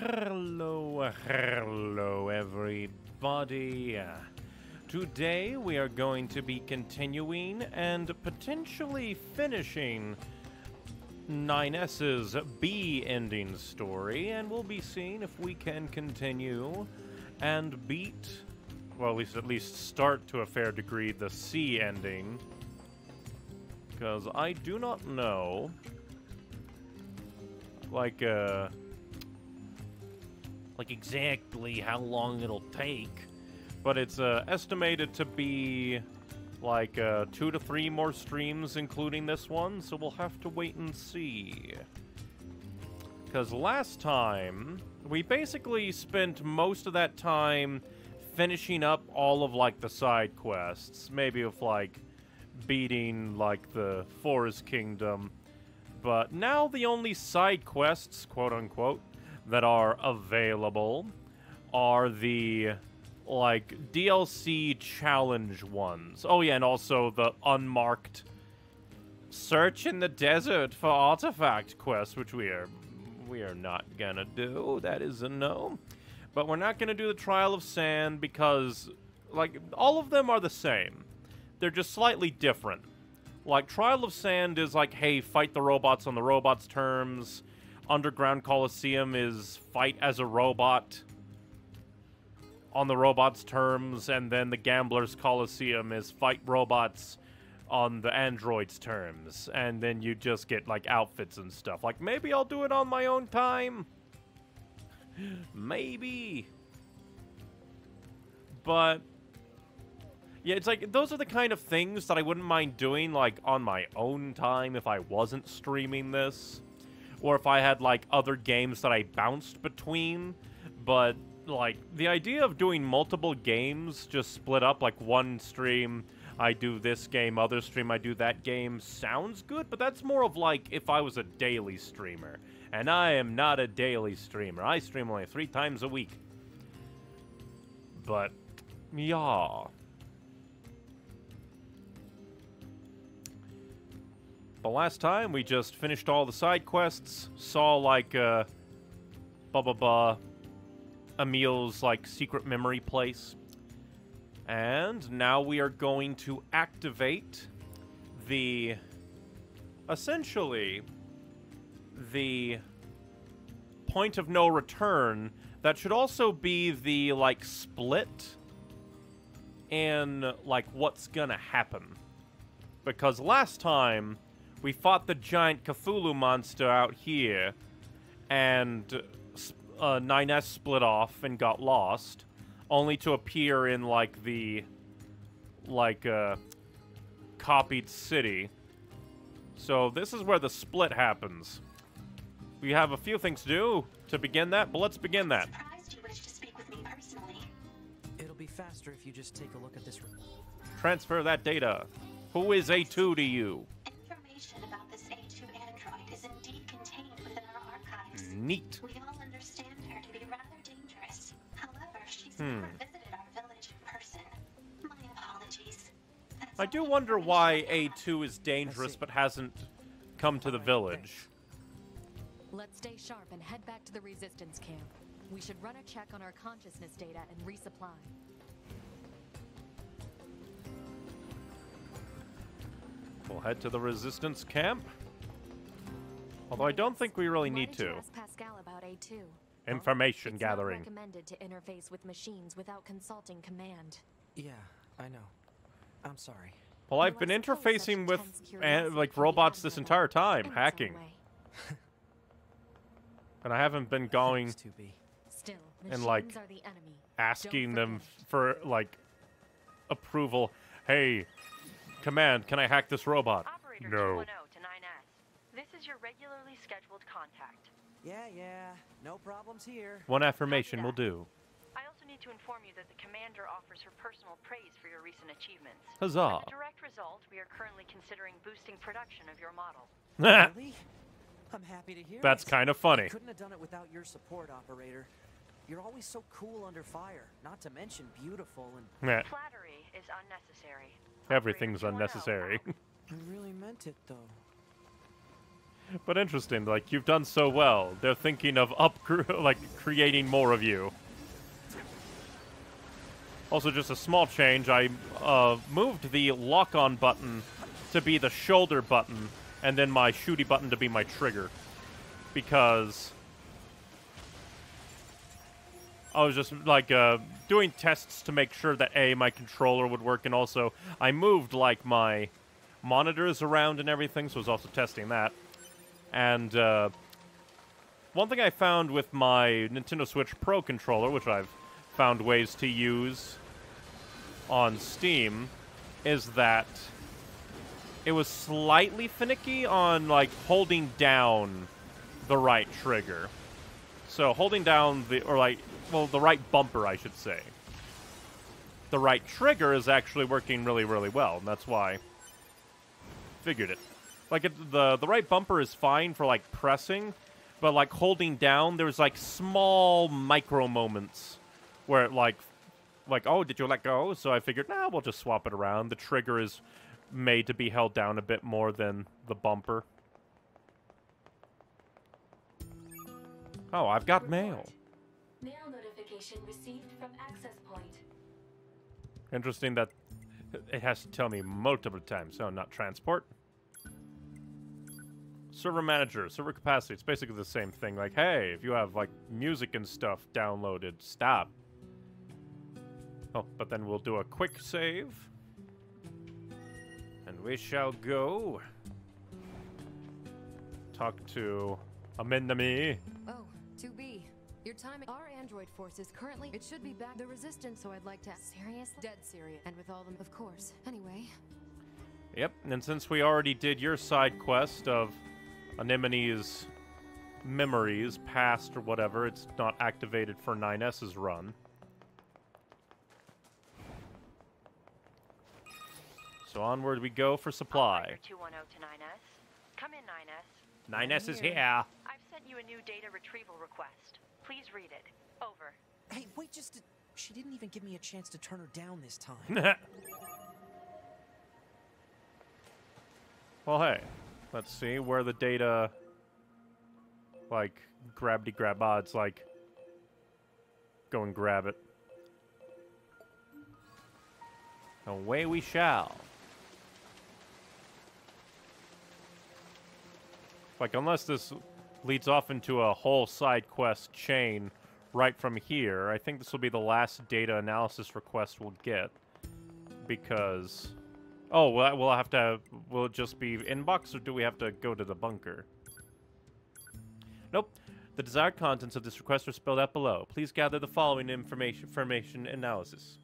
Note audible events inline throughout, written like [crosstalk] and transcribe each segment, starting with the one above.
Hello, hello, everybody. Today we are going to be continuing and potentially finishing 9S's B ending story, and we'll be seeing if we can continue and beat, well, at least at least start to a fair degree the C ending. Because I do not know, like, uh, like exactly how long it'll take but it's uh, estimated to be like uh, two to three more streams, including this one, so we'll have to wait and see. Because last time, we basically spent most of that time finishing up all of, like, the side quests. Maybe with, like, beating, like, the Forest Kingdom. But now the only side quests, quote-unquote, that are available are the like DLC challenge ones. Oh yeah, and also the unmarked search in the desert for artifact quest, which we are we are not gonna do. That is a no. But we're not gonna do the Trial of Sand because like all of them are the same. They're just slightly different. Like Trial of Sand is like, hey, fight the robots on the robots' terms. Underground Coliseum is fight as a robot on the robots' terms, and then the Gamblers Coliseum is fight robots on the androids' terms, and then you just get like outfits and stuff. Like maybe I'll do it on my own time. [laughs] maybe. But yeah, it's like those are the kind of things that I wouldn't mind doing like on my own time if I wasn't streaming this or if I had like other games that I bounced between, but like the idea of doing multiple games just split up like one stream I do this game, other stream I do that game sounds good, but that's more of like if I was a daily streamer. And I am not a daily streamer. I stream only three times a week. But, yeah. The last time we just finished all the side quests, saw like uh blah blah blah Emil's like secret memory place. And now we are going to activate the essentially the point of no return that should also be the like split in like what's gonna happen. Because last time we fought the giant Cthulhu monster out here and uh, 9S split off and got lost, only to appear in, like, the, like, uh, copied city. So this is where the split happens. We have a few things to do to begin that, but let's begin that. It'll be faster if you just take a look at this. Transfer that data. Who is A2 to you? Information about this A2 android is indeed contained within our archives. Neat. We all understand her to be rather dangerous. However, she's Hmm. never visited our village in person. My apologies. That's I do wonder why A2 is dangerous but hasn't come to the village. Let's stay sharp and head back to the resistance camp. We should run a check on our consciousness data and resupply. We'll head to the resistance camp. Although I don't think we really need to. Pascal about A2? Information It's not gathering. recommended to interface with machines without consulting command. Yeah, I know. I'm sorry. Well, I've been interfacing with intense uh, like robots this entire time, in its own hacking, [laughs] and I haven't been going Thanks, 2B. Still, And, like, the enemy. asking Don't them forget. for like approval. Hey, command, can I hack this robot? Operator No. Oh to 9S. This is your regularly scheduled contact. Yeah, yeah. No problems here. One affirmation will do. I also need to inform you that the commander offers her personal praise for your recent achievements. Huzzah! As a direct result, we are currently considering boosting production of your model. [laughs] Really? I'm happy to hear That's kind of funny. Couldn't have done it without your support, operator. You're always so cool under fire, not to mention beautiful and Flattery is unnecessary. Everything's unnecessary. I really meant it though. But interesting, like you've done so well. They're thinking of up, [laughs] like creating more of you. Also, just a small change. I uh, moved the lock-on button to be the shoulder button, and then my shooty button to be my trigger, because I was just like uh, doing tests to make sure that a my controller would work, and also I moved like my monitors around and everything, so I was also testing that. And uh, one thing I found with my Nintendo Switch Pro controller, which I've found ways to use on Steam, is that it was slightly finicky on like holding down the right trigger. So holding down the or like well the right bumper I should say. The right trigger is actually working really really well, and that's why I figured it. Like it, the the right bumper is fine for like pressing, but like holding down there's like small micro moments where it like like oh did you let go? So I figured nah we'll just swap it around. The trigger is made to be held down a bit more than the bumper. Oh, I've got mail. Mail notification received from access point. Interesting that it has to tell me multiple times. Oh, not transport. Server manager, server capacity. It's basically the same thing. Like, hey, if you have like music and stuff downloaded, stop. Oh, but then we'll do a quick save. And we shall go talk to Anemone. Oh, 2B. Your time. Our android force is currently. It should be back. The resistance, so I'd like to. Seriously? Dead serious. And with all them. Of course. Anyway. Yep, and since we already did your side quest of Anemone's memories, past or whatever, it's not activated for 9S's run. So onward we go for supply. 210 to 9S. Come in, 9S. 9S is here. I've sent you a new data retrieval request. Please read it. Over. Hey, wait just a... She didn't even give me a chance to turn her down this time. [laughs] well, hey, let's see where the data, like, grabby grab odds, like, go and grab it. Away we shall. Like, unless this leads off into a whole side quest chain right from here, I think this will be the last data analysis request we'll get. Because... Oh, well, we'll have to... Will it just be inbox, or do we have to go to the bunker? Nope. The desired contents of this request are spelled out below. Please gather the following information, information analysis.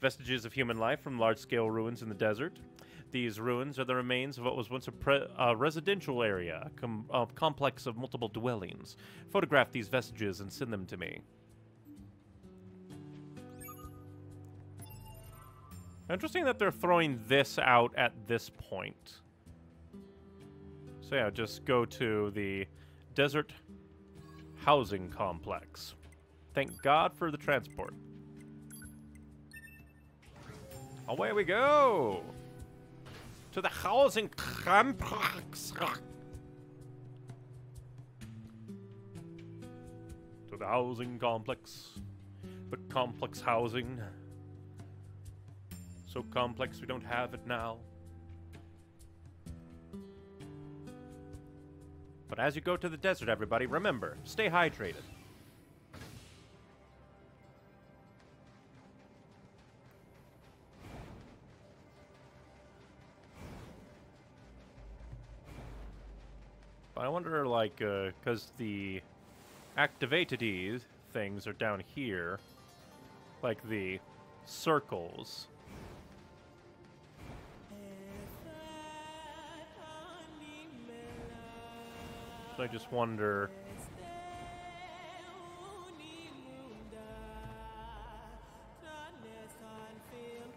Vestiges of human life from large-scale ruins in the desert. These ruins are the remains of what was once a residential area, com- complex of multiple dwellings. Photograph these vestiges and send them to me. Interesting that they're throwing this out at this point. So yeah, just go to the desert housing complex. Thank God for the transport. Away we go! To the housing complex! To the housing complex. The complex housing. So complex we don't have it now. But as you go to the desert, everybody, remember, stay hydrated. But I wonder, like, uh, because the activated things are down here, like the circles. So I just wonder.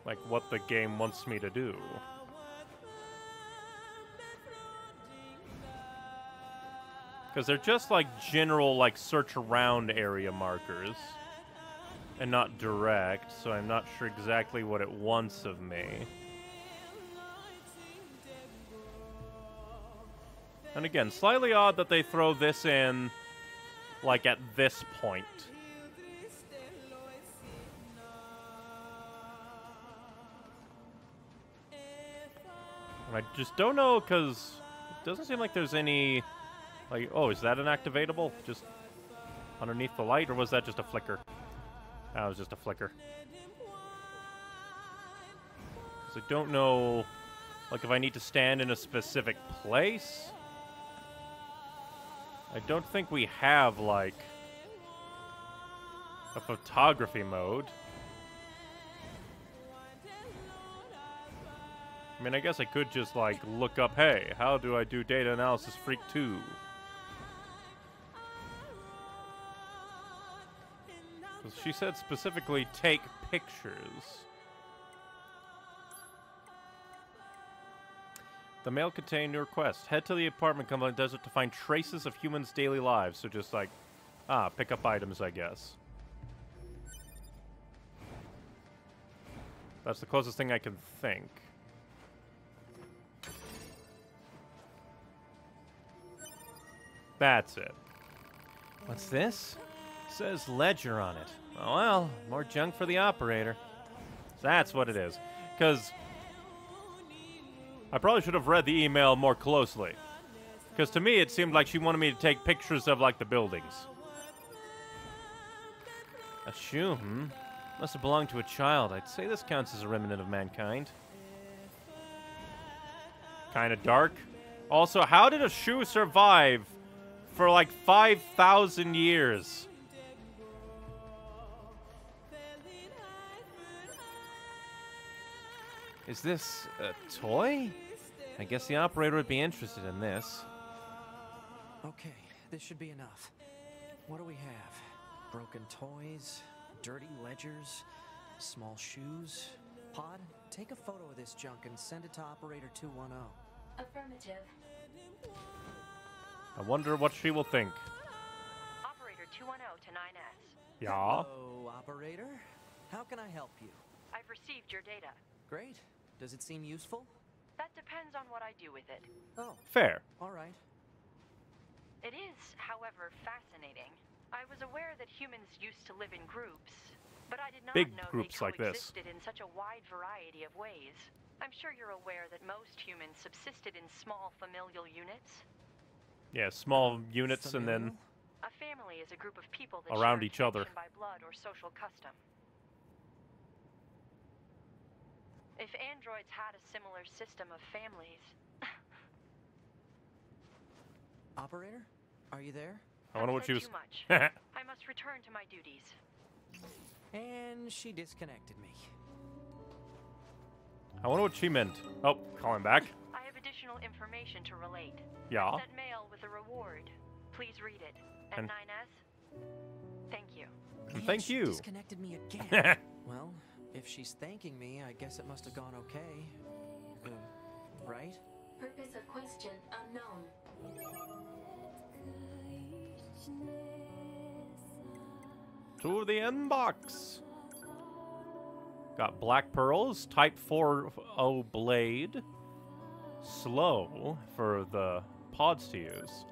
Like, what the game wants me to do. Because they're just like general, like, search around area markers. And not direct, so I'm not sure exactly what it wants of me. And again, slightly odd that they throw this in, like, at this point. I just don't know, because it doesn't seem like there's any... Like, oh, is that an activatable? Just underneath the light, or was that just a flicker? That was just a flicker. 'Cause I don't know, like, if I need to stand in a specific place. I don't think we have, like, a photography mode. I mean, I guess I could just, like, look up, hey, how do I do data analysis freak 2? She said specifically take pictures. The mail contained your request. Head to the apartment complex desert to find traces of humans' daily lives. So just like, ah, pick up items, I guess. That's the closest thing I can think. That's it. What's this? It says ledger on it. Oh well, more junk for the operator. That's what it is. Because I probably should have read the email more closely. Because to me, it seemed like she wanted me to take pictures of, like, the buildings. A shoe, hmm? Must have belonged to a child. I'd say this counts as a remnant of mankind. Kind of dark. Also, how did a shoe survive for, like, 5,000 years? Is this a toy? I guess the operator would be interested in this. Okay, this should be enough. What do we have? Broken toys, dirty ledgers, small shoes. Pod, take a photo of this junk and send it to operator 210. Affirmative. I wonder what she will think. Operator 210 to 9S. Yeah. Hello, operator. How can I help you? I've received your data. Great. Does it seem useful? That depends on what I do with it. Oh, Fair. all right. It is, however, fascinating. I was aware that humans used to live in groups, but I did not Big know groups they like this. coexisted in such a wide variety of ways. I'm sure you're aware that most humans subsisted in small familial units. Yeah, small units and then A family is a group of people that Around each other. by blood or social custom. If androids had a similar system of families, Operator, are you there? I wonder what she was. too much. [laughs] I must return to my duties. And she disconnected me. I wonder what she meant. Oh, calling back. I have additional information to relate. Yeah. Sent mail with a reward. Please read it. At And- 9S. Thank you. And And thank you. disconnected me [laughs] again. well, if she's thanking me, I guess it must have gone okay. Uh, right? Purpose of question unknown. to the inbox. Got black pearls, type 4O blade. Slow for the pods to use.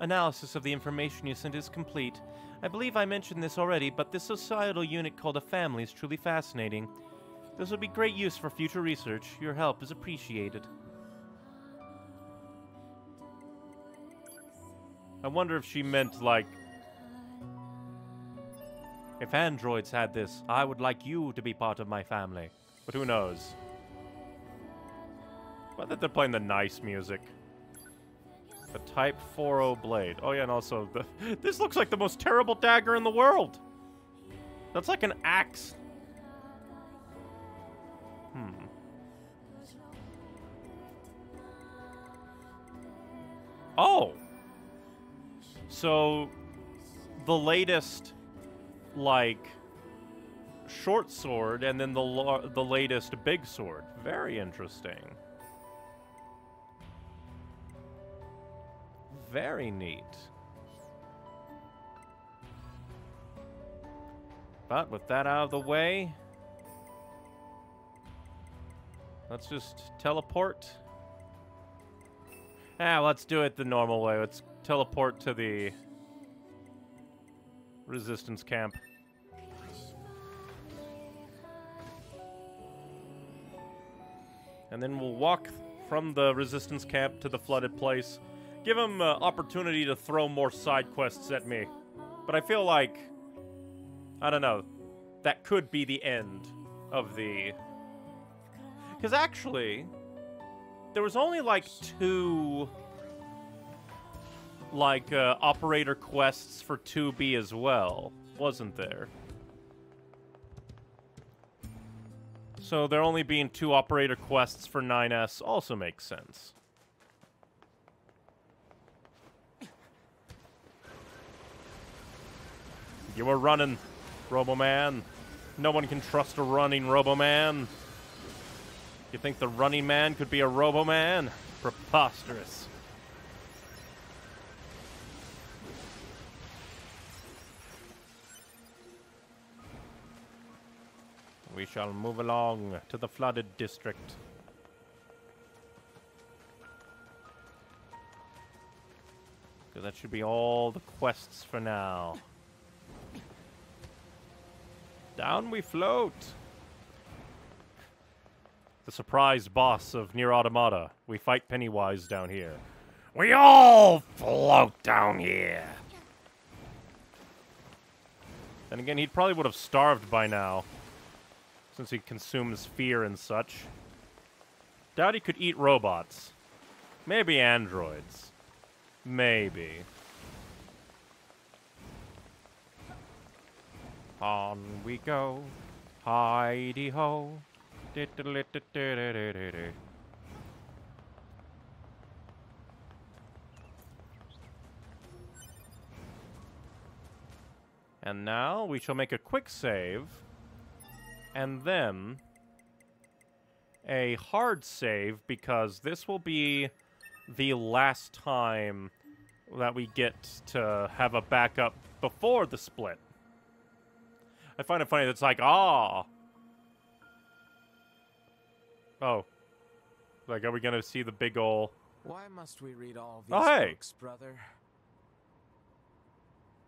Analysis of the information you sent is complete. I believe I mentioned this already, but this societal unit called a family is truly fascinating. This would be great use for future research. Your help is appreciated. I wonder if she meant like if androids had this, I would like you to be part of my family. But who knows? But that they're playing the nice music. The Type 40 blade. Oh yeah, and also the this looks like the most terrible dagger in the world. That's like an axe. Hmm. Oh. So the latest like short sword and then the the latest big sword. Very interesting. Very neat. But with that out of the way, let's just teleport Ah, let's do it the normal way. Let's teleport to the resistance camp. And then we'll walk from the resistance camp to the flooded place. Give him uh, opportunity to throw more side quests at me. But I feel like I don't know. That could be the end of the Cuz actually there was only like two like uh, operator quests for 2B as well, wasn't there? So there only being two operator quests for 9S also makes sense. You were running, Roboman. No one can trust a running Roboman. You think the running man could be a Roboman? Preposterous. We shall move along to the flooded district. That should be all the quests for now. Down we float. The surprise boss of Nier Automata. We fight Pennywise down here. We all float down here. Then again, he probably would have starved by now since he consumes fear and such. Doubt he could eat robots. Maybe androids. Maybe. On we go. Heidi ho. And now we shall make a quick save and then a hard save because this will be the last time that we get to have a backup before the split. I find it funny that it's like, ah. Oh. Like, are we going to see the big ol' Why must we read all these Oh, hey. books, brother?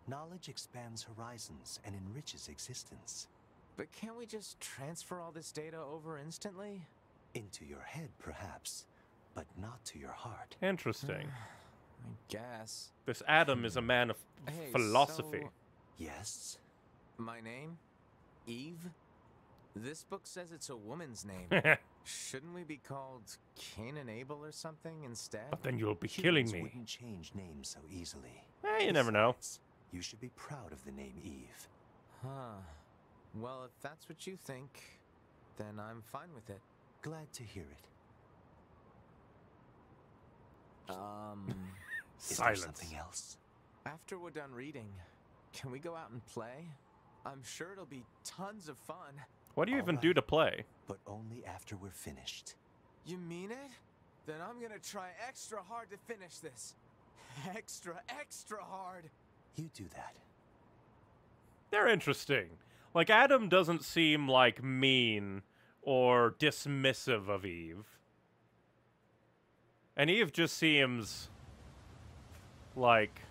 Knowledge expands horizons and enriches existence. But can't we just transfer all this data over instantly? Into your head, perhaps, but not to your heart. Interesting. [sighs] I guess. this Adam is a man of Hey, philosophy. so- Yes? My name? Eve? This book says it's a woman's name. [laughs] Shouldn't we be called Cain and Abel or something instead? but then you'll be killing Humans me. wouldn't change names so easily. Eh, you never know. You should be proud of the name Eve. Huh. Well, if that's what you think, then I'm fine with it. Glad to hear it. Um, [laughs] Is Silence. there something else? after we're done reading, can we go out and play? I'm sure it'll be tons of fun. What do you All even do to play? But only after we're finished. You mean it? Then I'm gonna try extra hard to finish this. [laughs] Extra, extra hard. You do that. They're interesting. Like Adam doesn't seem like mean or dismissive of Eve. And Eve just seems like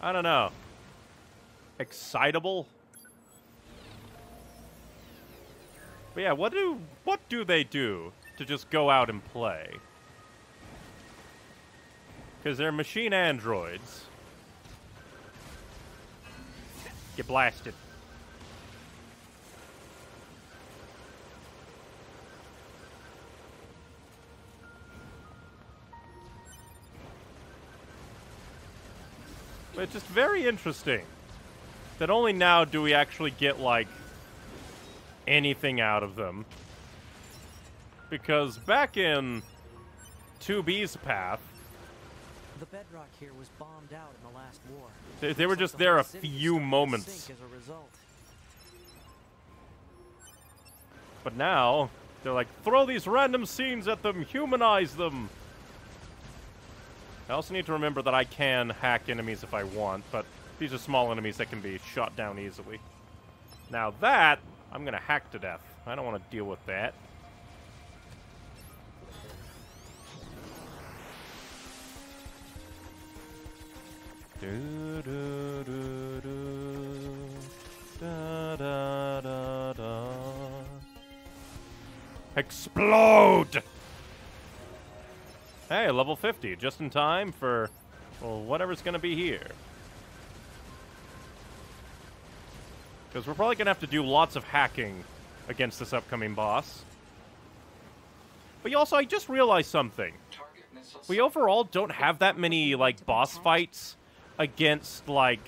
I don't know. Excitable? But yeah, what do what do they do to just go out and play? Cuz they're machine androids. Get blasted. But it's just very interesting that only now do we actually get, like, anything out of them. Because back in 2B's path, The bedrock here was bombed out in the last war. they, they were just the there a few moments. as a result. But now, they're like, throw these random scenes at them, humanize them. I also need to remember that I can hack enemies if I want, but these are small enemies that can be shot down easily. Now that, I'm going to hack to death. I don't want to deal with that. Do, do, do, da, da, da, Explode! Hey, level 50, just in time for well, whatever's gonna be here. Because we're probably gonna have to do lots of hacking against this upcoming boss. But you also, I just realized something. We overall don't have that many, like, boss fights against, like,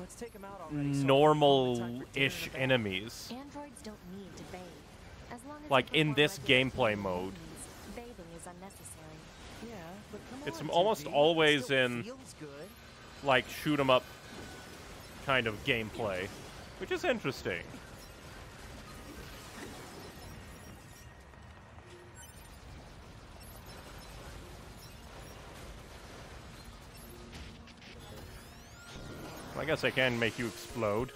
Let's take 'em out already. so I can have time for normal-ish dinner in the back. enemies. Androids don't need to bathe. As long as Like, in this gameplay mode. duties, Bathing is unnecessary. Yeah, but come It's almost always in- like shoot 'em up kind of gameplay, which is interesting. I guess I can make you explode.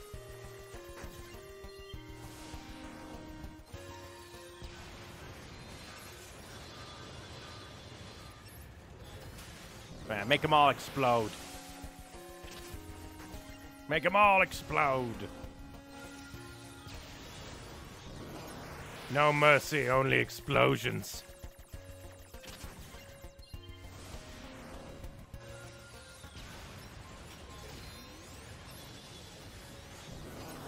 Man, make them all explode. Make them all explode. No mercy, only explosions.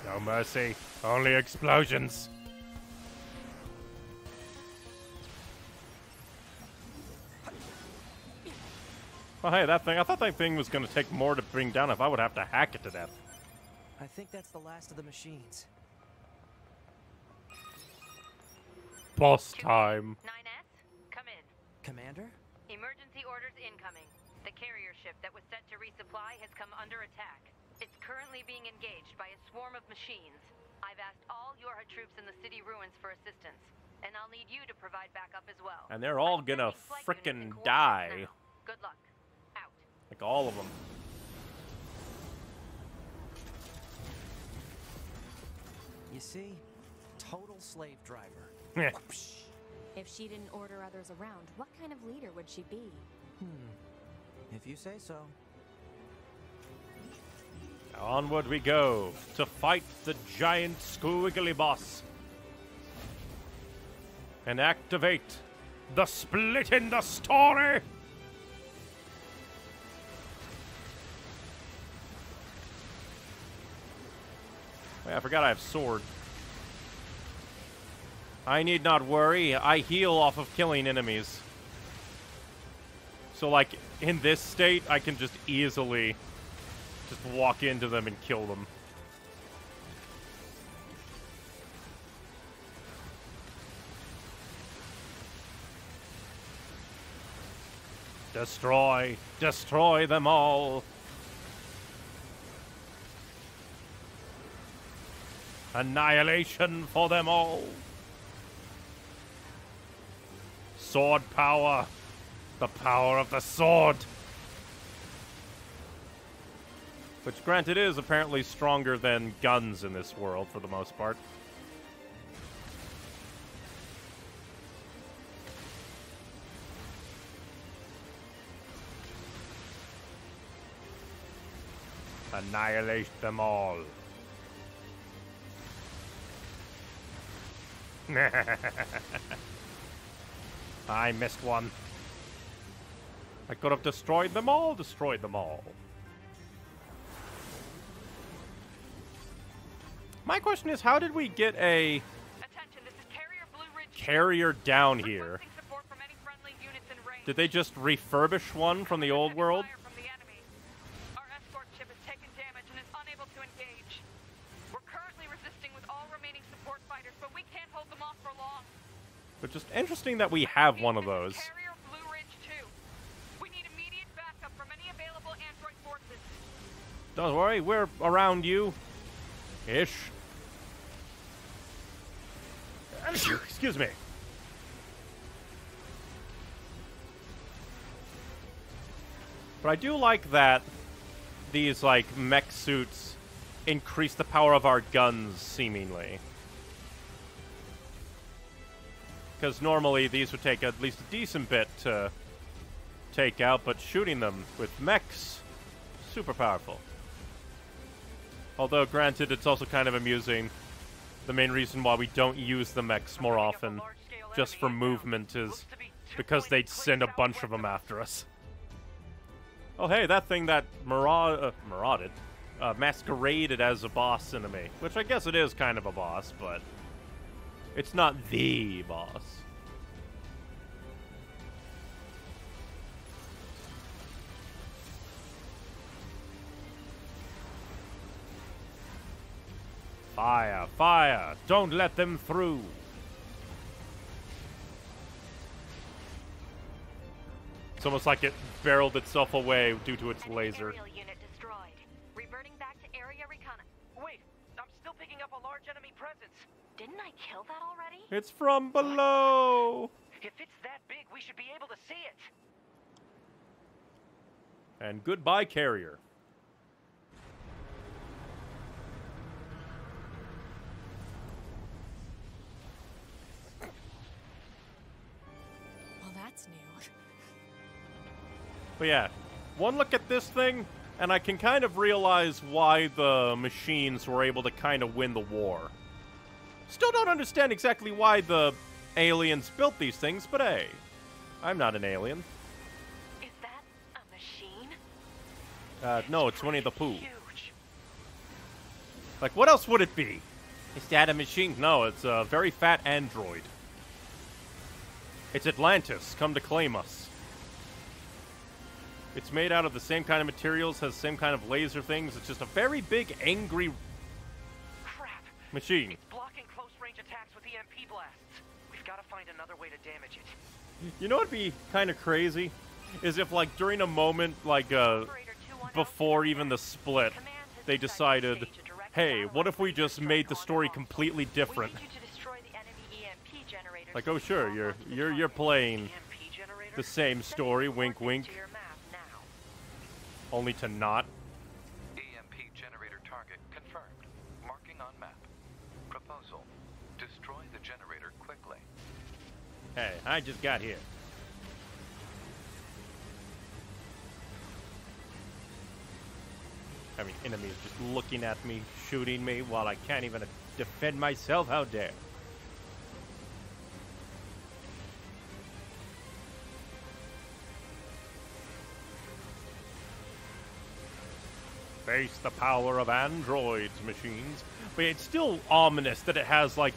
No mercy, only explosions. Well, hey, that thing, I thought that thing was going to take more to bring down if I would have to hack it to death. I think that's the last of the machines. Boss time. 9S, come in. Commander? Emergency orders incoming. The carrier ship that was set to resupply has come under attack. It's currently being engaged by a swarm of machines. I've asked all Yorha troops in the city ruins for assistance, and I'll need you to provide backup as well. And they're all I'm gonna sending frickin' die. now. Good luck. Out. Like all of them. You see? Total slave driver. [laughs] If she didn't order others around, what kind of leader would she be? Hmm. If you say so. Onward we go to fight the giant squiggly boss. And activate the split in the story. Wait, I forgot I have sword. I need not worry. I heal off of killing enemies. So like in this state, I can just easily just walk into them and kill them. Destroy, destroy them all. Annihilation for them all. Sword power. The power of the sword. Which, granted, is apparently stronger than guns in this world for the most part. Annihilate them all. [laughs] [laughs] I missed one. I could have destroyed them all, destroyed them all. My question is, how did we get a Attention, this is Carrier Blue Ridge. carrier down here? From any units in range. Did they just refurbish one from the old world? Fire from the enemy. Our escort ship has taken damage and is unable to engage. We're currently resisting with all remaining support fighters, but we can't hold them off for long. But just interesting that we have one of those. Carrier Blue Ridge 2. We need immediate backup from any available android forces. Don't worry, we're around you. Ish. [coughs] Excuse me. But I do like that these, like, mech suits increase the power of our guns, seemingly. Because normally these would take at least a decent bit to take out, but shooting them with mechs super powerful. Although, granted, it's also kind of amusing. The main reason why we don't use the mechs more often, just for movement, is because they'd send a bunch of them after us. Oh, hey, that thing that uh, marauded, uh, masqueraded as a boss enemy, which I guess it is kind of a boss, but it's not the boss. Fire, fire! Don't let them through! It's almost like it barreled itself away due to its laser. unit destroyed. Reverting back to area recon. Wait, I'm still picking up a large enemy presence. Didn't I kill that already? It's from below! If it's that big, we should be able to see it. And goodbye, carrier. Well, that's new. But yeah, one look at this thing, and I can kind of realize why the machines were able to kind of win the war. Still don't understand exactly why the aliens built these things, but hey, I'm not an alien. Is that a machine? Uh, no, it's Winnie the Pooh. Huge. Like, what else would it be? Is that a machine? No, it's a very fat android. It's Atlantis, come to claim us. It's made out of the same kind of materials, has the same kind of laser things. It's just a very big, angry Crap. machine. Another way to damage it. You know what'd be kind of crazy? Is if, like, during a moment, like, uh, before even the split, they decided to decided, stage a direct hey, what if we just made the story completely different? need you to destroy the enemy EMP generators Like, oh, sure, you're you're you're playing the same story, wink, wink, to your map now. only to not. EMP generator target confirmed. Marking on map. Proposal. Destroy the generator quickly. Hey, I just got here. I mean, enemies just looking at me, shooting me while I can't even defend myself. How dare! Face the power of androids, machines. But it's still ominous that it has, like,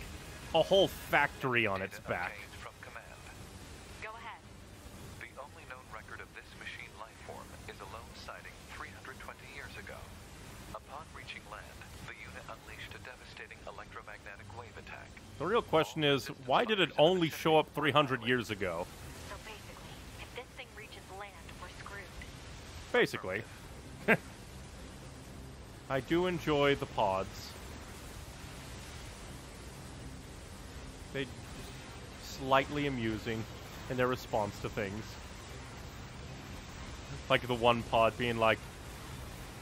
a whole factory on its back. obtained from command. Go ahead. The only known record of this machine life form is a lone sighting 320 years ago. Upon reaching land, the unit unleashed a devastating electromagnetic wave attack. The real question is, why did it only show up 300 years ago? So basically, if this thing reaches land, we're screwed. Basically. [laughs] I do enjoy the pods. They're slightly amusing in their response to things. Like the one pod being like,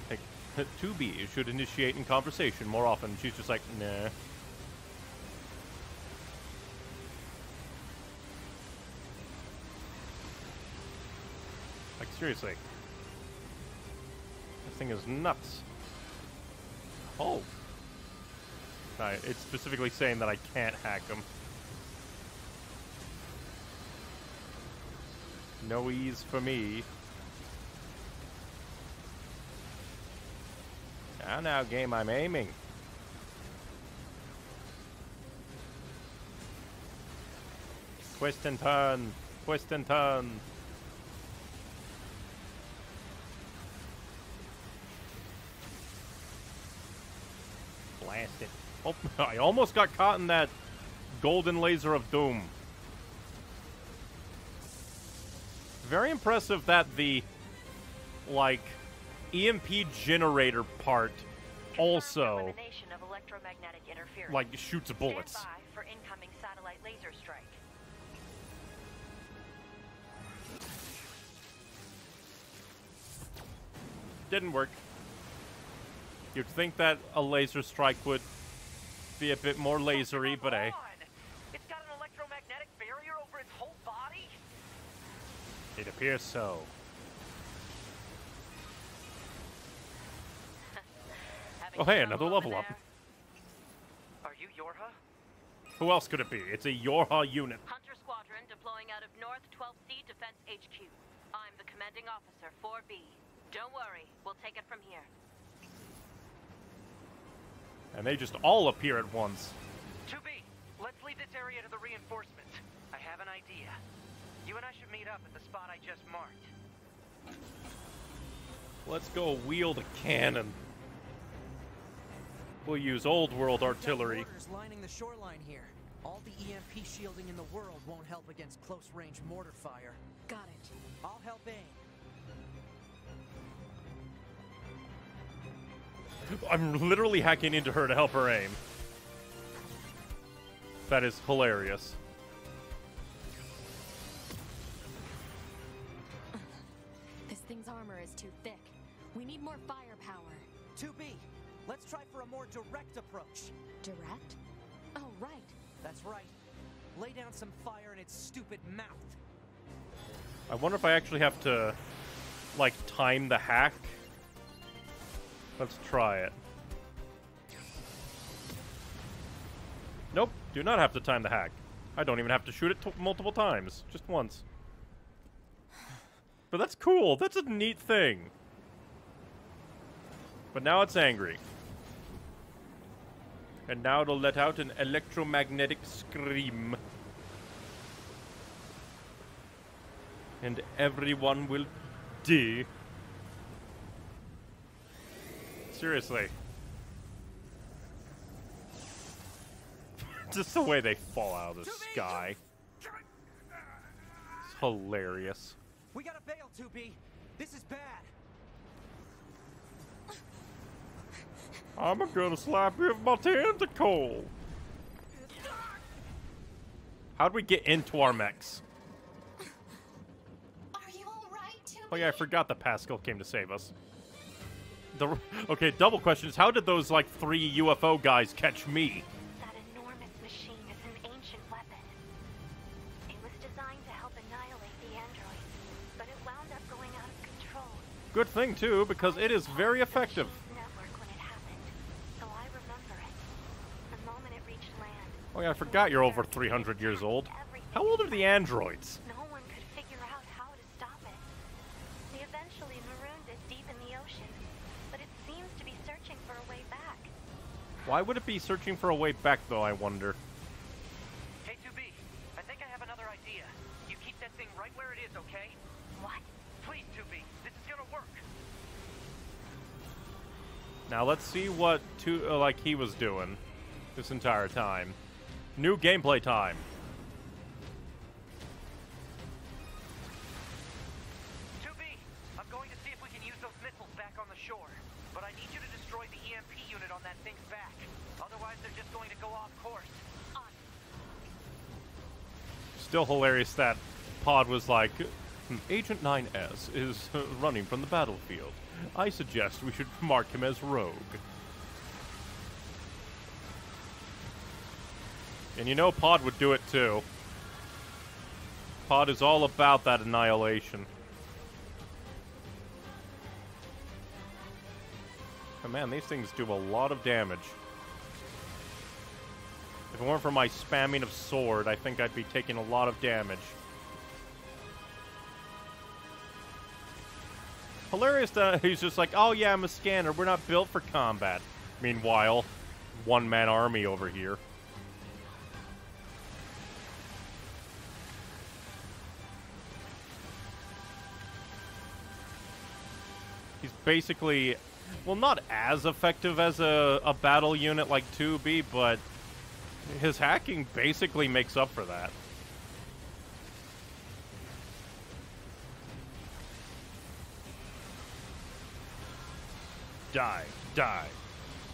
like [laughs] 2B should initiate in conversation more often. She's just like, nah. Like seriously. This thing is nuts. Oh. Alright, it's specifically saying that I can't hack them. No ease for me. Now, now, game, I'm aiming. Twist and turn. Twist and turn. Blast it. Oh, [laughs] I almost got caught in that golden laser of doom. Very impressive that the, like, EMP generator part also, of electromagnetic interference. like, shoots bullets. Stand for incoming satellite laser strike. Didn't work. You'd think that a laser strike would be a bit more lasery, but eh. hey. It's got an electromagnetic barrier over its whole body? It appears so. Oh, hey, another level up. Are you Yorha? Who else could it be? It's a Yorha unit. Hunter Squadron deploying out of North 12C Defense HQ. I'm the commanding officer, 4B. Don't worry, we'll take it from here. And they just all appear at once. 2B, let's leave this area to the reinforcements. I have an idea. You and I should meet up at the spot I just marked. Let's go wield a cannon. We'll use old world artillery. mortars lining the shoreline here. All the EMP shielding in the world won't help against close-range mortar fire. Got it. I'll help aim. I'm literally hacking into her to help her aim. That is hilarious. This thing's armor is too thick. We need more firepower. 2B, let's try for a more direct approach. Direct? Oh, right. That's right. Lay down some fire in its stupid mouth. I wonder if I actually have to, like, time the hack. Let's try it. Nope, do not have to time the hack. I don't even have to shoot it multiple times, just once. But that's cool. That's a neat thing. But now it's angry. And now it'll let out an electromagnetic scream. And everyone will die. Seriously. [laughs] Just the way they fall out of the sky. It's hilarious. We gotta bail, 2B. This is bad. I'm gonna slap you with my tentacle. How'd we get into our mechs? Are you alright, Oh yeah, I forgot the Pascal came to save us. The okay, double question is how did those like three UFO guys catch me? That enormous machine is an ancient weapon. It was designed to help annihilate the androids, but it wound up going out of control. Good thing too, because it is very effective. The network when it happened, so I remember it. The moment it reached land. Oh yeah, I forgot you're over 300 years old. How old are the androids? No one could figure out how to stop it. They eventually marooned it deep in the ocean, but it seems to be searching for a way back. Why would it be searching for a way back though, I wonder? Hey, 2B, I think I have another idea. You keep that thing right where it is, okay? What? Please, 2B, this is gonna work. Now let's see what two uh, like he was doing this entire time. New gameplay time. Still hilarious that Pod was like, "Hmm, Agent 9S is [laughs] running from the battlefield. I suggest we should mark him as rogue. And you know Pod would do it too. Pod is all about that annihilation. Oh man, these things do a lot of damage. If it weren't for my spamming of sword, I think I'd be taking a lot of damage. Hilarious that he's just like, oh yeah, I'm a scanner. We're not built for combat. Meanwhile, one man army over here. He's basically, well, not as effective as a, a battle unit like 2B, but his hacking basically makes up for that. Die, die.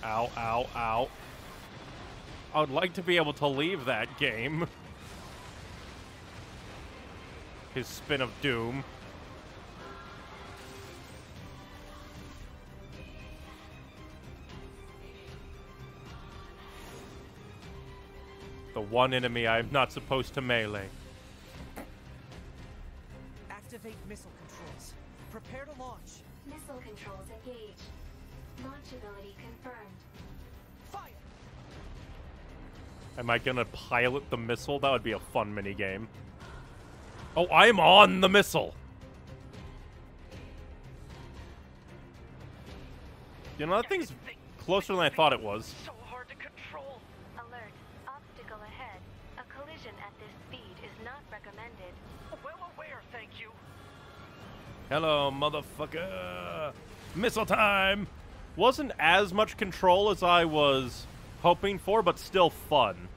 Ow, ow, ow. I would like to be able to leave that game. His spin of doom. The one enemy I'm not supposed to melee. Activate missile controls. Prepare to launch. Missile controls engaged. Launch ability confirmed. Fire! Am I gonna pilot the missile? That would be a fun mini game. Oh, I'm on the missile. You know, that thing's closer than I thought it was. So hard to control. Alert. Obstacle ahead. A collision at this speed is not recommended. Well aware, thank you. Hello, motherfucker. Missile time. Wasn't as much control as I was hoping for, but still fun.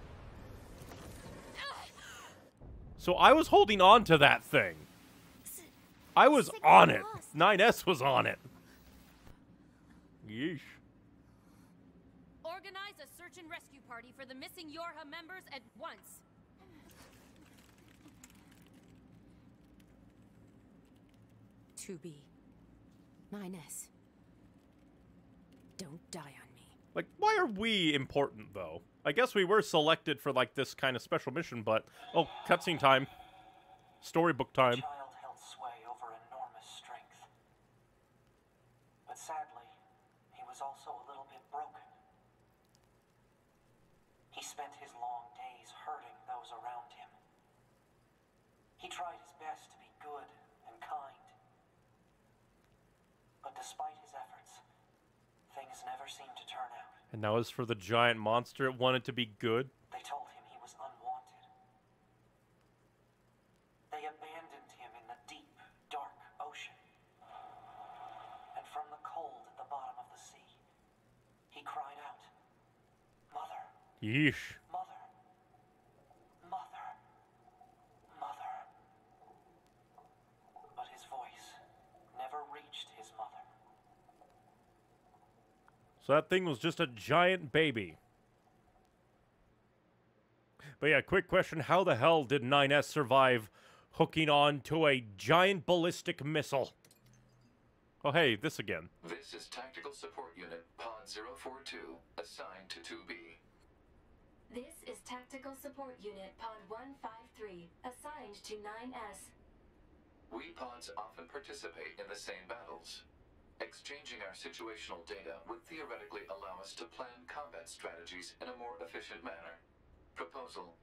So I was holding on to that thing. I was on it. 9S was on it. Yeesh. Organize a search and rescue party for the missing Yorha members at once. 2B. 9S. Don't die on me. Like, why are we important, though? I guess we were selected for, like, this kind of special mission, but... Oh, cutscene time. Storybook time. child held sway over enormous strength. But sadly, he was also a little bit broken. He spent his long days hurting those around him. He tried his best to be good and kind. But despite his efforts, things never seemed to turn out. And that was for the giant monster. It wanted to be good. They told him he was unwanted. They abandoned him in the deep, dark ocean. And from the cold at the bottom of the sea, he cried out, Mother, Yeesh. Mother, Mother, Mother. But his voice never reached his mother. So that thing was just a giant baby. But yeah, quick question. How the hell did 9S survive hooking on to a giant ballistic missile? Oh, hey, this again. This is Tactical Support Unit Pod 042, assigned to 2B. This is Tactical Support Unit Pod 153, assigned to 9S. We pods often participate in the same battles. Exchanging our situational data would theoretically allow us to plan combat strategies in a more efficient manner. Proposal.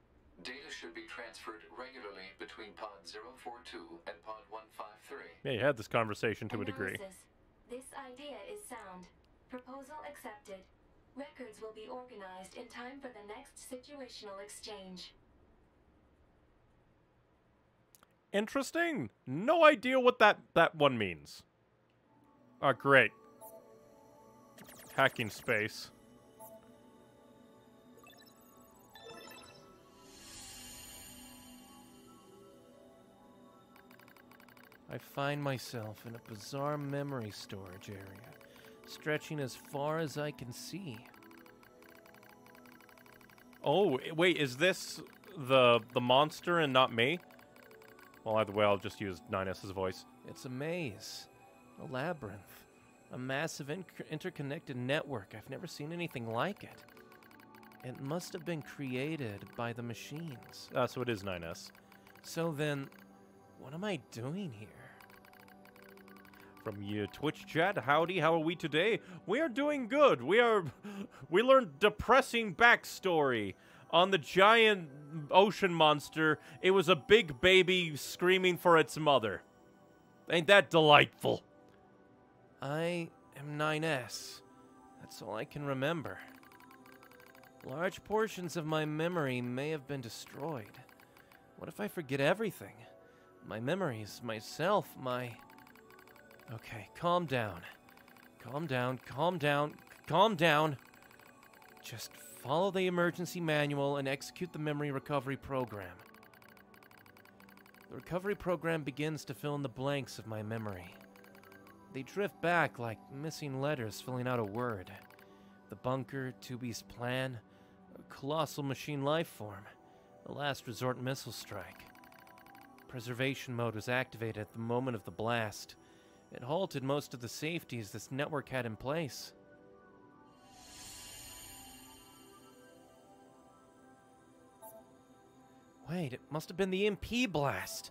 Data should be transferred regularly between Pod 042 and Pod 153. Yeah, you had this conversation to a degree. This idea is sound. Proposal accepted. Records will be organized in time for the next situational exchange. Interesting. No idea what that, that one means. Oh, great. Hacking space. I find myself in a bizarre memory storage area, stretching as far as I can see. Oh, wait, is this the the monster and not me? Well, either way, I'll just use 9S's voice. It's a maze, a labyrinth, a massive inc- interconnected network. I've never seen anything like it. It must have been created by the machines. Uh, so it is 9S. So then, what am I doing here? From your Twitch chat, howdy, how are we today? We are doing good. We are. [laughs] We learned depressing backstory on the giant ocean monster. It was a big baby screaming for its mother. Ain't that delightful? I am 9S. That's all I can remember. Large portions of my memory may have been destroyed. What if I forget everything? My memories, myself, my. Okay, calm down. Calm down, calm down, calm down. Just follow the emergency manual and execute the memory recovery program. The recovery program begins to fill in the blanks of my memory. They drift back like missing letters filling out a word. The bunker, 2B's plan, a colossal machine life form, the last resort missile strike. Preservation mode was activated at the moment of the blast. It halted most of the safeties this network had in place. Wait, it must have been the EMP blast.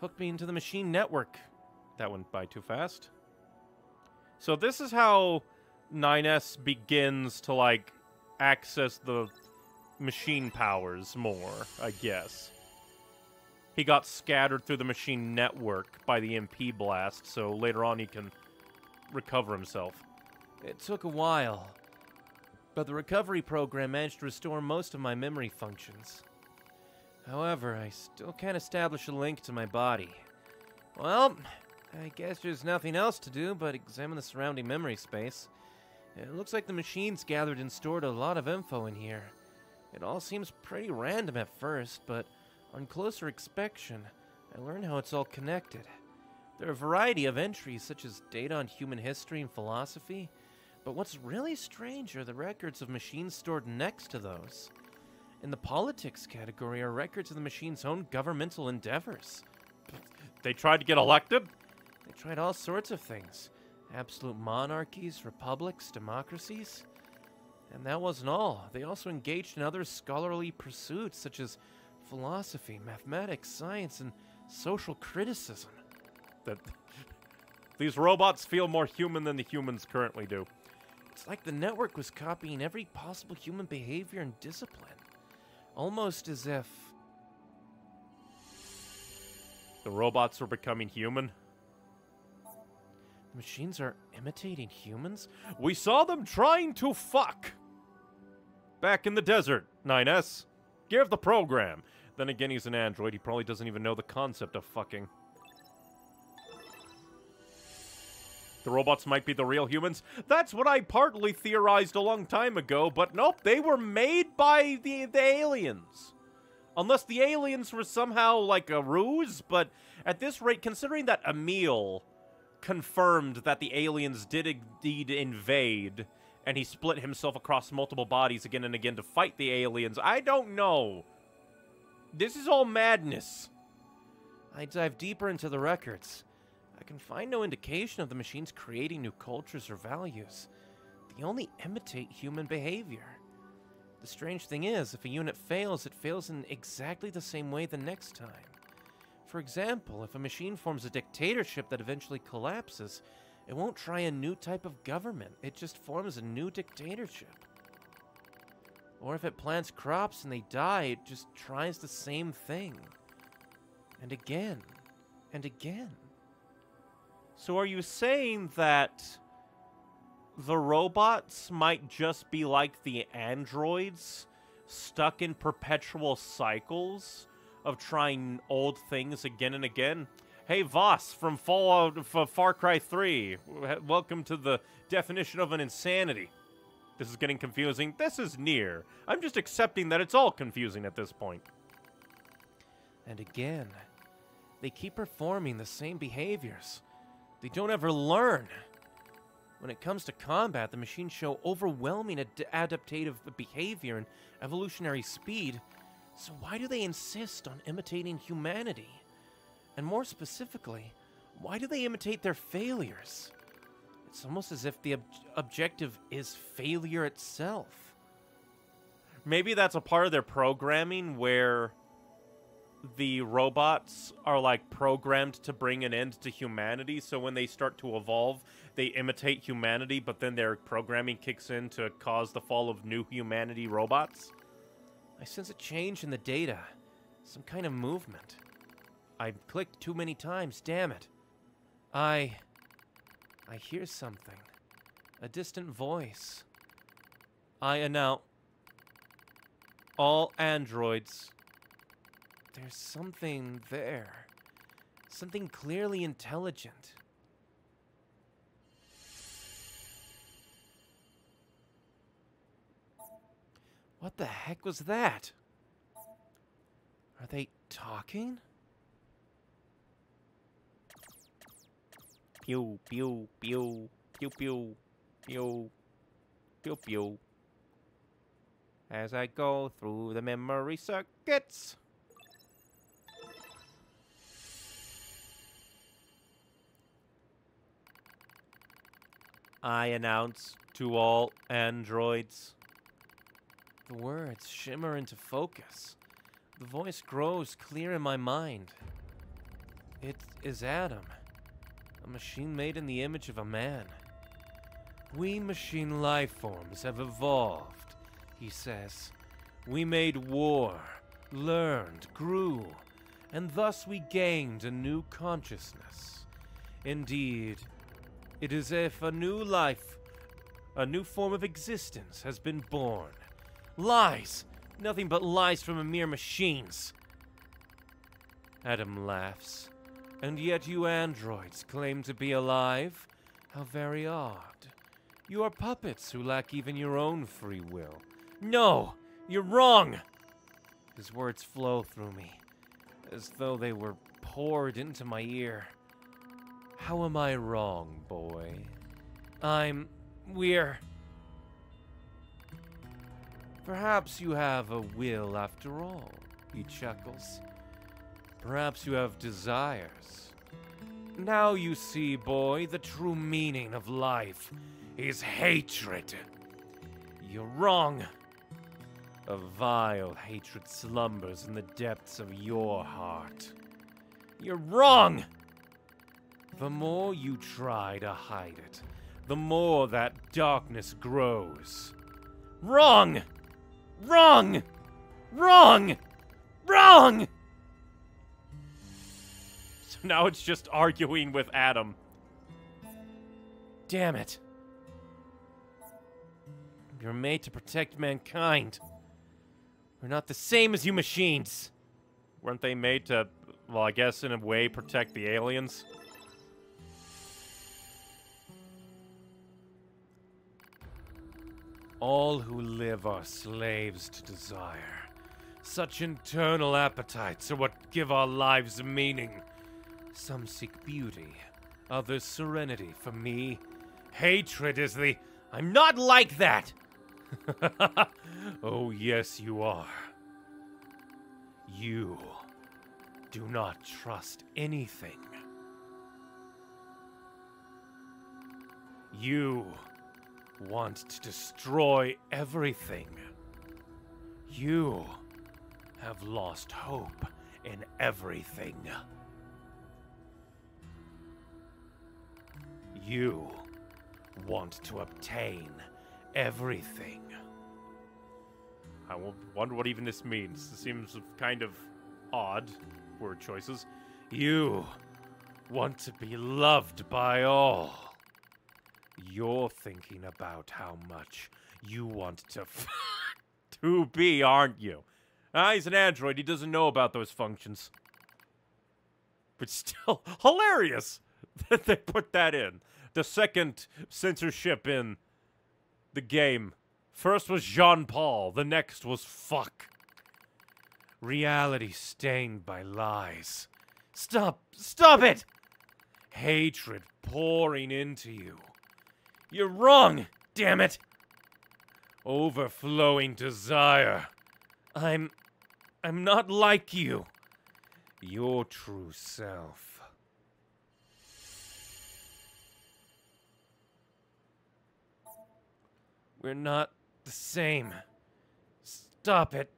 Hooked me into the machine network. That went by too fast. So this is how 9S begins to like access the machine powers more, I guess. He got scattered through the machine network by the EMP blast, so later on he can recover himself. It took a while, but the recovery program managed to restore most of my memory functions. However, I still can't establish a link to my body. Well, I guess there's nothing else to do but examine the surrounding memory space. It looks like the machines gathered and stored a lot of info in here. It all seems pretty random at first, but on closer inspection, I learn how it's all connected. There are a variety of entries, such as data on human history and philosophy, but what's really strange are the records of machines stored next to those. In the politics category are records of the machine's own governmental endeavors. They tried to get elected? They tried all sorts of things absolute monarchies, republics, democracies. And that wasn't all. They also engaged in other scholarly pursuits such as philosophy, mathematics, science, and social criticism. That [laughs] these robots feel more human than the humans currently do. It's like the network was copying every possible human behavior and discipline. Almost as if. The robots were becoming human. Machines are imitating humans? We saw them trying to fuck! Back in the desert, 9S. Give the program. Then again, he's an android. He probably doesn't even know the concept of fucking. The robots might be the real humans. That's what I partly theorized a long time ago, but nope, they were made by the, the aliens. Unless the aliens were somehow like a ruse, but at this rate, considering that Emil confirmed that the aliens did indeed invade, and he split himself across multiple bodies again and again to fight the aliens, I don't know. This is all madness. I dive deeper into the records. I can find no indication of the machines creating new cultures or values. They only imitate human behavior. The strange thing is, if a unit fails, it fails in exactly the same way the next time. For example, if a machine forms a dictatorship that eventually collapses, it won't try a new type of government, it just forms a new dictatorship. Or if it plants crops and they die, it just tries the same thing. And again, and again. So are you saying that the robots might just be like the androids, stuck in perpetual cycles of trying old things again and again? Hey, Vaas from Fallout f- Far Cry 3, welcome to the definition of an insanity. This is getting confusing. This is Nier. I'm just accepting that it's all confusing at this point. And again, they keep performing the same behaviors. They don't ever learn. When it comes to combat, the machines show overwhelming ad- adaptive behavior and evolutionary speed. So, why do they insist on imitating humanity? And more specifically, why do they imitate their failures? It's almost as if the ob- objective is failure itself. Maybe that's a part of their programming where the robots are like programmed to bring an end to humanity. So when they start to evolve, they imitate humanity, but then their programming kicks in to cause the fall of new humanity robots. I sense a change in the data, some kind of movement. I've clicked too many times, damn it. I. I hear something. A distant voice. I announce. All androids there's something there. Something clearly intelligent. What the heck was that? Are they talking? Pew, pew, pew, pew, pew, pew, pew, pew. As I go through the memory circuits. I announce to all androids. Words shimmer into focus. The voice grows clear in my mind. It is Adam, a machine made in the image of a man. We machine life forms have evolved, he says. We made war, learned, grew, and thus we gained a new consciousness. Indeed, it is as if a new life, a new form of existence has been born. Lies! Nothing but lies from a mere machines. Adam laughs. And yet you androids claim to be alive? How very odd. You are puppets who lack even your own free will. No! You're wrong! His words flow through me, as though they were poured into my ear. How am I wrong, boy? I'm. We're. Perhaps you have a will after all, he chuckles. Perhaps you have desires. Now you see, boy, the true meaning of life is hatred. You're wrong. A vile hatred slumbers in the depths of your heart. You're wrong! The more you try to hide it, the more that darkness grows. Wrong! Wrong! Wrong! Wrong! So now it's just arguing with Adam. Damn it. You're made to protect mankind. We're not the same as you machines. Weren't they made to, well, I guess in a way, protect the aliens? All who live are slaves to desire. Such internal appetites are what give our lives meaning. Some seek beauty, others serenity. For me, hatred is the. I'm not like that! [laughs] oh, yes, you are. You do not trust anything. You want to destroy everything. You have lost hope in everything. You want to obtain everything. I wonder what even this means. It seems kind of odd word choices. You want to be loved by all. You're thinking about how much you want to [laughs] to be, aren't you? Ah, he's an android. He doesn't know about those functions. But still, [laughs] hilarious that they put that in. The second censorship in the game. First was Jean Paul, the next was fuck. Reality stained by lies. Stop! Stop it! Hatred pouring into you. You're wrong, damn it! Overflowing desire. I'm. I'm not like you. Your true self. We're not the same. Stop it.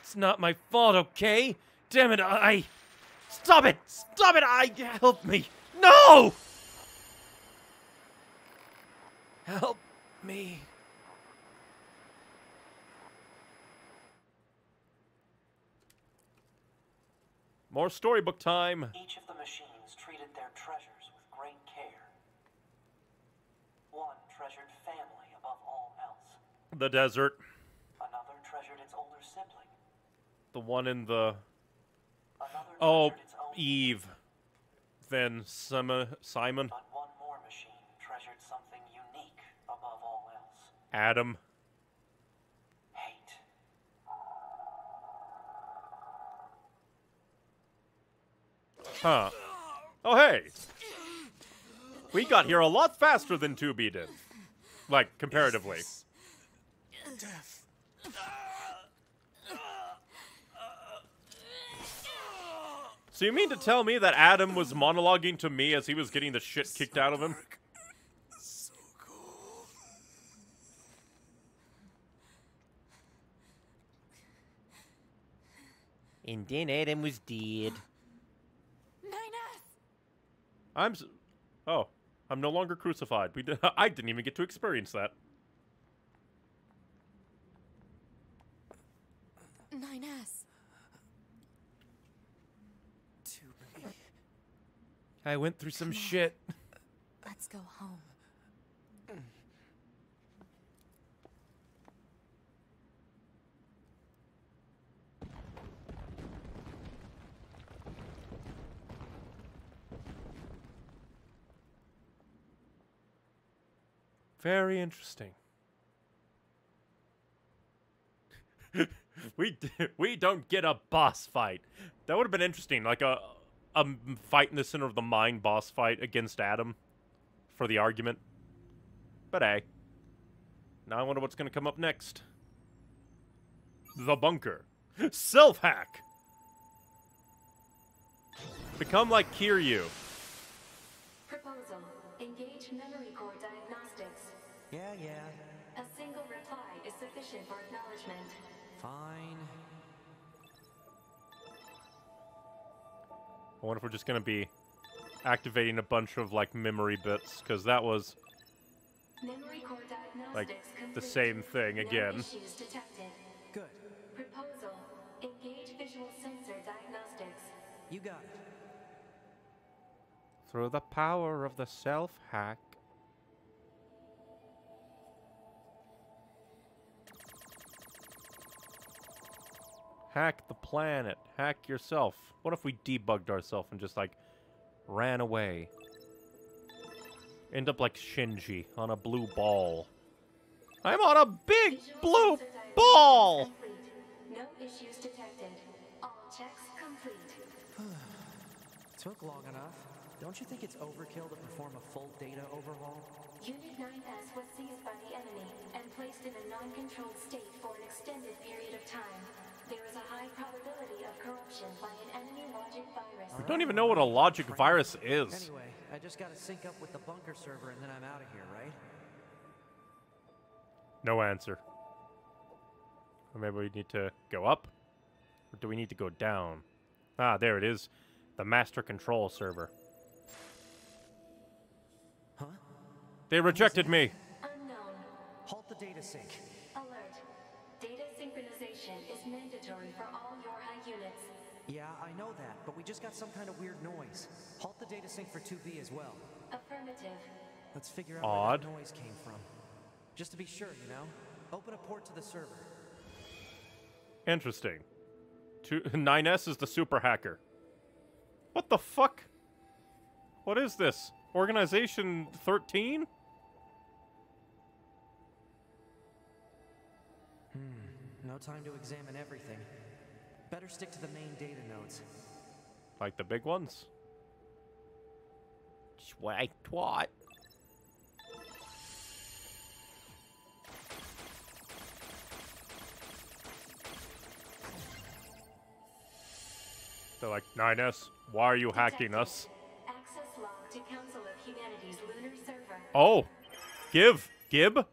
It's not my fault, okay? Damn it, I. Stop it! Stop it! I. Help me! No! Help me. More storybook time. Each of the machines treated their treasures with great care. One treasured family above all else. The desert. Another treasured its older sibling. The one in the. Another Oh, its own. Eve. Then Simon. Simon. But Adam. Hate. Huh. Oh, hey. We got here a lot faster than 2B did. Like, comparatively. Death. So you mean to tell me that Adam was monologuing to me as he was getting the shit kicked out of him? And then Adam was dead. Nine S! I'm. S- oh. I'm no longer crucified. We d- [laughs] I didn't even get to experience that. 9S. I went through some shit. Let's go home. Very interesting. [laughs] we we don't get a boss fight. That would have been interesting, like a a fight in the center of the mind boss fight against Adam for the argument. But hey, now I wonder what's going to come up next. The bunker, self hack. Become like Kiryu. Yeah, yeah. A single reply is sufficient for acknowledgement. Fine. I wonder if we're just gonna be activating a bunch of like memory bits, because that was Memory core diagnostics like complete. the same thing again. issues. Good. Proposal. Engage visual sensor diagnostics. You got it. Through the power of the self hack. Hack the planet. Hack yourself. What if we debugged ourselves and just like ran away? End up like Shinji on a blue ball. I'm on a big blue ball! No issues detected. All checks complete. [sighs] Took long enough. Don't you think it's overkill to perform a full data overhaul? Unit 9S was seized by the enemy and placed in a non-controlled state for an extended period of time. There is a high probability of corruption by an enemy logic virus. We don't even know what a logic virus is. Anyway, I just gotta sync up with the bunker server and then I'm out of here, right? No answer. Or maybe we need to go up? Or do we need to go down? Ah, there it is. The master control server. Huh? They rejected me. Unknown. Halt the data sync. Alert. Is mandatory for all Yorha units. Yeah, I know that, but we just got some kind of weird noise. Halt the data sync for 2B as well. Affirmative. Let's figure out Odd. where that noise came from. Just to be sure, you know? Open a port to the server. Interesting. Two, [laughs] 9S is the super hacker. What the fuck? What is this? Organization 13? No time to examine everything. Better stick to the main data nodes. Like the big ones? Swag twat. They're like, 9S, why are you hacking us? Access log to Council of Humanity's lunar server. Oh, give, Gib.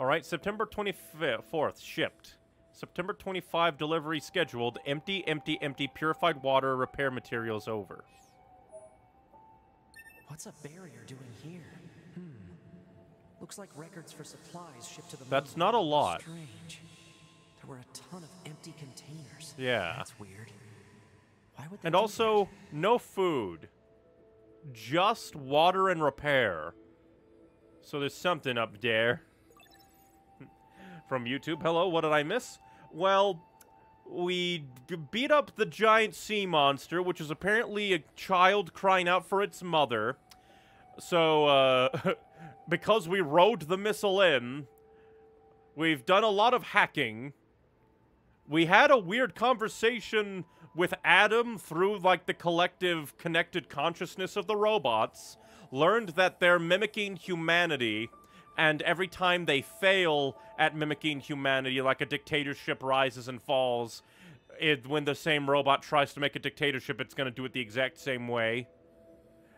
All right, September 24th, shipped. September 25, delivery scheduled. Empty, empty, empty, purified water, repair materials over. What's a barrier doing here? Hmm. Looks like records for supplies shipped to the That's moon. not a lot. Strange. There were a ton of empty containers. Yeah. That's weird. Why would they And also, no food. Just water and repair. So there's something up there. From YouTube. Hello, what did I miss? Well, we beat up the giant sea monster, which is apparently a child crying out for its mother. So, uh, [laughs] because we rode the missile in, we've done a lot of hacking. We had a weird conversation with Adam through, like, the collective connected consciousness of the robots, learned that they're mimicking humanity, and every time they fail at mimicking humanity, like a dictatorship rises and falls, it, when the same robot tries to make a dictatorship, it's going to do it the exact same way.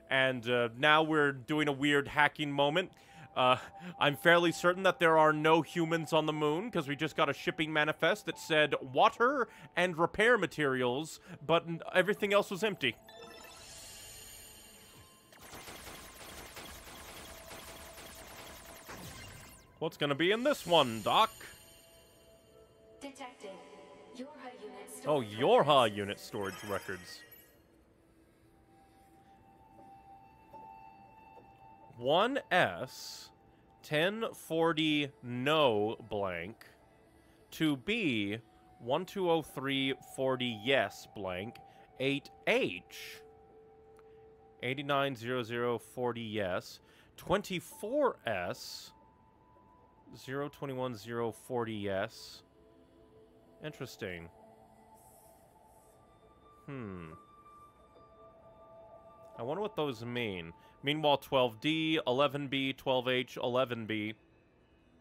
And uh, now we're doing a weird hacking moment. Uh, I'm fairly certain that there are no humans on the moon because we just got a shipping manifest that said water and repair materials, but everything else was empty. What's gonna be in this one, Doc? Detecting. Oh, Yorha unit storage records. One S, ten forty no blank, to B, one two oh three forty yes blank, eight H, eighty nine zero zero forty yes, twenty four S. 021040S. Interesting. Hmm. I wonder what those mean. Meanwhile, 12D, 11B, 12H, 11B,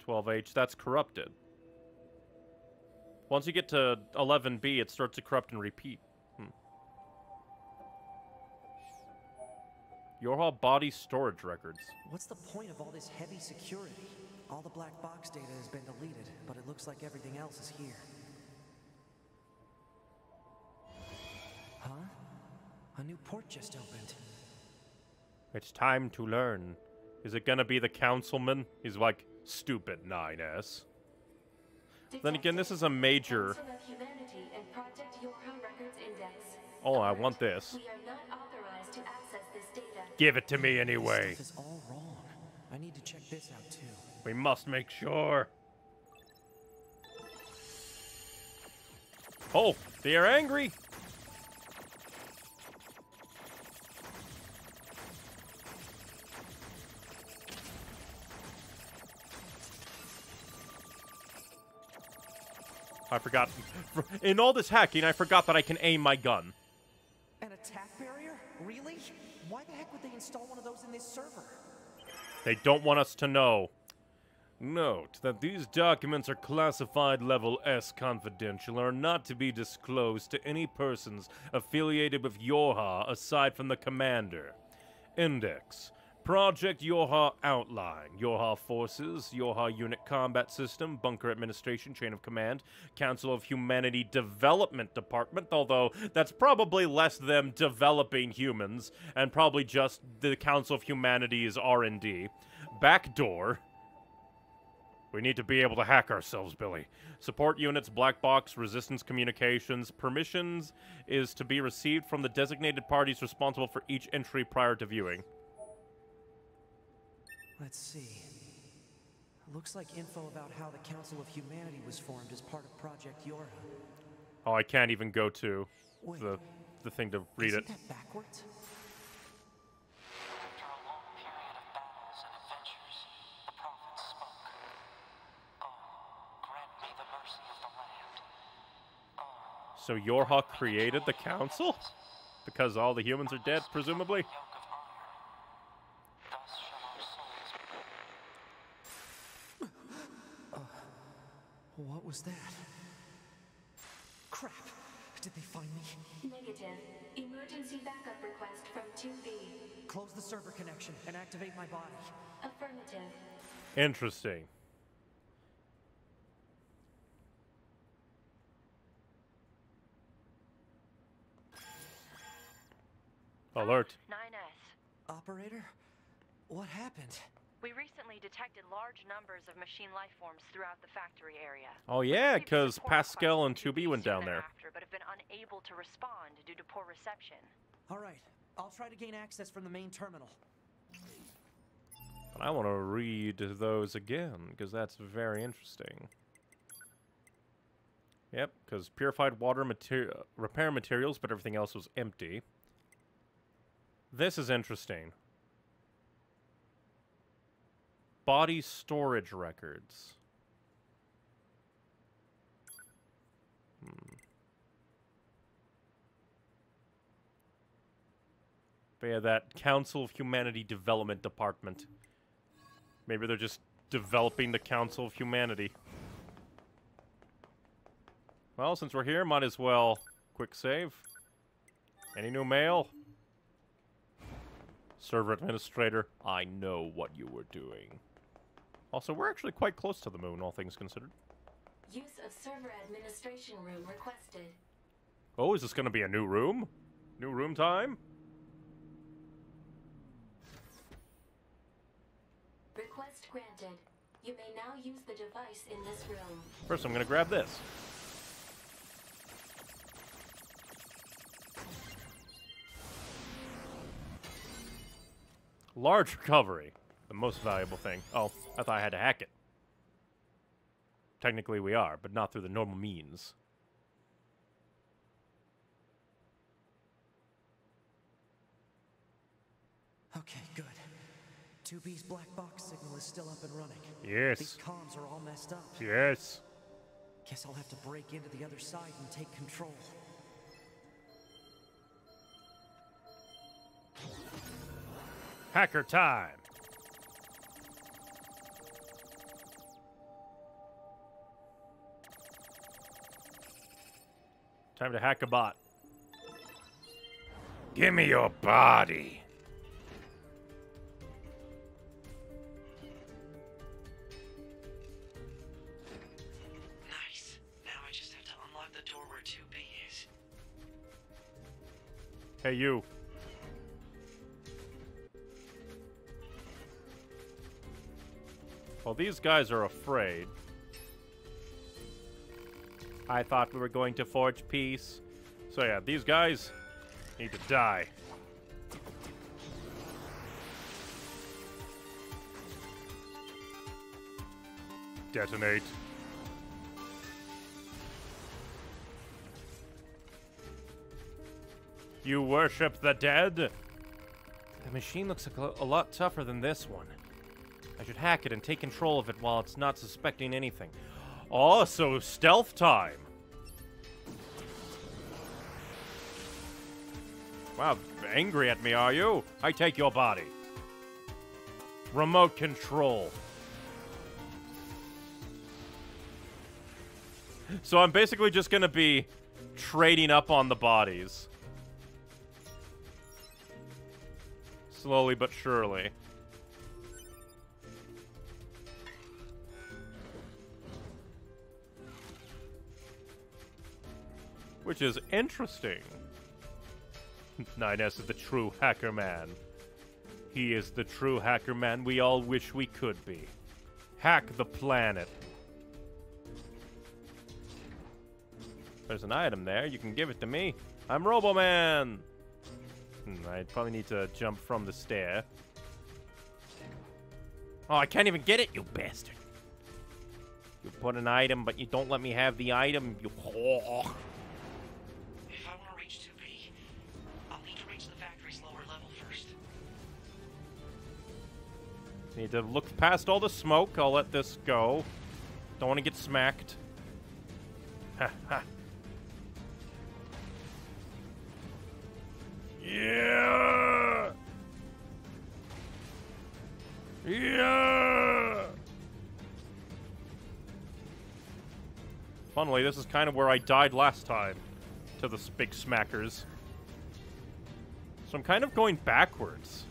12H, that's corrupted. Once you get to 11B, it starts to corrupt and repeat. Hmm. Your body storage records. What's the point of all this heavy security? All the black box data has been deleted, but it looks like everything else is here. Huh? A new port just opened. It's time to learn. Is it gonna be the councilman? He's like, stupid 9S. Then again, this is a major. Council of Humanity and Project Yorha Records Index. Oh, I want this. We are not authorized to access this. Give it to me anyway. This is all wrong. I need to check this out too. We must make sure. Oh, they are angry. I forgot. In all this hacking, I forgot that I can aim my gun. An attack barrier? Really? Why the heck would they install one of those in this server? They don't want us to know. Note that these documents are classified level S confidential and are not to be disclosed to any persons affiliated with Yorha aside from the commander. Index. Project Yorha Outline. Yorha Forces, Yorha Unit Combat System, Bunker Administration, Chain of Command, Council of Humanity Development Department, although that's probably less them developing humans and probably just the Council of Humanity's R&D. Backdoor we need to be able to hack ourselves, Billy. Support units, black box, resistance communications. Permissions is to be received from the designated parties responsible for each entry prior to viewing. Let's see. Looks like info about how the Council of Humanity was formed as part of Project Yorha. Oh, I can't even go to Wait. the the thing to read it. that backwards? So Yorha created the council? Because all the humans are dead, presumably? yoke of iron. Thus shall our souls What was that? Crap! Did they find me? Negative. Emergency backup request from 2B. Close the server connection and activate my body. Affirmative. Interesting. Alert. 9S. Operator? What happened? We recently detected large numbers of machine life forms throughout the factory area. Oh yeah, because Pascal and requests 2B went down there. After, but have been unable to respond due to poor reception. Alright, I'll try to gain access from the main terminal. But I want to read those again, because that's very interesting. Yep, because purified water material, repair materials, but everything else was empty. This is interesting. Body storage records. Hmm. Yeah, that Council of Humanity Development Department. Maybe they're just developing the Council of Humanity. Well, since we're here, might as well quick save. Any new mail? Server administrator, I know what you were doing. Also, we're actually quite close to the moon, all things considered. Use of server administration room requested. Oh, is this going to be a new room? New room time? Request granted. You may now use the device in this room. First, I'm gonna grab this. Large recovery. The most valuable thing. Oh, I thought I had to hack it. Technically, we are, but not through the normal means. Okay, good. 2B's black box signal is still up and running. Yes. These comms are all messed up. Yes. Guess I'll have to break into the other side and take control. Hacker time. Time to hack a bot. Give me your body. Nice. Now I just have to unlock the door where 2B is. Hey, you. Well, these guys are afraid. I thought we were going to forge peace. So, yeah, these guys need to die. Detonate. You worship the dead? The machine looks a, a lot tougher than this one. I should hack it and take control of it while it's not suspecting anything. Oh, so stealth time. Wow, angry at me, are you? I take your body. Remote control. So I'm basically just gonna be trading up on the bodies. Slowly but surely. Which is interesting. 9S is the true hacker man. He is the true hacker man we all wish we could be. Hack the planet. There's an item there. You can give it to me. I'm Roboman! Hmm, I probably need to jump from the stair. Oh, I can't even get it, you bastard. You put an item, but you don't let me have the item, you whore. Need to look past all the smoke. I'll let this go. Don't want to get smacked. [laughs] Yeah! Yeah! Funnily, this is kind of where I died last time. To the big smackers. So I'm kind of going backwards.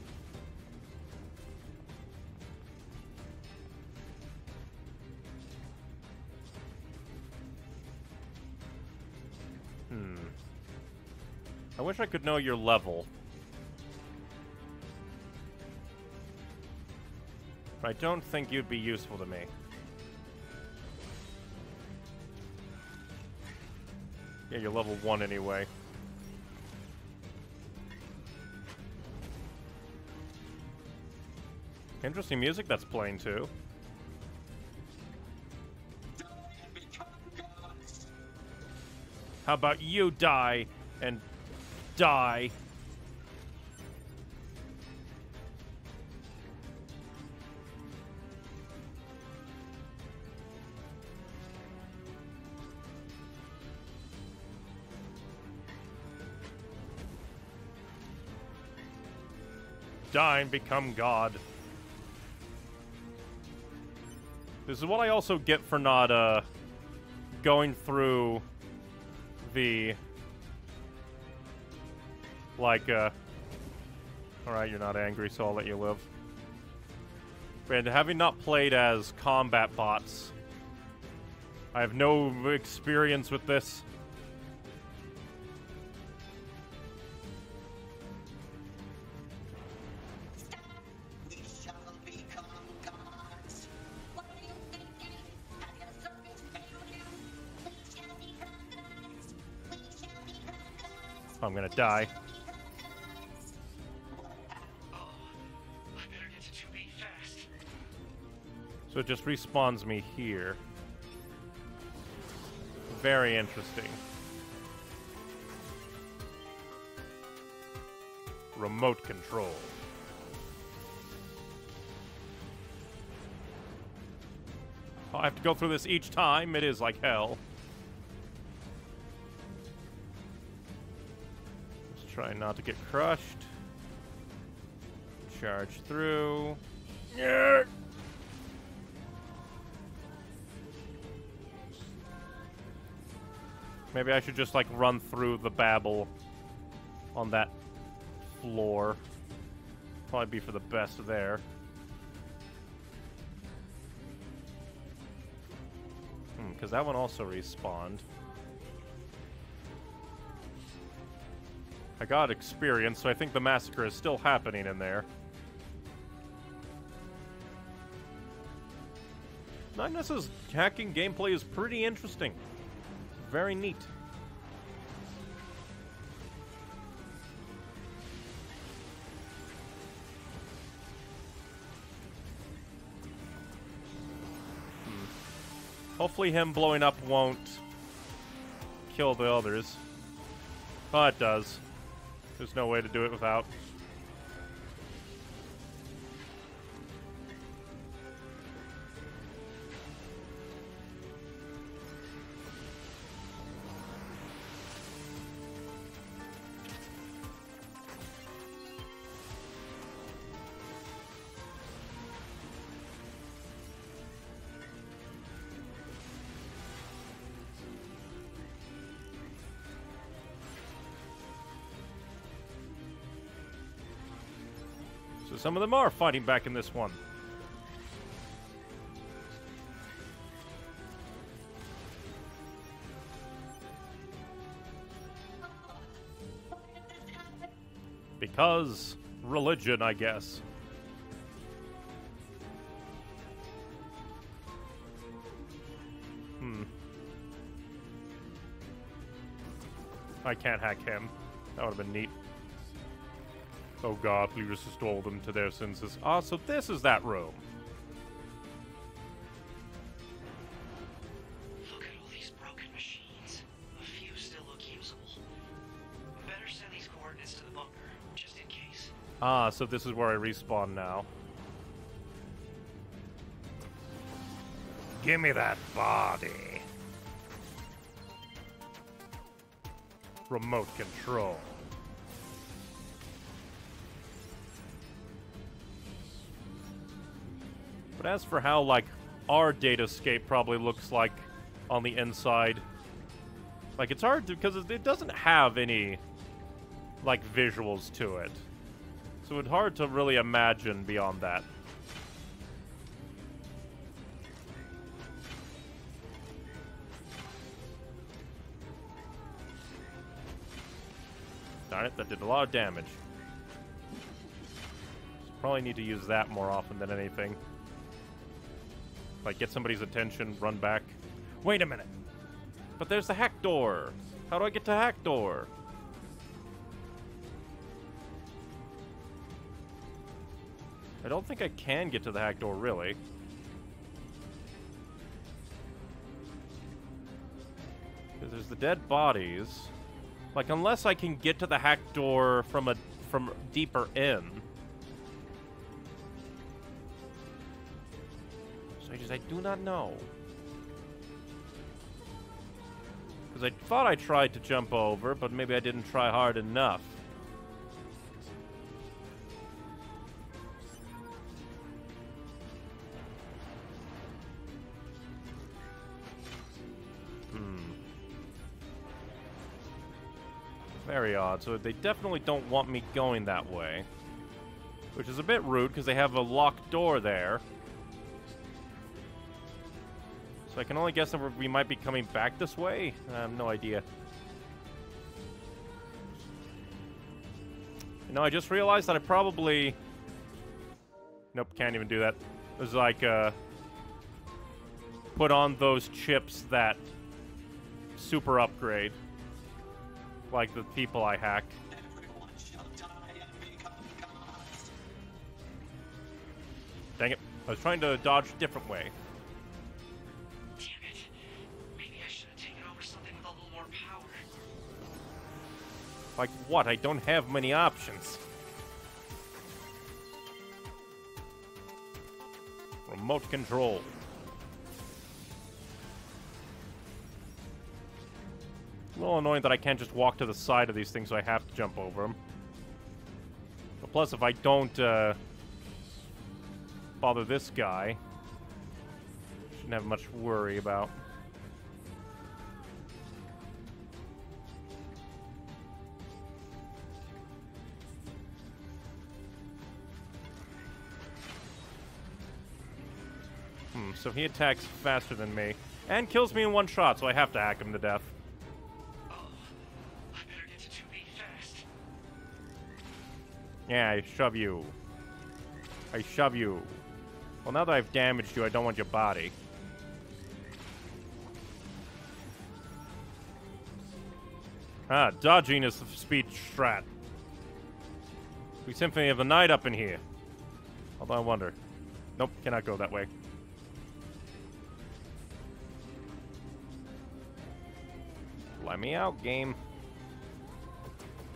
I wish I could know your level. But I don't think you'd be useful to me. Yeah, you're level 1 anyway. Interesting music that's playing too. How about you die and die? Die and become God. This is what I also get for not, uh, going through the like, uh... Alright, you're not angry, so I'll let you live. And having not played as combat bots, I have no experience with this. I'm gonna die. So it just respawns me here. Very interesting. Remote control. Oh, I have to go through this each time. It is like hell. Just try not to get crushed. Charge through. Yeah. Maybe I should just like run through the babble on that floor. Probably be for the best there. Hmm, because that one also respawned. I got experience, so I think the massacre is still happening in there. Magnus's hacking gameplay is pretty interesting. Very neat. Hopefully him blowing up won't kill the others. Oh, it does. There's no way to do it without. Some of them are fighting back in this one. Because religion, I guess. Hmm. I can't hack him. That would have been neat. Oh god, please restore them to their senses. Ah, so this is that room. Look at all these broken machines. A few still look usable. Better send these coordinates to the bunker, just in case. Ah, so this is where I respawn now. Give me that body. Remote control. As for how, like, our datascape probably looks like on the inside, like, it's hard to, because it doesn't have any, like, visuals to it. So it's hard to really imagine beyond that. Darn it, that did a lot of damage. Probably need to use that more often than anything. Like, get somebody's attention, run back. Wait a minute! But there's the hack door! How do I get to hack door? I don't think I can get to the hack door, really. There's the dead bodies. Like, unless I can get to the hack door from a from deeper in. I I do not know. Because I thought I tried to jump over, but maybe I didn't try hard enough. Hmm. Very odd. So they definitely don't want me going that way. Which is a bit rude, because they have a locked door there. So I can only guess that we're- might be coming back this way? I have no idea. You know, I just realized that I probably... Nope, can't even do that. It was like, uh... Put on those chips that super upgrade. Like the people I hack. Dang it. I was trying to dodge a different way. Like what? I don't have many options. Remote control. A little annoying that I can't just walk to the side of these things, so I have to jump over them. But plus, if I don't uh, bother this guy, shouldn't have much worry about. So he attacks faster than me. And kills me in one shot, so I have to hack him to death. Yeah, I shove you. I shove you. Well, now that I've damaged you, I don't want your body. Ah, dodging is the speed strat. We Symphony of the Night up in here. Although I wonder. Nope, cannot go that way. Me out, game.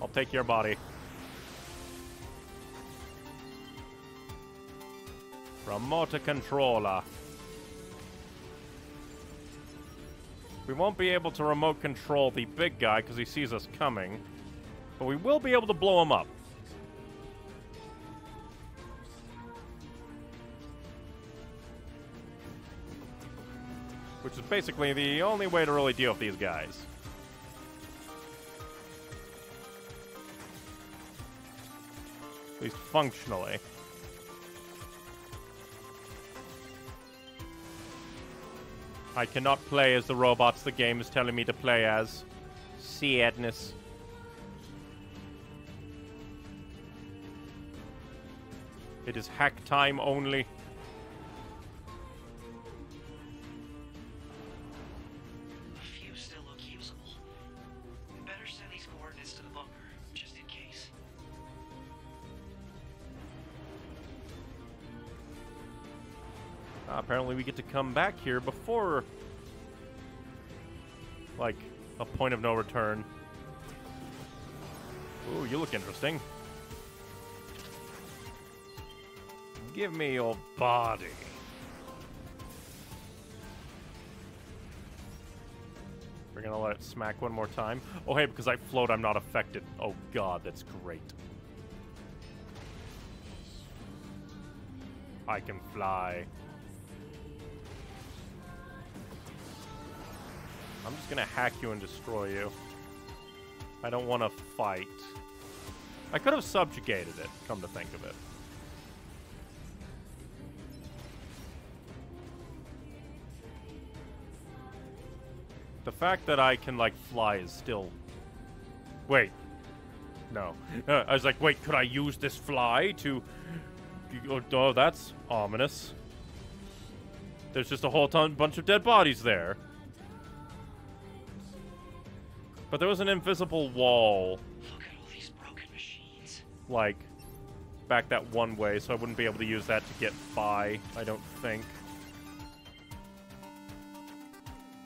I'll take your body. Remote controller. We won't be able to remote control the big guy because he sees us coming. But we will be able to blow him up. Which is basically the only way to really deal with these guys. Functionally. I cannot play as the robots the game is telling me to play as. Sadness. It is hack time only. Apparently, we get to come back here before, like, a point of no return. Ooh, you look interesting. Give me your body. We're gonna let it smack one more time. Oh, hey, because I float, I'm not affected. Oh, God, that's great. I can fly. I'm just gonna hack you and destroy you. I don't want to fight. I could have subjugated it, come to think of it. The fact that I can, like, fly is still... Wait. No. [laughs] I was like, wait, could I use this fly to... Oh, that's ominous. There's just a whole ton, bunch of dead bodies there. But there was an invisible wall. Like, back that one way, so I wouldn't be able to use that to get by, I don't think.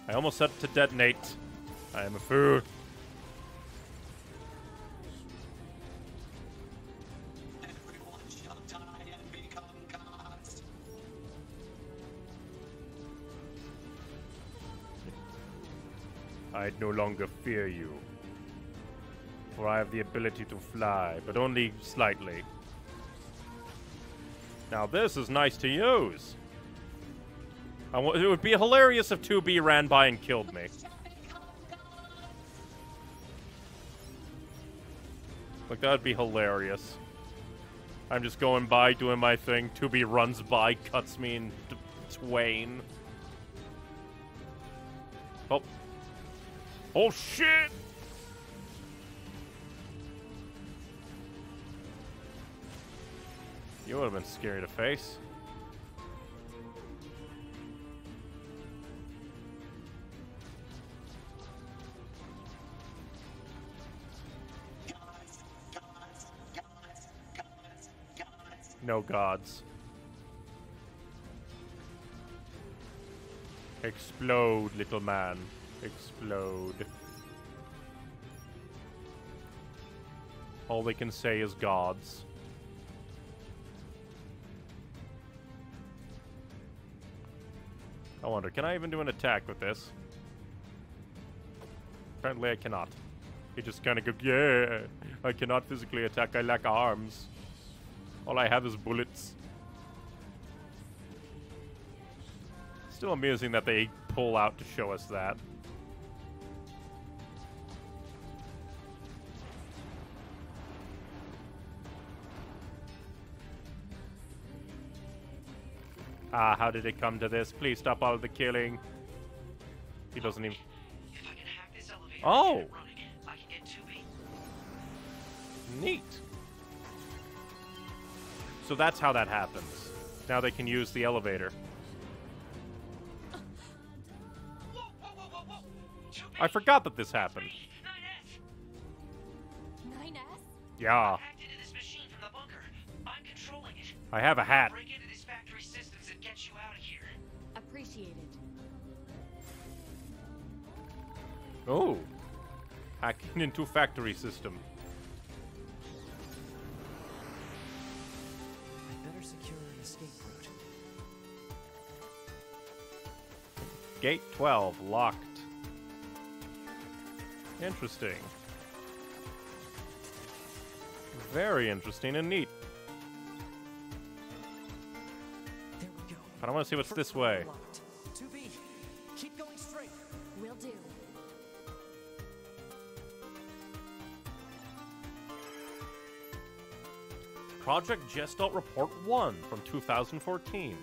I almost set to detonate. I am a fool. I no longer fear you. For I have the ability to fly, but only slightly. Now this is nice to use. It would be hilarious if 2B ran by and killed me. Like, that would be hilarious. I'm just going by, doing my thing. 2B runs by, cuts me in twain. Oh. Oh shit! You would have been scary to face. No gods. Explode, little man. Explode. All they can say is gods. I wonder, can I even do an attack with this? Apparently I cannot. He just kind of go, yeah, I cannot physically attack, I lack arms. All I have is bullets. Still amusing that they pull out to show us that. Ah, how did it come to this? Please stop all the killing. He doesn't even. Oh! Neat. So that's how that happens. Now they can use the elevator. I forgot that this happened. 9S? Yeah. Hacked into this machine from the bunker. I'm controlling it. I have a hat. Oh. Hacking into factory system. I better secure an escape route. Gate 12 locked. Interesting. Very interesting and neat. There we go. But I want to see what's this way. Project Gestalt Report 1 from 2014.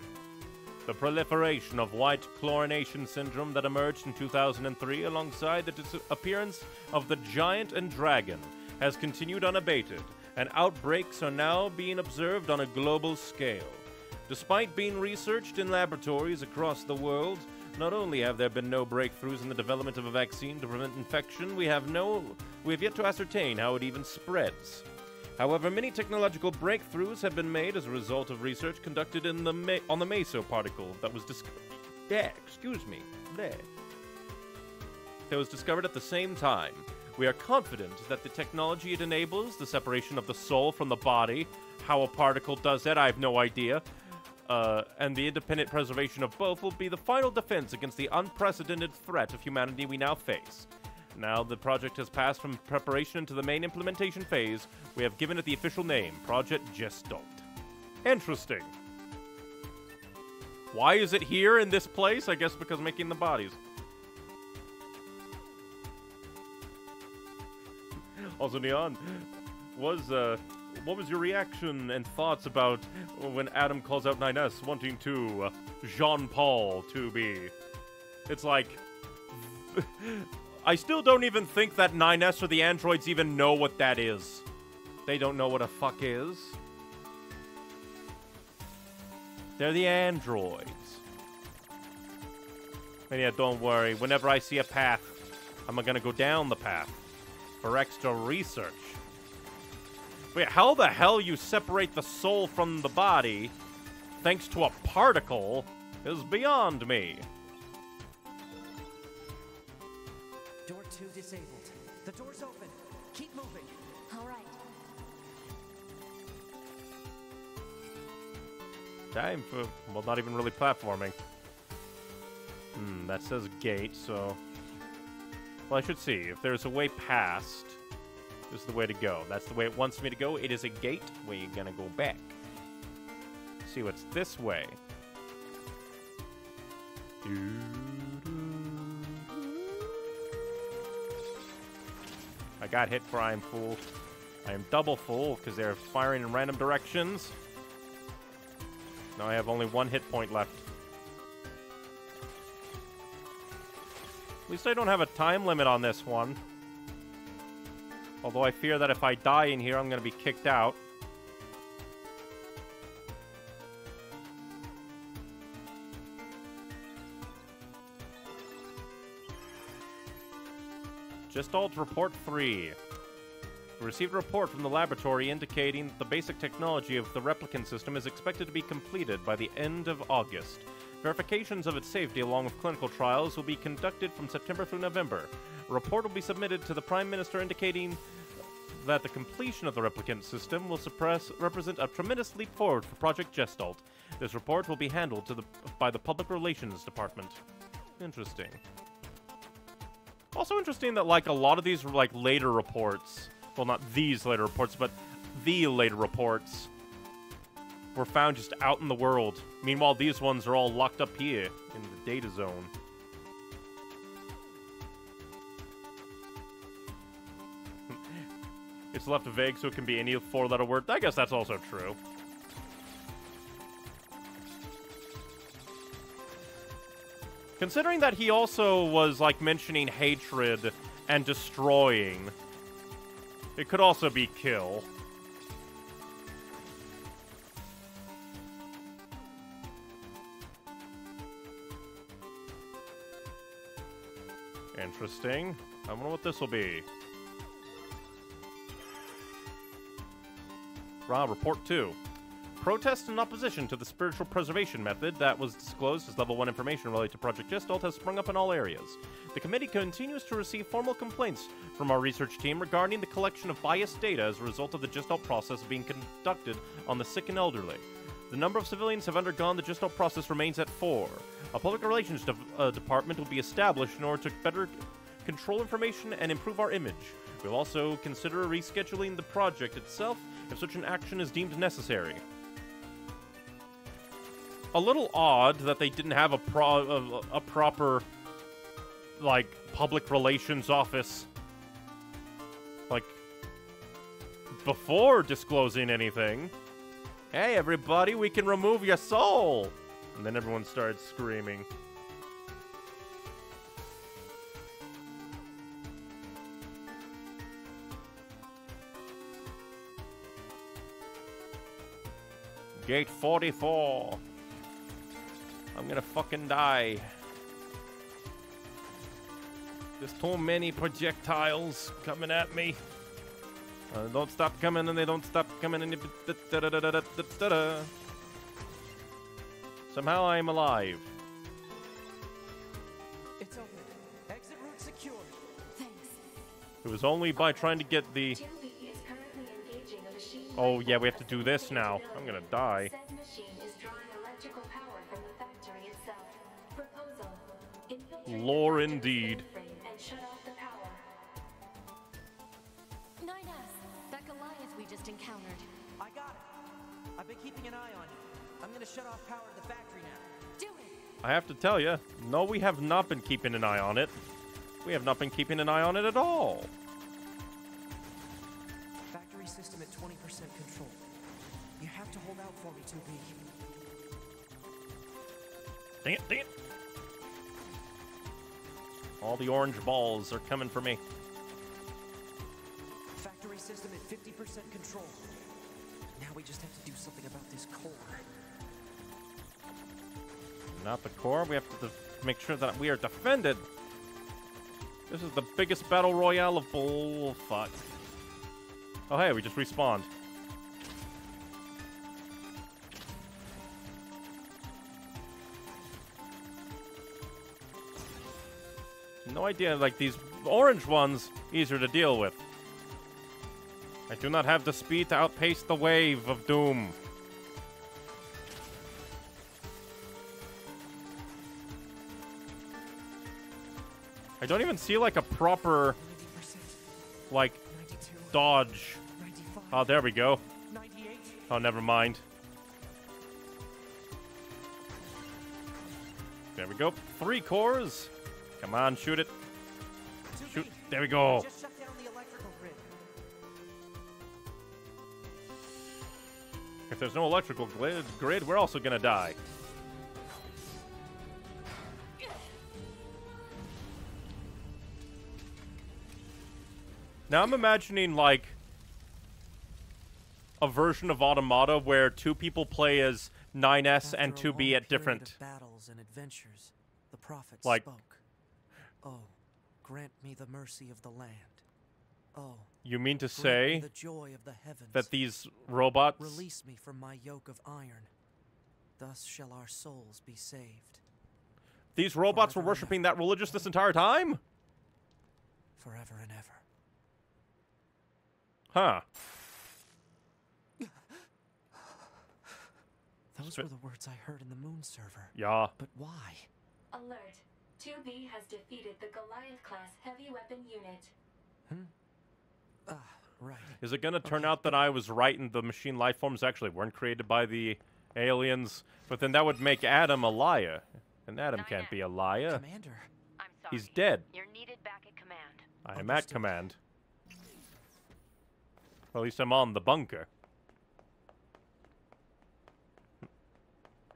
The proliferation of white chlorination syndrome that emerged in 2003 alongside the disappearance of the giant and dragon has continued unabated, and outbreaks are now being observed on a global scale. Despite being researched in laboratories across the world, not only have there been no breakthroughs in the development of a vaccine to prevent infection, we have no we have yet to ascertain how it even spreads. However, many technological breakthroughs have been made as a result of research conducted in the me- on the meso particle that was discovered. Yeah, excuse me. Bleh. That was discovered at the same time. We are confident that the technology it enables, the separation of the soul from the body, how a particle does that, I have no idea, uh, and the independent preservation of both will be the final defense against the unprecedented threat of humanity we now face. Now the project has passed from preparation into the main implementation phase, we have given it the official name, Project Gestalt. Interesting. Why is it here in this place? I guess because making the bodies. [laughs] Also, Neon, was uh, what was your reaction and thoughts about when Adam calls out 9S wanting to uh, Jean Paul to be? It's like [laughs] I still don't even think that 9S or the androids even know what that is. They don't know what a fuck is. They're the androids. And yeah, don't worry. Whenever I see a path, I'm gonna go down the path for extra research. Wait, how the hell you separate the soul from the body thanks to a particle is beyond me. Time for, well, not even really platforming. Hmm, that says gate, so. Well, I should see. If there's a way past, this is the way to go. That's the way it wants me to go. It is a gate you're gonna go back. See what's this way. I got hit for I am full. I am double full because they're firing in random directions. Now I have only one hit point left. At least I don't have a time limit on this one. Although I fear that if I die in here, I'm going to be kicked out. Gestalt report 3. Received a report from the laboratory indicating that the basic technology of the replicant system is expected to be completed by the end of August. Verifications of its safety along with clinical trials will be conducted from September through November. A report will be submitted to the Prime Minister indicating that the completion of the replicant system will suppress, represent a tremendous leap forward for Project Gestalt. This report will be handled to the, by the Public Relations Department. Interesting. Also interesting that like a lot of these like later reports, well not these later reports, but the later reports were found just out in the world. Meanwhile, these ones are all locked up here in the data zone. [laughs] it's left vague so it can be any four-letter word. I guess that's also true. Considering that he also was, like, mentioning hatred and destroying, it could also be kill. Interesting. I wonder what this will be. Ra, report 2. Protest in opposition to the spiritual preservation method that was disclosed as level 1 information related to Project Gestalt has sprung up in all areas. The committee continues to receive formal complaints from our research team regarding the collection of biased data as a result of the Gestalt process being conducted on the sick and elderly. The number of civilians have undergone the Gestalt process remains at 4. A public relations de- uh, department will be established in order to better control information and improve our image. We'll also consider rescheduling the project itself if such an action is deemed necessary a little odd that they didn't have a pro a, a proper like public relations office like before disclosing anything. Hey everybody, we can remove your soul. And then everyone started screaming. Gate 44. I'm gonna fucking die. There's too many projectiles coming at me. Uh, don't stop coming and they don't stop coming and somehow I'm alive. It's open. Exit route secured. Thanks. It was only by trying to get the. 2B is currently engaging a machine Oh yeah, we have to do this now. I'm gonna die. Just encountered. I got it. I've been keeping an eye on you. I'm gonna shut off power to the factory now. Do it! I have to tell you, no, we have not been keeping an eye on it. We have not been keeping an eye on it at all. Factory system at 20% control. You have to hold out for me, 2B. Dang it, dang it. All the orange balls are coming for me. Factory system at 50% control. Now we just have to do something about this core. Not the core. We have to make sure that we are defended. This is the biggest battle royale of bull fuck. Oh hey, we just respawned. No idea, like these orange ones, easier to deal with. I do not have the speed to outpace the wave of doom. I don't even see like a proper like dodge. Oh, there we go. Oh, never mind. There we go. Three cores. Come on, shoot it. Shoot. There we go. Just shut down the electrical grid. If there's no electrical grid, grid we're also gonna die. Now I'm imagining like a version of Automata where two people play as 9S and After a 2B at different. battles and adventures, the prophet Like- spoke. Oh, grant me the mercy of the land. Oh, You mean to me say the joy of the heavens. that these robots Release me from my yoke of iron. Thus shall our souls be saved. these robots were Forever and worshiping that religious this entire time? Forever and ever. Huh. Those Spit- were the words I heard in the moon server. Yeah. But why? Alert. 2B has defeated the Goliath class heavy weapon unit. Ah, right. Is it gonna turn out that I was right and the machine life forms actually weren't created by the aliens? But then that would make Adam a liar. And Adam can't be a liar. Commander. I'm sorry. He's dead. You're needed back at command. I am at command. At least I'm on the bunker.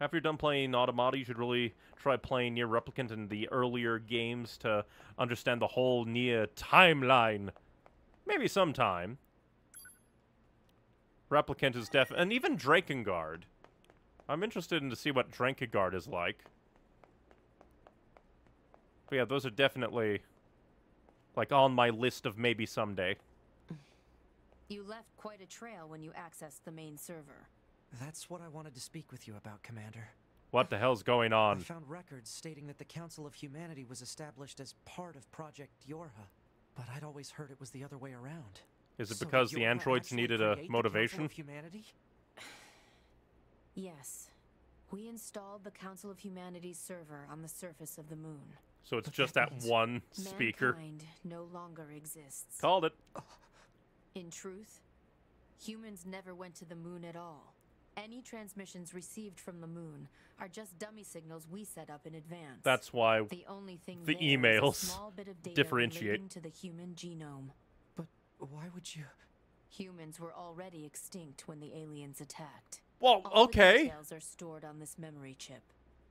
After you're done playing Automata, you should really try playing Nier Replicant in the earlier games to understand the whole Nier timeline. Maybe sometime. Replicant is def- and even Drakengard. I'm interested in to see what Drakengard is like. But yeah, those are definitely like on my list of maybe someday. You left quite a trail when you accessed the main server. That's what I wanted to speak with you about, Commander. What the hell's going on? I on? found records stating that the Council of Humanity was established as part of Project Yorha, but I'd always heard it was the other way around. Is it So because the androids needed a create the motivation? of Humanity? Yes. We installed the Council of Humanity's server on the surface of the moon. So it's just that one speaker. Mankind no longer exists. Called it. In truth, humans never went to the moon at all. Any transmissions received from the moon are just dummy signals we set up in advance. That's why the only thing the there is a emails small bit of data differentiate. relating to the human genome. But why would you? Humans were already extinct when the aliens attacked. Well, All the okay. details are stored on this memory chip.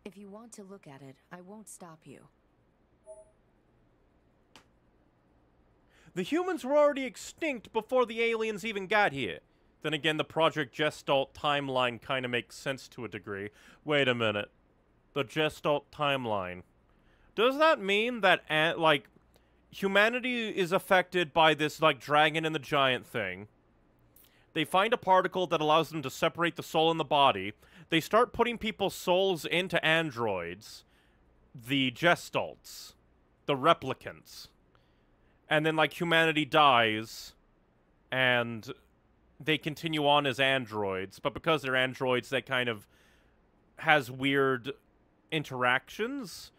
If you want to look at it, I won't stop you. The humans were already extinct before the aliens even got here. Then again, the Project Gestalt timeline kind of makes sense to a degree. Wait a minute. The Gestalt timeline. Does that mean that, like, humanity is affected by this, like, dragon and the giant thing? They find a particle that allows them to separate the soul and the body. They start putting people's souls into androids, the Gestalts, the replicants and then like humanity dies and they continue on as androids but because they're androids that kind of has weird interactions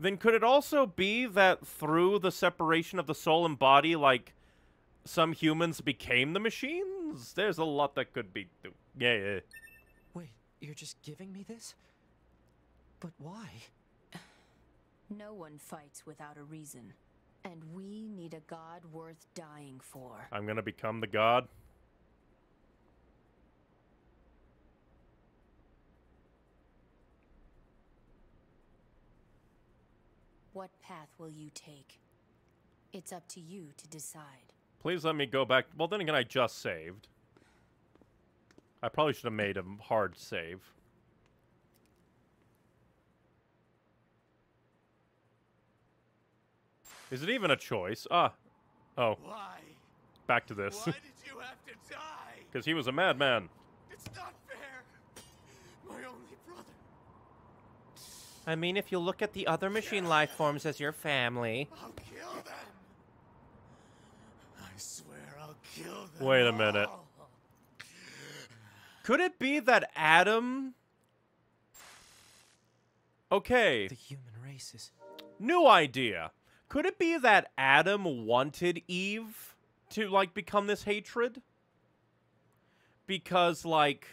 then could it also be that through the separation of the soul and body like some humans became the machines there's a lot that could be yeah, yeah. Wait, you're just giving me this? But why? No one fights without a reason. And we need a god worth dying for. i'm gonna become the god What path will you take? It's up to you to decide. Please let me go back. Well, then again, I just saved. I probably should have made a hard save. Is it even a choice? Ah. Oh. Why? Back to this. Why did you have to [laughs] die? Because he was a madman. It's not fair. My only brother. I mean, if you look at the other machine life forms as your family. I'll kill them. I swear I'll kill them. Wait a minute. Could it be that Adam. Okay. The human race is. New idea. Could it be that Adam wanted Eve to, like, become this hatred? Because, like.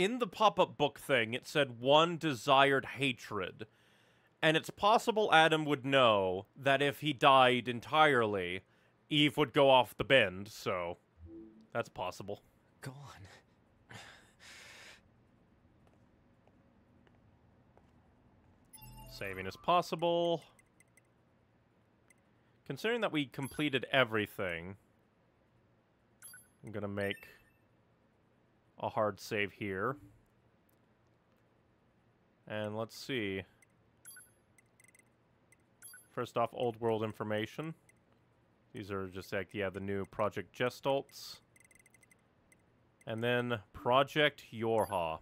In the pop up book thing, it said one desired hatred. And it's possible Adam would know that if he died entirely, Eve would go off the bend, so. That's possible. Go on. Saving is possible. Considering that we completed everything, I'm gonna make a hard save here. And let's see. First off, old world information. These are just like, yeah, the new Project Gestalt. And then Project Yorha.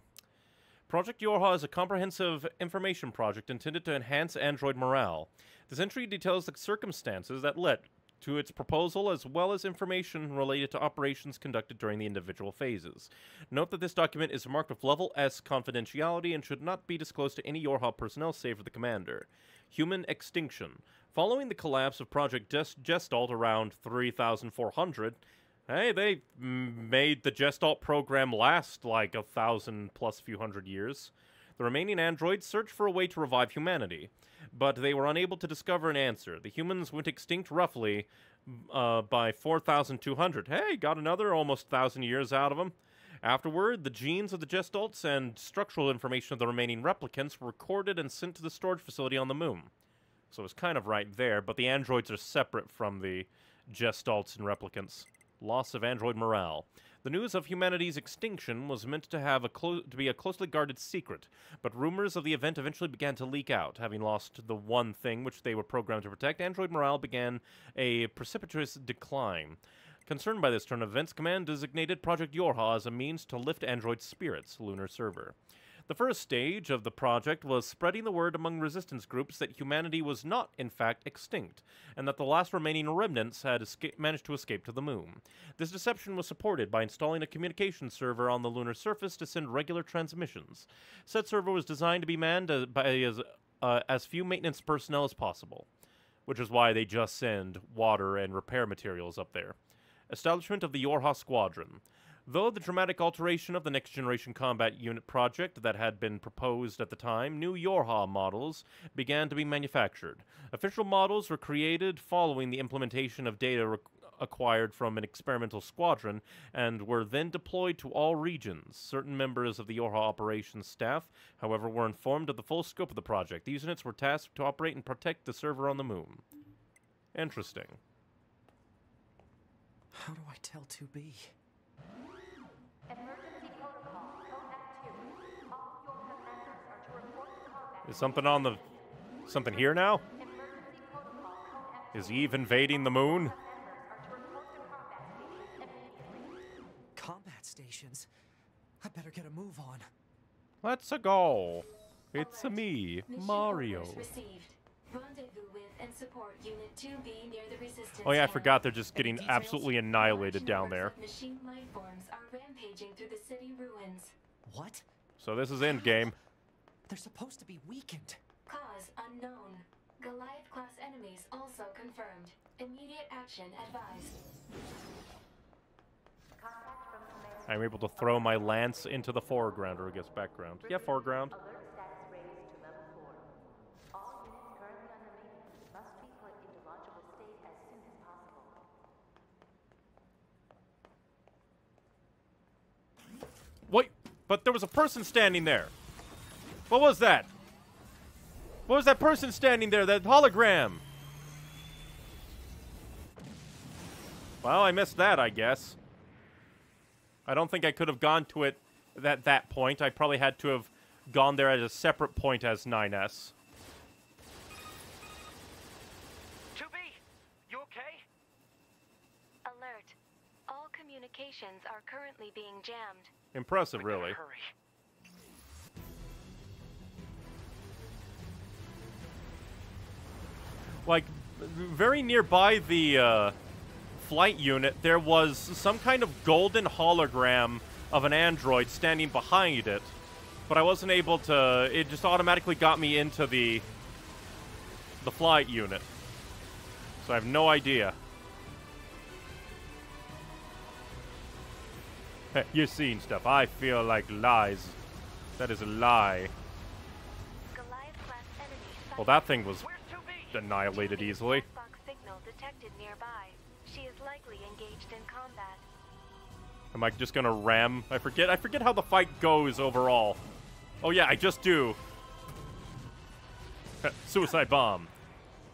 Project Yorha is a comprehensive information project intended to enhance android morale. This entry details the circumstances that led to its proposal as well as information related to operations conducted during the individual phases. Note that this document is marked with Level S confidentiality and should not be disclosed to any Yorha personnel save for the commander. Human extinction. Following the collapse of Project Gestalt around 3400, hey, they made the Gestalt program last like a thousand plus few hundred years. The remaining androids searched for a way to revive humanity but they were unable to discover an answer. The humans went extinct roughly uh, by 4,200. Hey, got another almost 1,000 years out of them. Afterward, the genes of the Gestalts and structural information of the remaining replicants were recorded and sent to the storage facility on the moon. So it's kind of right there, but the androids are separate from the Gestalts and replicants. Loss of android morale. The news of humanity's extinction was meant to have a to be a closely guarded secret, but rumors of the event eventually began to leak out. Having lost the one thing which they were programmed to protect, android morale began a precipitous decline. Concerned by this turn of events, Command designated Project Yorha as a means to lift android spirits, lunar server. The first stage of the project was spreading the word among resistance groups that humanity was not, in fact, extinct, and that the last remaining remnants had managed to escape to the moon. This deception was supported by installing a communication server on the lunar surface to send regular transmissions. Said server was designed to be manned as, by as, uh, as few maintenance personnel as possible, which is why they just send water and repair materials up there. Establishment of the Yorha Squadron. Though the dramatic alteration of the Next Generation Combat Unit project that had been proposed at the time, new Yorha models began to be manufactured. Official models were created following the implementation of data acquired from an experimental squadron and were then deployed to all regions. Certain members of the Yorha operations staff, however, were informed of the full scope of the project. These units were tasked to operate and protect the server on the moon. Interesting. How do I tell 2B? Is something on the... Something here now? Is Eve invading the moon? Combat stations? I better get a move on. Let's a go. It's a me, Mario. Oh yeah, I forgot they're just getting absolutely annihilated down there. Machine life forms are rampaging through the city ruins. What? So this is endgame. [gasps] They're supposed to be weakened. Cause unknown. Goliath class enemies also confirmed. Immediate action advised. I'm able to throw my lance into the foreground, or I guess background. Yeah, foreground. Wait, but there was a person standing there. What was that? What was that person standing there? That hologram? Well, I missed that, I guess. I don't think I could have gone to it at that point. I probably had to have gone there at a separate point as 9S. 2B, you okay? Alert. All communications are currently being jammed. Impressive, really. Hurry. like very nearby the uh, flight unit, there was some kind of golden hologram of an android standing behind it, but I wasn't able to. It just automatically got me into the the flight unit, so I have no idea. [laughs] You're seeing stuff. I feel like lies. That is a lie. Well, that thing was annihilated easily. Am I just gonna ram? I forget. I forget how the fight goes overall. Oh yeah, I just do. [laughs] Suicide bomb.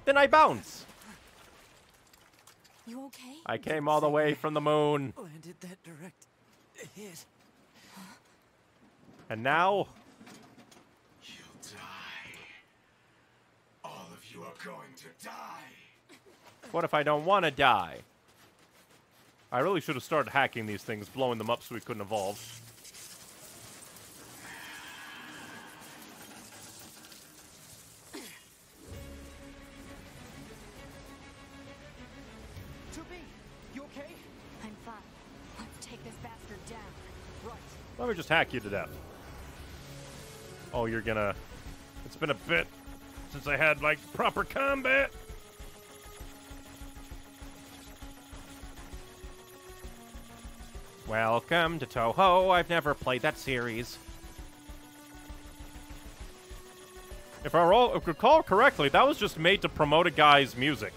Then I bounce. You okay? I came all the way from the moon. Oh, Landed that direct hit. And now You'll die. All of you are going to die. What if I don't want to die? I really should have started hacking these things, blowing them up so we couldn't evolve. Just hack you to death. Oh, you're gonna... It's been a bit since I had, like, proper combat. Welcome to Touhou. I've never played that series. If I recall correctly, that was just made to promote a guy's music.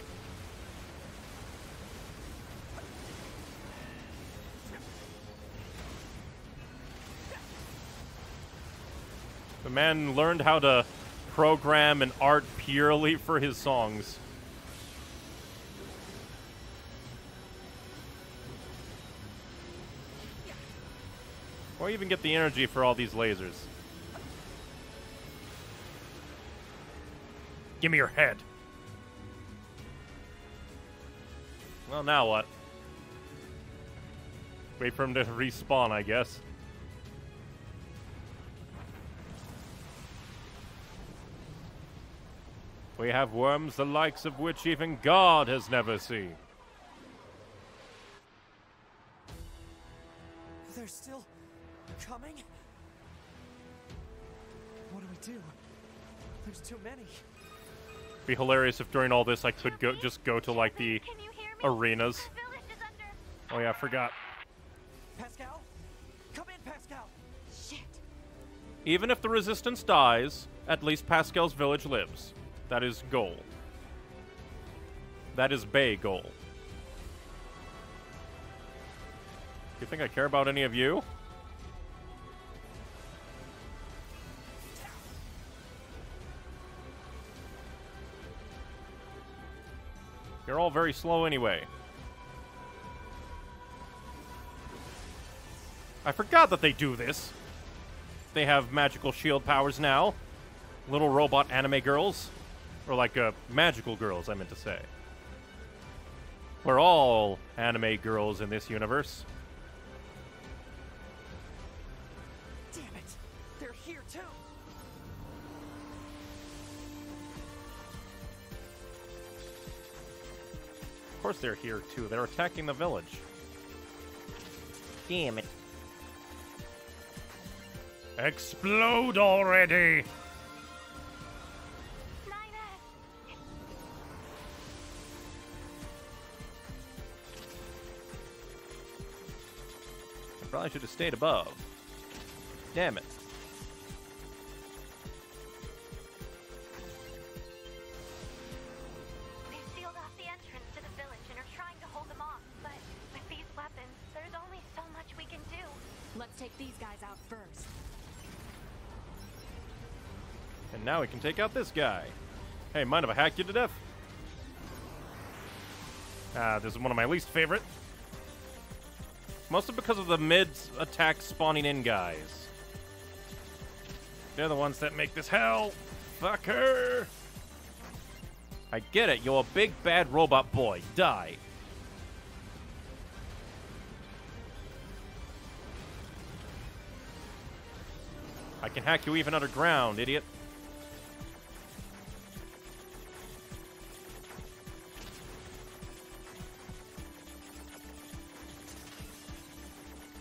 Man learned how to program and art purely for his songs. Or even get the energy for all these lasers? Give me your head. Well, now what? Wait for him to [laughs] respawn, I guess. We have worms the likes of which even God has never seen. They're still coming? What do we do? There's too many. Be hilarious if during all this I could go just go to like the arenas. Oh yeah, I forgot. Pascal? Come in, Pascal! Shit. Even if the resistance dies, at least Pascal's village lives. That is goal. That is Bay goal. You think I care about any of you? You're all very slow anyway. I forgot that they do this. They have magical shield powers now. Little robot anime girls. Or like uh, magical girls, I meant to say. We're all anime girls in this universe. Damn it! They're here too! Of course they're here too. They're attacking the village. Damn it. Explode already! Let's take these guys out first. And now we can take out this guy. Hey, mind if I hack you to death? Ah, this is one of my least favorite. Mostly because of the mid attack spawning in guys. They're the ones that make this hell. Fucker! I get it, you're a big bad robot boy. Die. I can hack you even underground, idiot.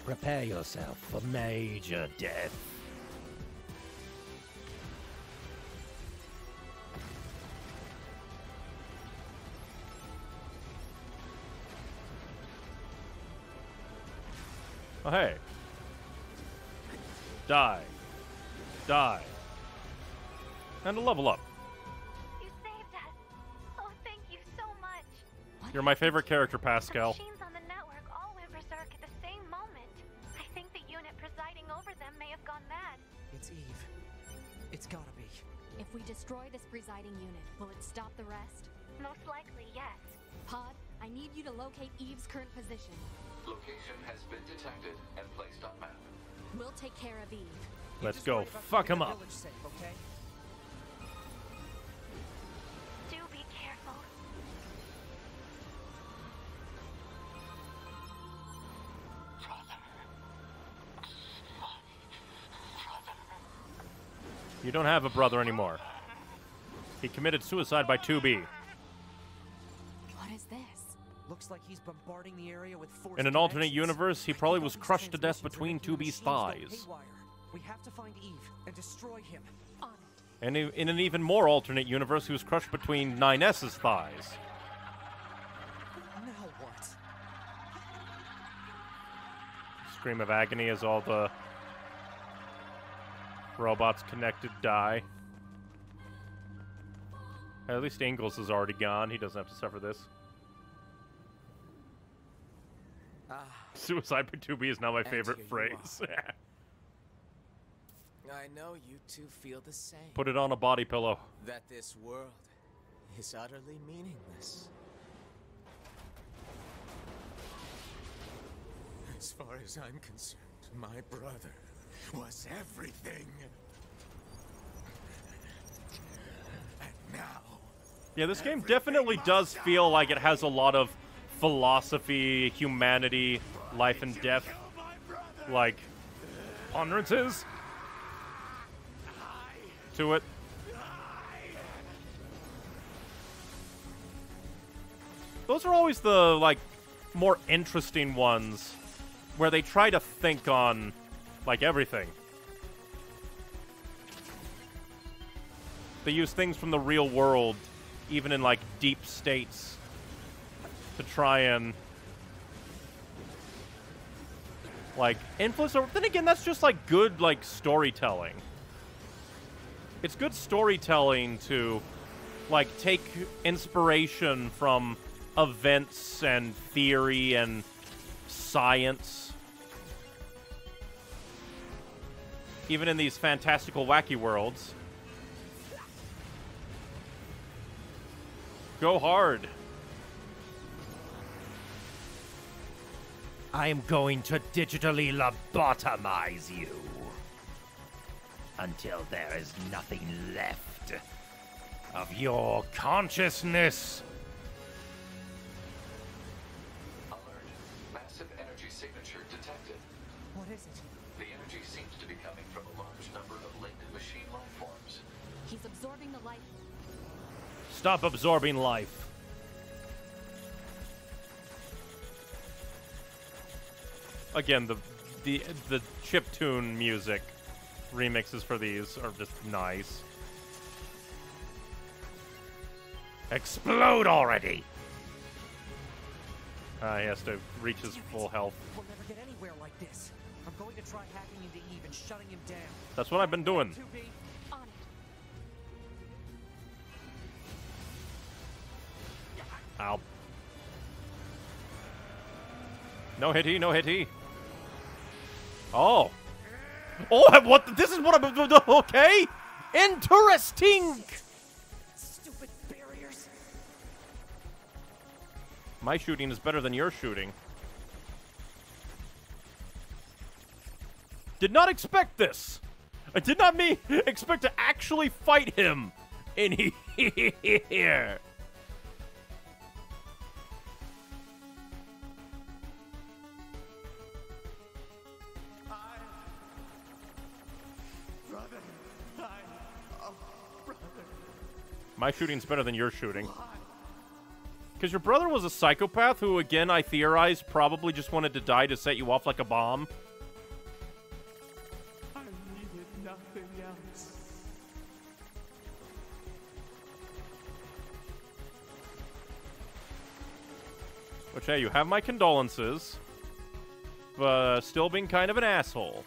Prepare yourself for major death. Oh, hey. Die. Die. And a level up. You saved us. Oh, thank you so much. You're my favorite character, Pascal. destroy this presiding unit. Will it stop the rest? Most likely, yes. Pod, I need you to locate Eve's current position. Location has been detected and placed on map. We'll take care of Eve. Let's go fuck him up. Safe, okay? Do be careful. Brother. You don't have a brother anymore. He committed suicide by 2B. What is this? Looks like he's bombarding the area with force In an alternate universe, he probably was crushed to death between 2B's thighs. We have to find Eve and destroy him. And in an even more alternate universe, he was crushed between 9S's thighs. Now what? Scream of agony as all the robots connected die. At least Engels is already gone. He doesn't have to suffer this. Ah, Suicide 2B is now my favorite phrase. [laughs] I know you two feel the same. Put it on a body pillow. That this world is utterly meaningless. As far as I'm concerned, my brother was everything. And now, Yeah, this game definitely does feel like it has a lot of philosophy, humanity, life and death, like ponderances to it. Those are always the like more interesting ones where they try to think on like everything. They use things from the real world, even in like deep states, to try and like influence. Or then again, that's just like good like storytelling. It's good storytelling to like take inspiration from events and theory and science. Even in these fantastical, wacky worlds. Go hard. I am going to digitally lobotomize you. Until there is nothing left of your consciousness. Stop absorbing life. Again, the the the chip tune music remixes for these are just nice. Explode already! Uh, he has to reach his full health. We'll never get anywhere like this. I'm going to try hacking into Eve and shutting him down. That's what I've been doing. Ow. No hitty, no hitty. Oh. Oh, [laughs] what? This is what I'm. [laughs] Okay. Interesting. Stupid barriers. My shooting is better than your shooting. Did not expect this. I did not me [laughs] expect to actually fight him in here. My shooting's better than your shooting. Because your brother was a psychopath who, again, I theorize probably just wanted to die to set you off like a bomb. I needed nothing else. Which, hey, you have my condolences. But still being kind of an asshole.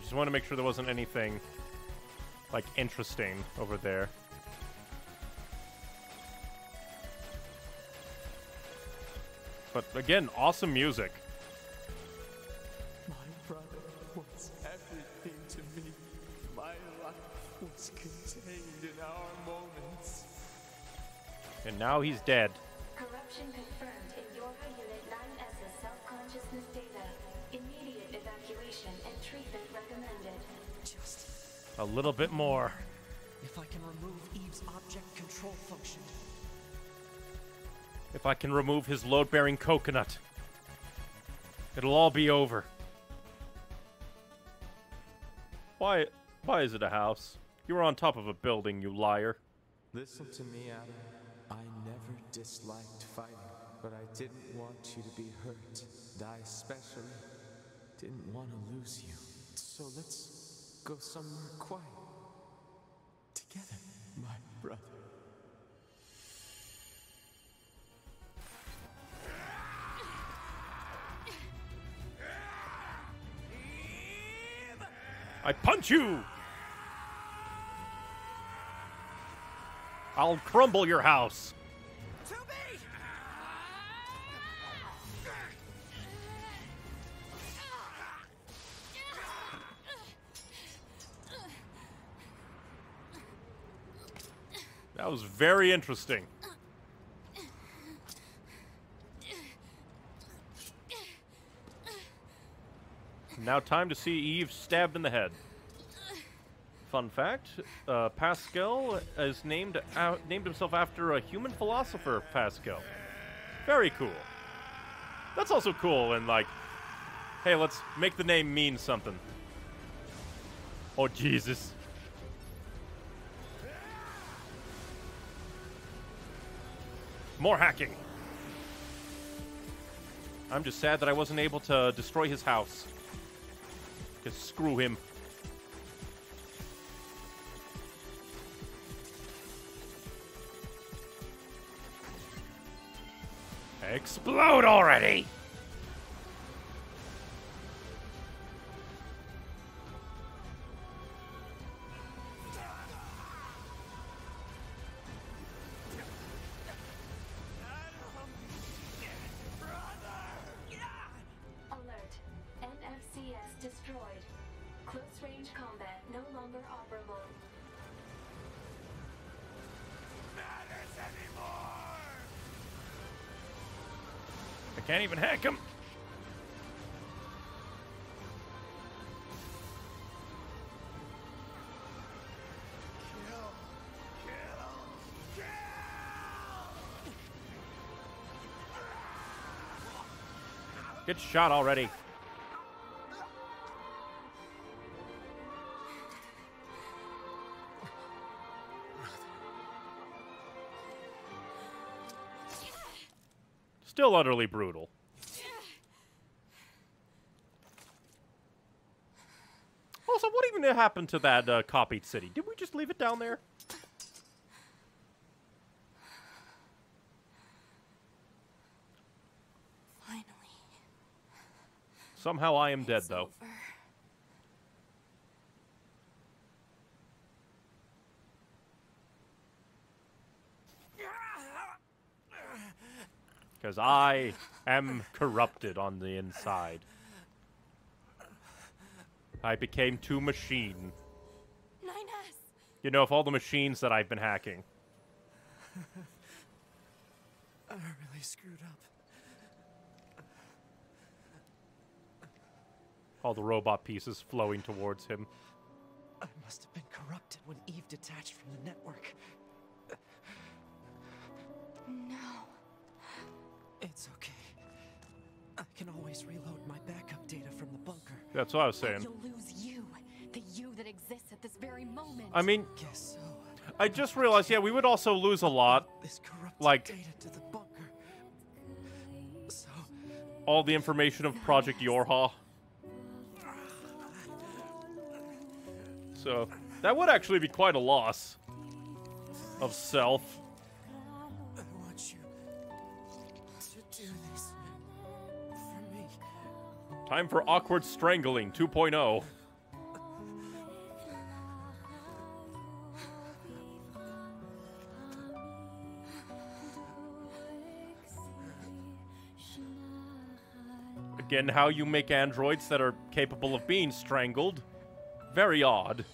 Just want to make sure there wasn't anything, like, interesting over there. But again, awesome music. My brother was everything to me. My life was contained in our moments. And now he's dead. A little bit more. If I can remove Eve's object control function. If I can remove his load bearing coconut, it'll all be over. Why why is it a house? You were on top of a building, you liar. Listen to me, Adam. I never disliked fighting, but I didn't want you to be hurt. And I especially didn't want to lose you. So let's go somewhere quiet. Together, my brother. I punch you! I'll crumble your house. That was very interesting. Now time to see Eve stabbed in the head. Fun fact: uh, Pascal is named uh, named himself after a human philosopher, Pascal. Very cool. That's also cool and like, hey, let's make the name mean something. Oh Jesus! More hacking. I'm just sad that I wasn't able to destroy his house. Cause screw him. Explode already! Can't even hack him. Get shot already. Still utterly brutal. Also, what even happened to that uh, copied city? Did we just leave it down there? Finally. Somehow I am dead, though. Because I am corrupted on the inside. I became too machine. Nine-S! You know, of all the machines that I've been hacking. I really screwed up. All the robot pieces flowing towards him. I must have been corrupted when Eve detached from the network. No. It's okay. I can always reload my backup data from the bunker. That's what I was saying. You'll lose you. The you that exists at this very moment. I mean, Guess so. I just realized, yeah, we would also lose a lot. This corrupted Like, data to the bunker. So all the information of Project Yorha. So, that would actually be quite a loss of self. Time for awkward strangling oh. 2.0. Again, how you make androids that are capable of being strangled. Very odd.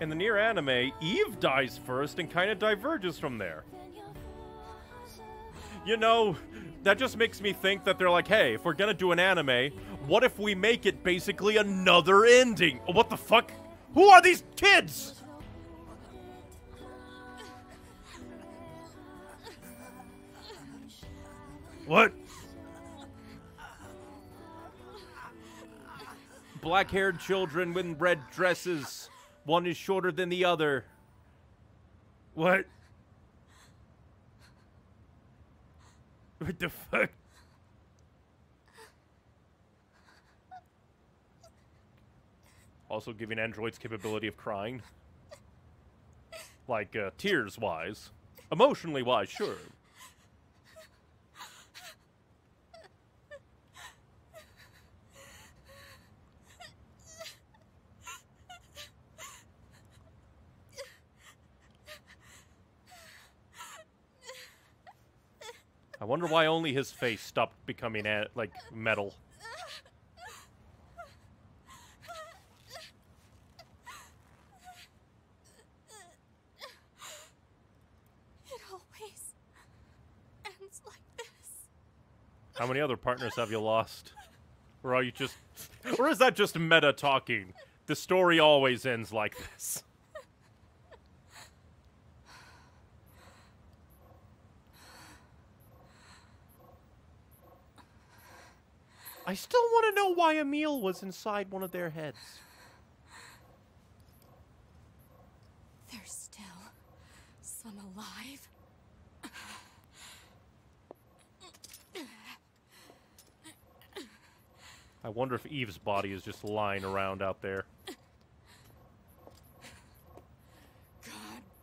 In the Nier anime, Eve dies first and kind of diverges from there. You know, that just makes me think that they're like, hey, if we're gonna do an anime, What if we make it basically another ending? What the fuck? Who are these kids? What? Black haired children with red dresses. One is shorter than the other. What? What the fuck? Also giving androids capability of crying. Like, uh, tears-wise. Emotionally wise, sure. I wonder why only his face stopped becoming, a- like, metal. It always ends like this. How many other partners have you lost? Or are you just... Or is that just meta talking? The story always ends like this. I still want to know why Emil was inside one of their heads. There's still some alive. I wonder if Eve's body is just lying around out there.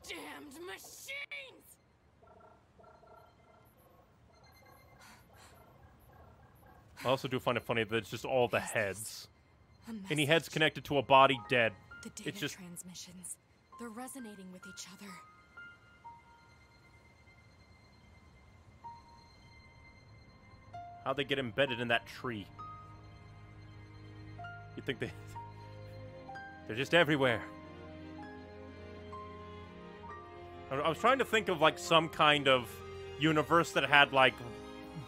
Damned machines! I also do find it funny that it's just all the heads. Any heads connected to a body dead. The data It's just transmissions. They're resonating with each other. How'd they get embedded in that tree? You think they... They're just everywhere. I I was trying to think of, like, some kind of universe that had, like,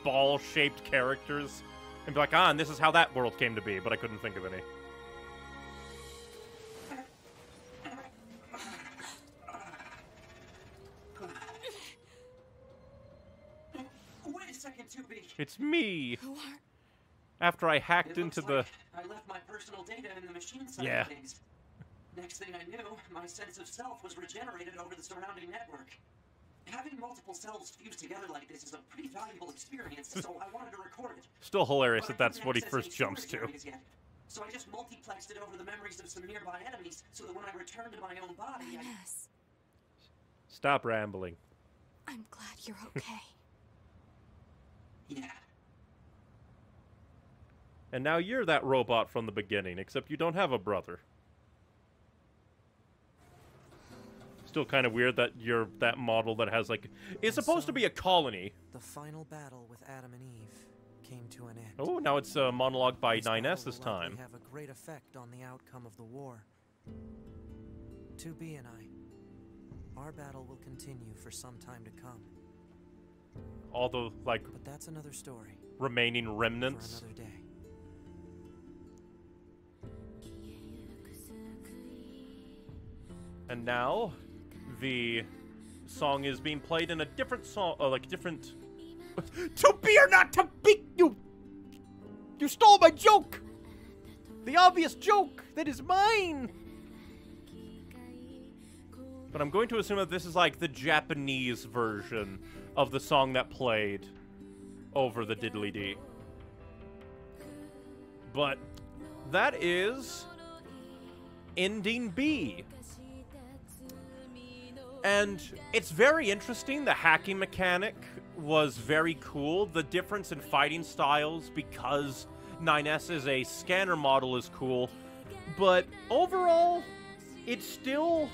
ball-shaped characters. And be like, ah, and this is how that world came to be, but I couldn't think of any. Wait a second, 2B. It's me! Who are... After I hacked It looks into like the... I left my personal data in the machine side Yeah. of things. Next thing I knew, my sense of self was regenerated over the surrounding network. Having multiple selves fused together like this is a pretty valuable experience, so I wanted to record it. Still hilarious But that that's what he first jumps to. yet. So I just multiplexed it over the memories of some nearby enemies, so that when I returned to my own body, I... Yes. Stop rambling. I'm glad you're [laughs] okay. Yeah. And now you're that robot from the beginning, except you don't have a brother. Still kind of weird that you're that model that has like it's supposed to be a colony. The final battle with Adam and Eve came to an end. Oh, now it's a monologue by This battle 9S this time. have a great effect on the outcome of the war. 2B and I, our battle will continue for some time to come. All the like But that's another story remaining for remnants. another day. And now the song is being played in a different song, uh, like different. [laughs] to be or not to be, you. You stole my joke. The obvious joke that is mine. But I'm going to assume that this is like the Japanese version of the song that played over the diddly dee. But that is ending B. And it's very interesting. The hacking mechanic was very cool. The difference in fighting styles because 9S is a scanner model is cool. But overall, it's still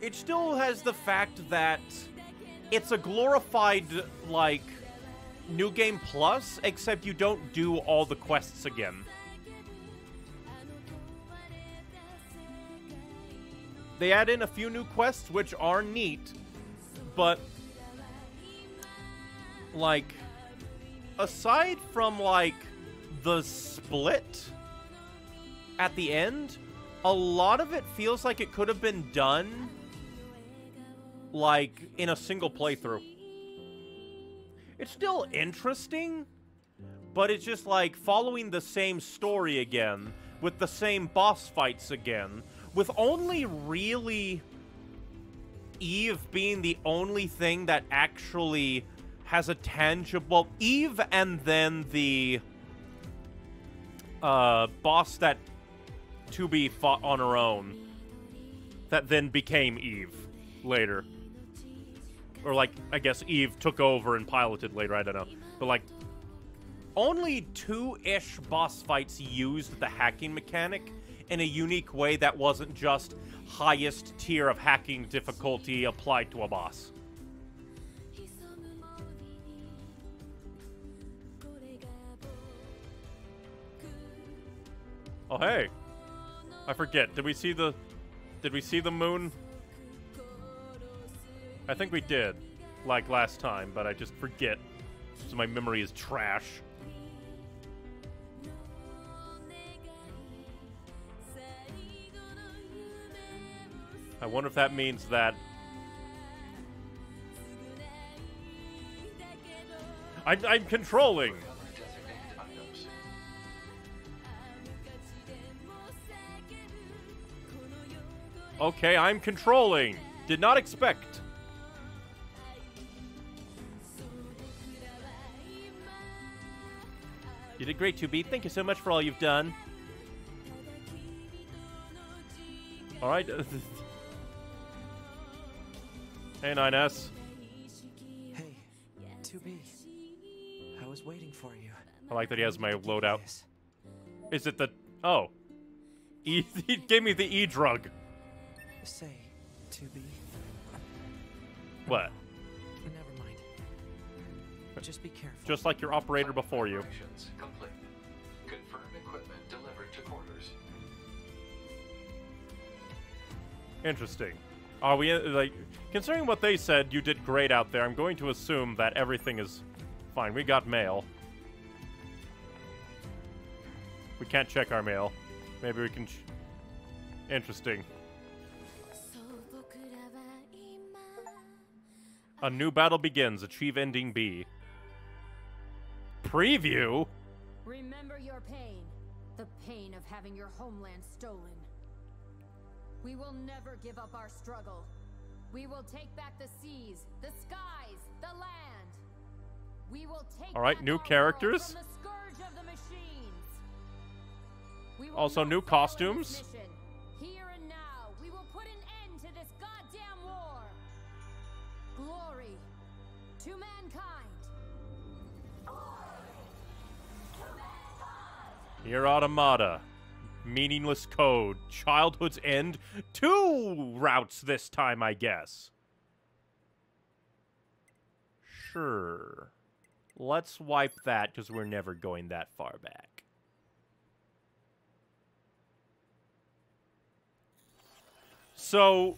it still has the fact that it's a glorified like new game plus except you don't do all the quests again. They add in a few new quests, which are neat, but like aside from like the split at the end, a lot of it feels like it could have been done like in a single playthrough. It's still interesting, but it's just like following the same story again with the same boss fights again with only really Eve being the only thing that actually has a tangible Eve and then the uh, boss that to be fought on her own that then became Eve later. Or like I guess Eve took over and piloted later, I don't know. But like only two-ish boss fights used the hacking mechanic in a unique way that wasn't just highest tier of hacking difficulty applied to a boss. Oh hey. I forget. Did we see the Did we see the moon? I think we did. Like last time, but I just forget. So my memory is trash. I wonder if that means that I, I'm controlling. Okay, I'm controlling. Did not expect. You did great, 2B. Thank you so much for all you've done. All right. [laughs] hey, 9S. Hey, 2B. I was waiting for you. I like that he has my loadout. Is it the... Oh. E [laughs] he gave me the E drug. Say, 2B. What? Never mind. Just be careful. Just like your operator before you. Complete. Confirm equipment delivered to quarters. Interesting. Are we, like, considering what they said, you did great out there, I'm going to assume that everything is fine. We got mail. We can't check our mail. Maybe we can... Interesting. A new battle begins. Achieve ending B. Preview? Remember your pain. The pain of having your homeland stolen. We will never give up our struggle. We will take back the seas, the skies, the land. We will take All right, new characters. world from the scourge of the machines. We will Also new fail in this costumes. Here and now, we will put an end to this goddamn war. Glory to mankind. Nier Automata. Meaningless code. Childhood's end. Two routes this time, I guess. Sure. Let's wipe that because we're never going that far back. So,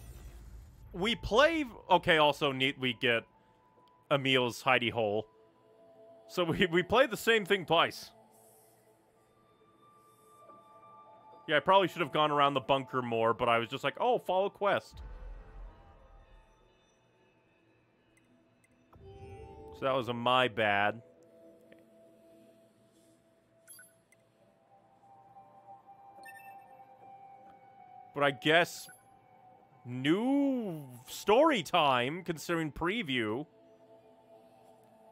we play. Okay, also neat. We get Emil's hidey hole. So we we play the same thing twice. Yeah, I probably should have gone around the bunker more, but I was just like, oh, follow quest. So that was a my bad. But I guess new story time considering preview.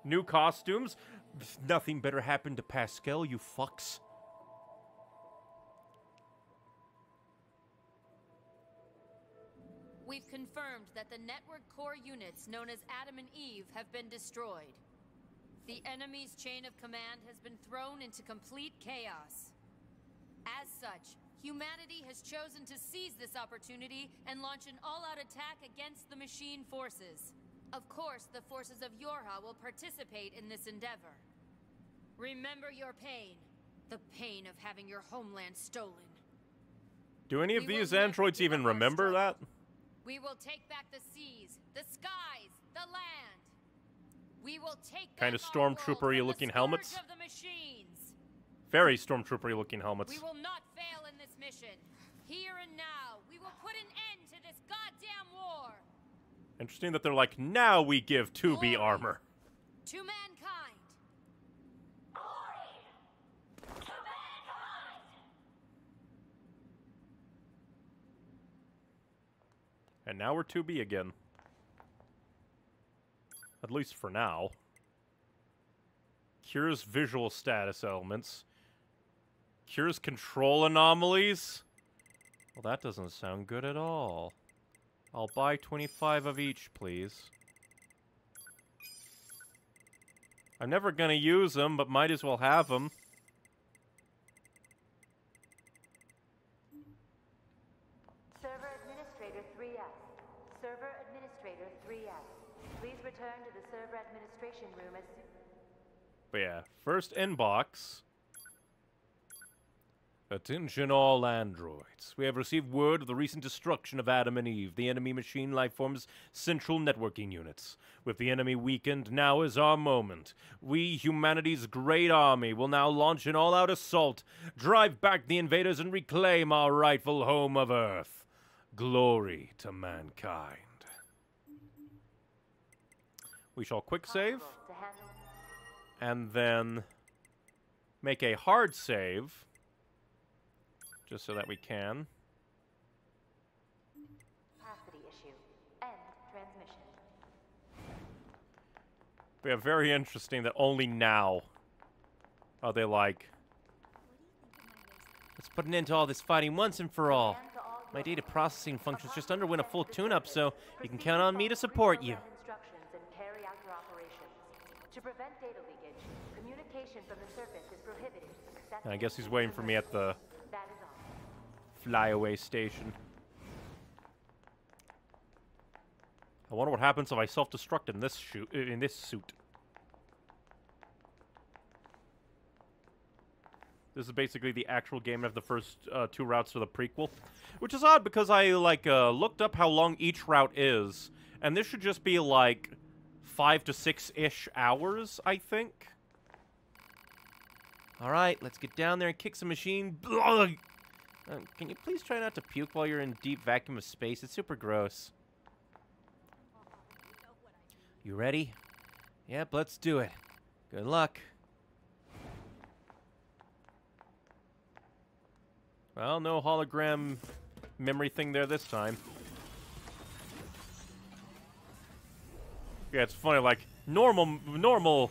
New costumes. Nothing better happened to Pascal, you fucks. We've confirmed that the network core units known as Adam and Eve have been destroyed. The enemy's chain of command has been thrown into complete chaos. As such, humanity has chosen to seize this opportunity and launch an all-out attack against the machine forces. Of course, the forces of Yorha will participate in this endeavor. Remember your pain. The pain of having your homeland stolen. Do any of We these androids even remember that? We will take back the seas, the skies, the land. We will take Kind of back our world stormtroopery looking helmets. of the machines. Very stormtroopery looking helmets. We will not fail in this mission. Here and now, we will put an end to this goddamn war. Interesting that they're like, now we give 2B armor. To mankind. And now we're 2B again. At least for now. Cures visual status elements. Cures control anomalies? Well, that doesn't sound good at all. I'll buy 25 of each, please. I'm never gonna use them, but might as well have them. Server Administrator 3S. Server Administrator 3S. Please return to the server administration room as soon But yeah, first inbox. Attention all androids. We have received word of the recent destruction of Adam and Eve, the enemy machine lifeform's central networking units. With the enemy weakened, now is our moment. We, humanity's great army, will now launch an all out assault, drive back the invaders, and reclaim our rightful home of Earth. Glory to mankind. We shall quick save and then make a hard save just so that we can. capacity issue. We have very interesting that only now are they like, Let's put an end to all this fighting once and for all. My data processing functions just underwent a full tune-up, so you can count on me to support you. Instructions and carry out your operations. To prevent data leakage, communication from the surface is prohibited. I guess he's waiting for me at the That is all. flyaway station. I wonder what happens if I self-destruct in this shoot in this suit. This is basically the actual game of the first uh, two routes for the prequel, which is odd because I like uh, looked up how long each route is, and this should just be like five to six ish hours, I think. All right, let's get down there and kick some machine. Um, can you please try not to puke while you're in deep vacuum of space? It's super gross. You ready? Yep, let's do it. Good luck. Well, no hologram memory thing there this time. Yeah, it's funny. Like normal normal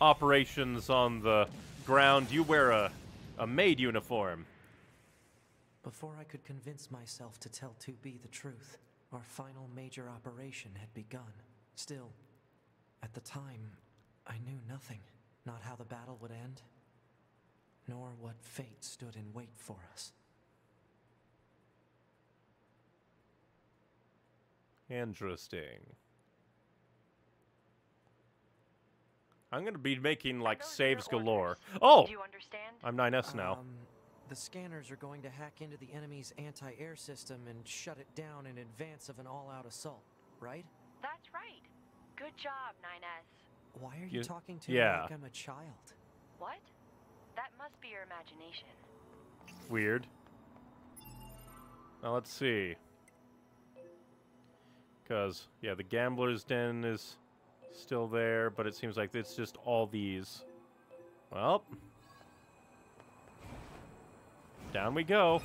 operations on the ground, you wear a a maid uniform. Before I could convince myself to tell 2B the truth, our final major operation had begun. Still, at the time, I knew nothing. Not how the battle would end, nor what fate stood in wait for us. Interesting. I'm gonna be making like saves galore. Oh, Do you understand? I'm 9S now. Um, the scanners are going to hack into the enemy's anti air system and shut it down in advance of an all out assault, right? That's right. Good job, 9S. Why are you, You- talking to yeah. me like I'm a child? What? That must be your imagination. Weird. Now let's see. Because, yeah, the gambler's den is still there, but it seems like it's just all these. Well. Down we go.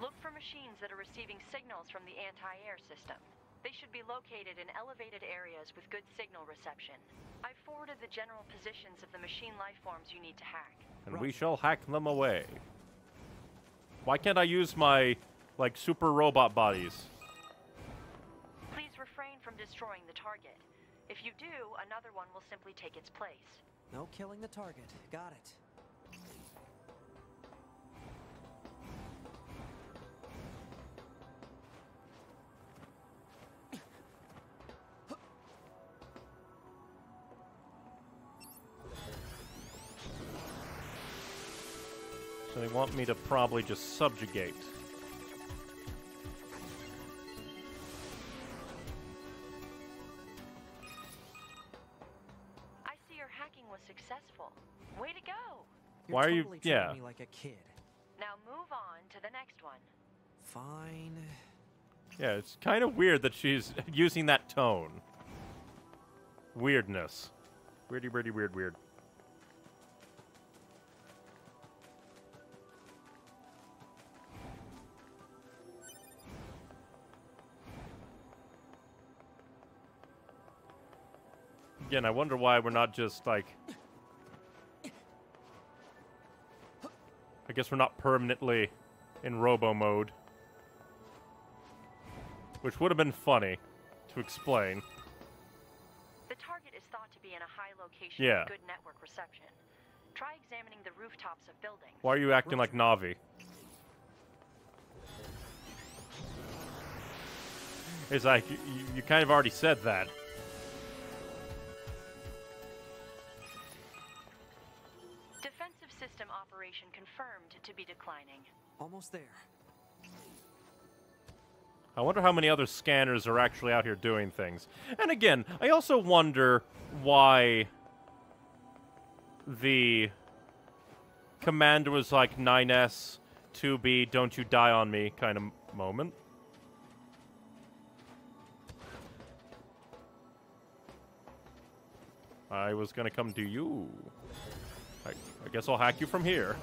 Look for machines that are receiving signals from the anti-air system. They should be located in elevated areas with good signal reception. I forwarded the general positions of the machine life forms you need to hack. And we shall hack them away. Why can't I use my, like, super robot bodies? Please refrain from destroying the target. If you do, another one will simply take its place. No killing the target. Got it. So they want me to probably just subjugate. Why are you- totally treating yeah. me like a kid. Now move on to the next one. Fine. Yeah, it's kind of weird that she's [laughs] using that tone. Weirdness. Weirdy, weirdy, weird, weird. Again, I wonder why we're not just like. Guess we're not permanently in robo mode. Which would have been funny to explain. The target is thought to be in a high location Yeah. with good network reception. Try examining the rooftops of buildings. Why are you acting like Navi? It's like, you, you kind of already said that. To be declining. Almost there. I wonder how many other scanners are actually out here doing things. And again, I also wonder why the commander was like 9S, 2B, don't you die on me kind of moment. I was gonna come to you. I, I guess I'll hack you from here.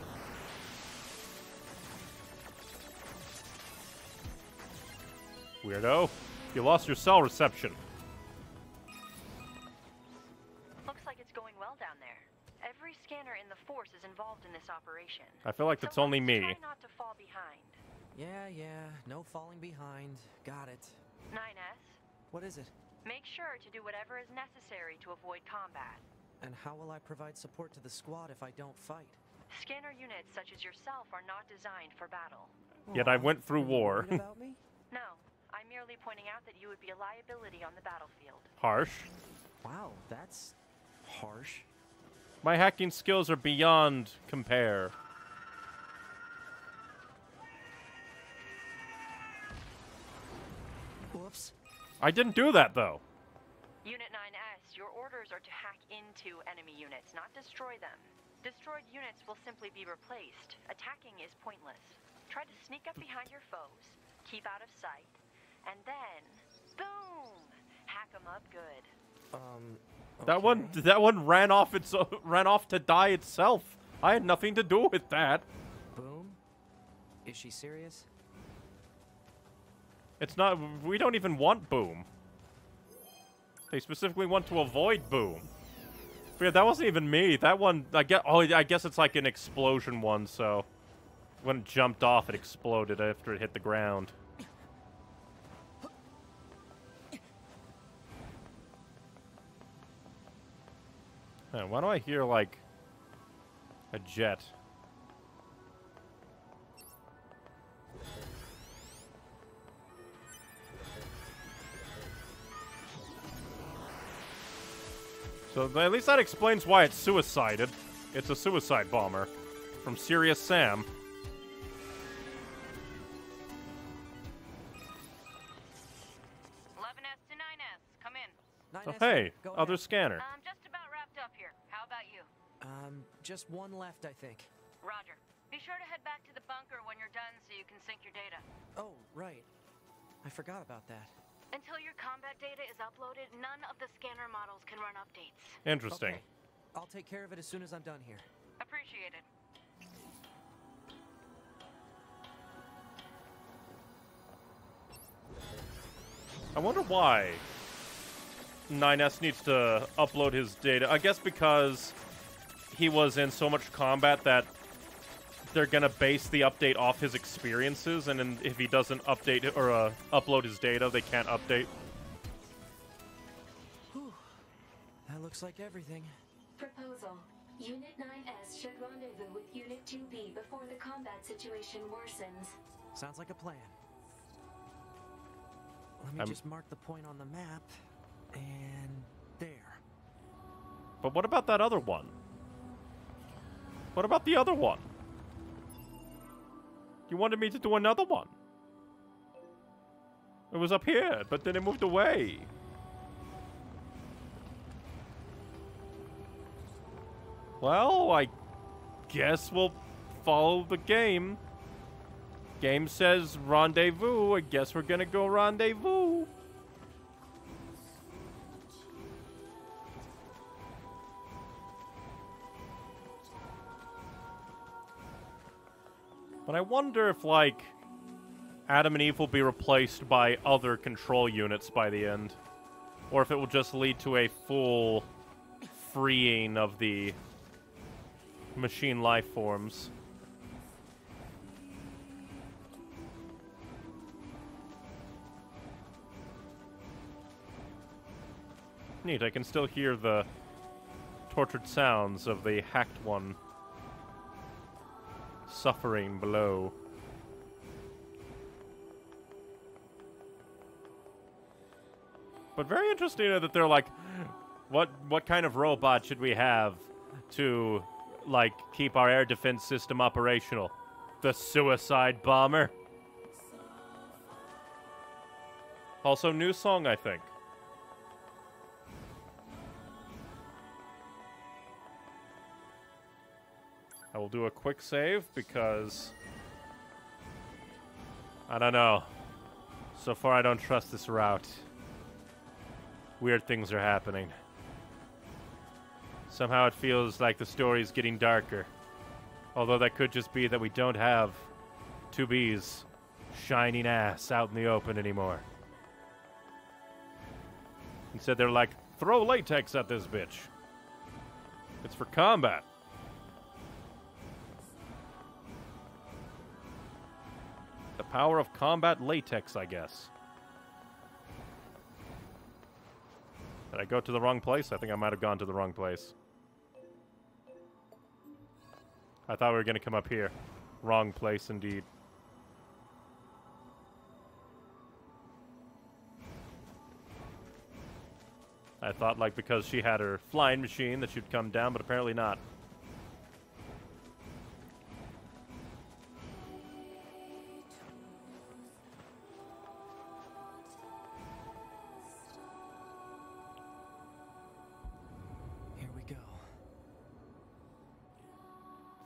Weirdo. You lost your cell reception. Looks like it's going well down there. Every scanner in the force is involved in this operation. I feel like that's only me. Try not to fall behind. Yeah, yeah. No falling behind. Got it. 9S, What is it? make sure to do whatever is necessary to avoid combat. And how will I provide support to the squad if I don't fight? Scanner units such as yourself are not designed for battle. Yet I went through war. About me? No, I'm merely pointing out that you would be a liability on the battlefield. Harsh. Wow, that's harsh. My hacking skills are beyond compare. Whoops. I didn't do that though. Unit 9S, your orders are to hack into enemy units, not destroy them. Destroyed units will simply be replaced. Attacking is pointless. Try to sneak up behind your foes, keep out of sight, and then, boom! Hack them up good. Um. That one that one ran off its [laughs] ran off to die itself. I had nothing to do with that. Boom? Is she serious? It's not we don't even want boom. They specifically want to avoid boom. But yeah, that wasn't even me. That one I get oh I guess it's like an explosion one, so when it jumped off it exploded after it hit the ground. Huh, why do I hear like a jet? So at least that explains why it's suicided. It's a suicide bomber from Serious Sam. Eleven S to 9S, come in. Oh hey, other scanner. I'm just one left, I think. Roger. Be sure to head back to the bunker when you're done so you can sync your data. Oh, right. I forgot about that. Until your combat data is uploaded, none of the scanner models can run updates. Interesting. Okay. I'll take care of it as soon as I'm done here. Appreciate it. I wonder why 9S needs to upload his data. I guess because he was in so much combat that they're gonna base the update off his experiences, and then if he doesn't update or uh, upload his data, they can't update. That looks like everything. Proposal. Unit 9S should rendezvous with Unit 2B before the combat situation worsens. Sounds like a plan. Let me I'm- just mark the point on the map. And there. But what about that other one? What about the other one? You wanted me to do another one. It was up here, but then it moved away. Well, I guess we'll follow the game. Game says rendezvous. I guess we're gonna go rendezvous. But I wonder if, like, Adam and Eve will be replaced by other control units by the end. Or if it will just lead to a full freeing of the machine life forms. Neat, I can still hear the tortured sounds of the hacked one suffering below. But very interesting that they're like, what what kind of robot should we have to like keep our air defense system operational? The suicide bomber. Also, new song, I think. I will do a quick save because I don't know. So far, I don't trust this route. Weird things are happening. Somehow it feels like the story is getting darker. Although that could just be that we don't have 2B's shining ass out in the open anymore. Instead, they're like, throw latex at this bitch. It's for combat. Power of combat latex, I guess. Did I go to the wrong place? I think I might have gone to the wrong place. I thought we were going to come up here. Wrong place, indeed. I thought, like, because she had her flying machine that she'd come down, but apparently not.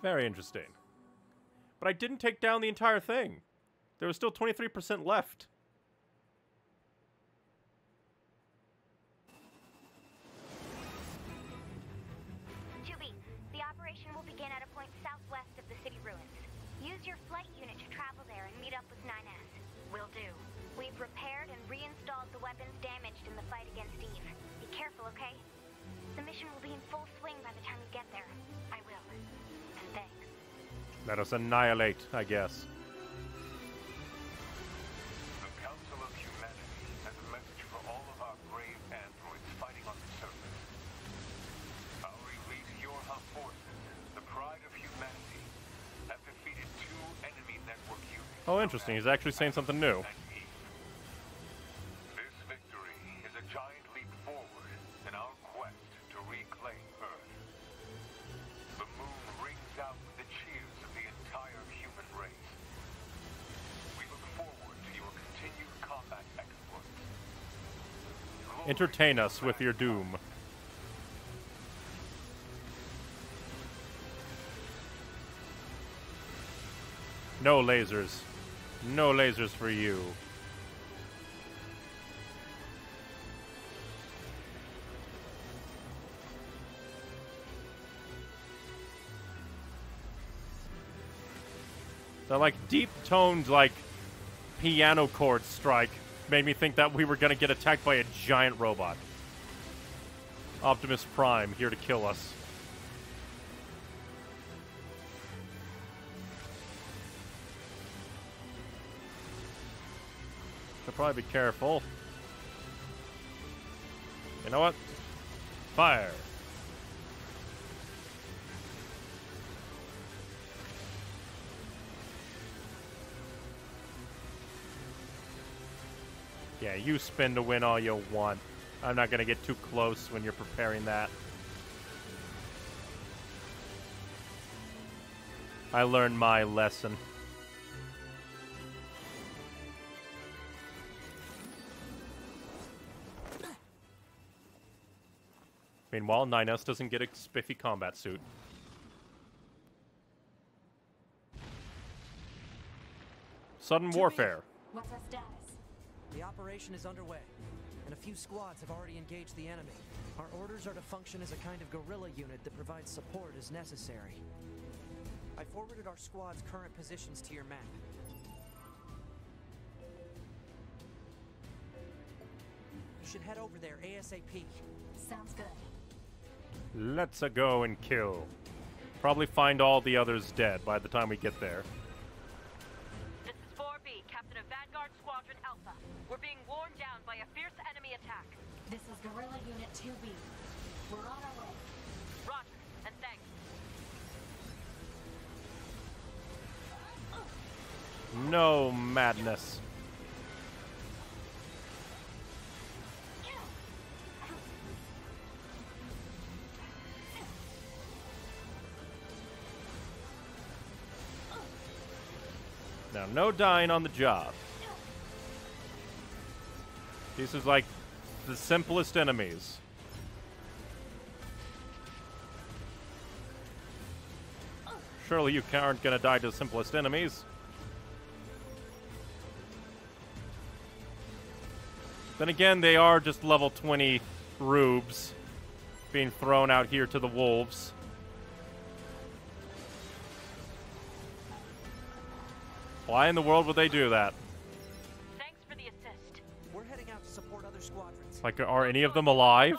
Very interesting. But I didn't take down the entire thing. There was still 23% left. 2B, the operation will begin at a point southwest of the city ruins. Use your flight unit to travel there and meet up with 9S. Will do. We've repaired and reinstalled the weapons damaged in the fight against Eve. Be careful, okay? The mission will be in full swing by the time you get there. I will. Let us annihilate, I guess. The Council of Humanity has a message Entertain us with your doom. No lasers. No lasers for you. The like deep toned like piano chord strike made me think that we were gonna get attacked by a giant robot. Optimus Prime here to kill us. Should probably be careful. You know what? Fire. Yeah, you spin to win all you want. I'm not going to get too close when you're preparing that. I learned my lesson. Meanwhile, 9S doesn't get a spiffy combat suit. Sudden warfare. What's? The operation is underway, and a few squads have already engaged the enemy. Our orders are to function as a kind of guerrilla unit that provides support as necessary. I forwarded our squad's current positions to your map. You should head over there ASAP. Sounds good. Let's a go and kill. Probably find all the others dead by the time we get there. We're being worn down by a fierce enemy attack. This is Guerrilla Unit 2B. We're on our way. Roger, and thanks. No madness. Now, no dying on the job. This is like the simplest enemies. Surely you aren't gonna die to the simplest enemies. Then again, they are just level 20 rubes being thrown out here to the wolves. Why in the world would they do that? Squadrons. Like, are any of them alive?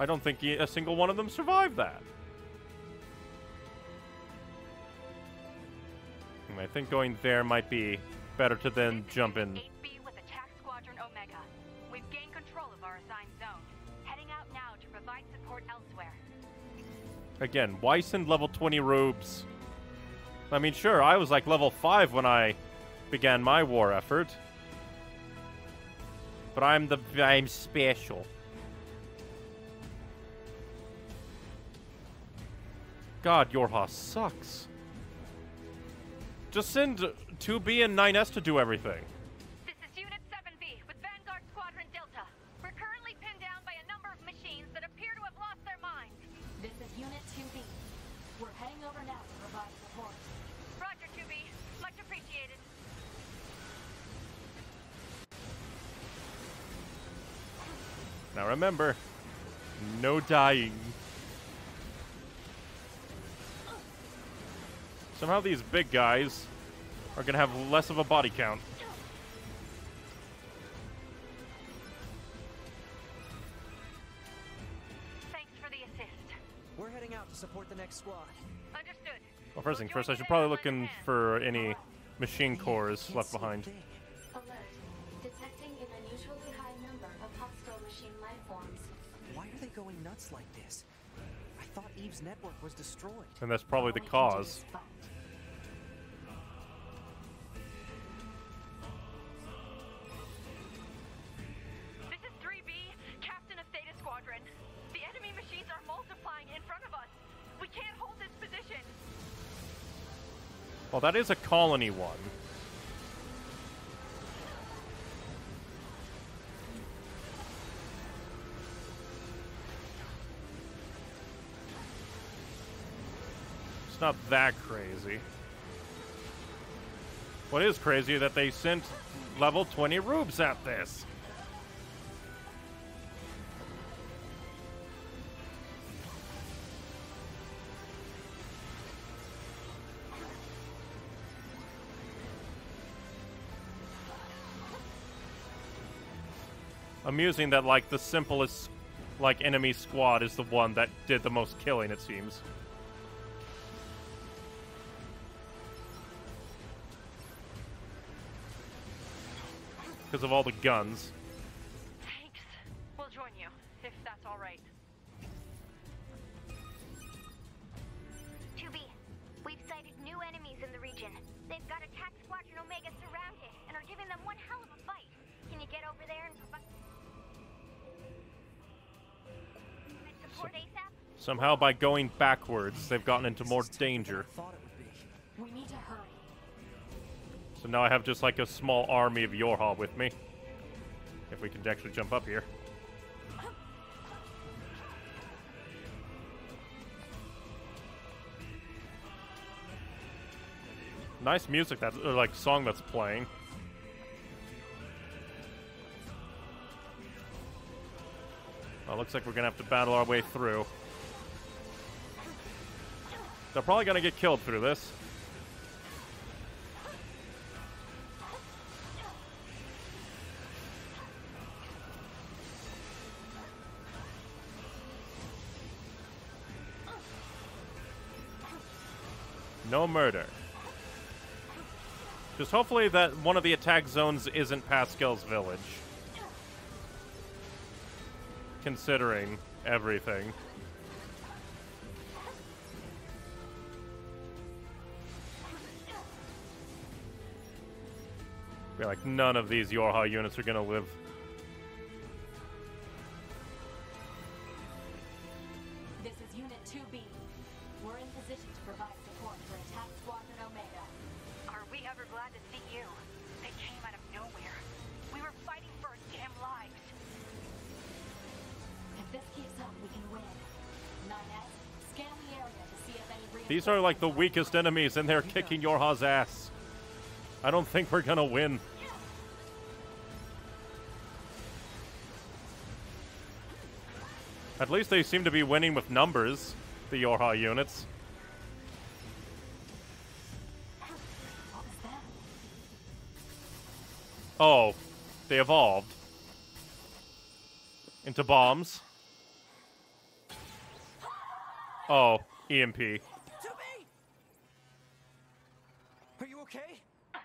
I don't think a single one of them survived that. Hmm, I think going there might be better to then jump in. 8B with Attack Squadron Omega. We've gained control of our assigned zone. Heading out now to provide support elsewhere. Again, why send level 20 robes? I mean, sure, I was like level 5 when I began my war effort. But I'm the I'm special. God, Yorha sucks. Just send 2B and 9S to do everything. Now remember, no dying. Somehow these big guys are gonna have less of a body count. Thanks for the assist. We're heading out to support the next squad. Understood. Well, first thing first, I should probably look in for any machine cores left behind. Thought network was destroyed. And that's probably the cause. This is 3B, Captain of Theta Squadron. The enemy machines are multiplying in front of us. We can't hold this position. Well, that is a colony one. Not that crazy. What is crazy that they sent level 20 rubes at this? Amusing that like the simplest like enemy squad is the one that did the most killing it seems. Because of all the guns. Thanks. We'll join you, if that's all right. 2B, we've sighted new enemies in the region. They've got Attack Squadron Omega surrounded and are giving them one hell of a fight. Can you get over there and provide support ASAP? Somehow by going backwards, they've gotten into more danger. So now I have just like a small army of Yorha with me. If we can actually jump up here. Nice music that or like song that's playing. Well, looks like we're gonna have to battle our way through. They're probably gonna get killed through this. No murder. Just hopefully that one of the attack zones isn't Pascal's village. Considering everything. Be like, none of these Yorha units are gonna live. These are like the weakest enemies, and they're kicking Yorha's ass. I don't think we're gonna win. At least they seem to be winning with numbers, the Yorha units. Oh, they evolved into bombs. Oh, EMP. Are you okay? Let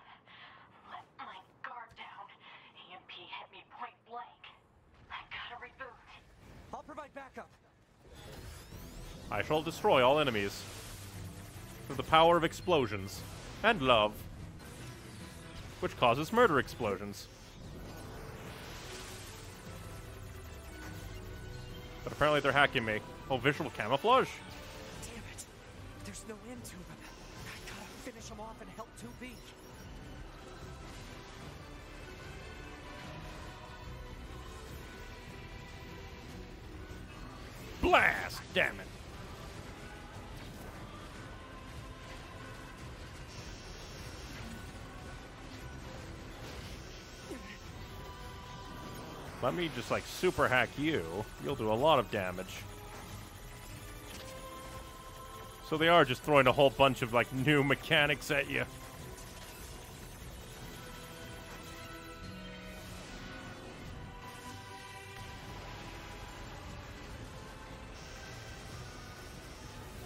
my guard down. EMP hit me point blank. I gotta reboot. I'll provide backup. I shall destroy all enemies. Through the power of explosions. And love. Which causes murder explosions. But apparently they're hacking me. Oh, visual camouflage? Damn it. There's no end to them. I gotta finish them off and help 2B. Blast! Damn it. Let me just like super hack you. You'll do a lot of damage. So they are just throwing a whole bunch of like new mechanics at you.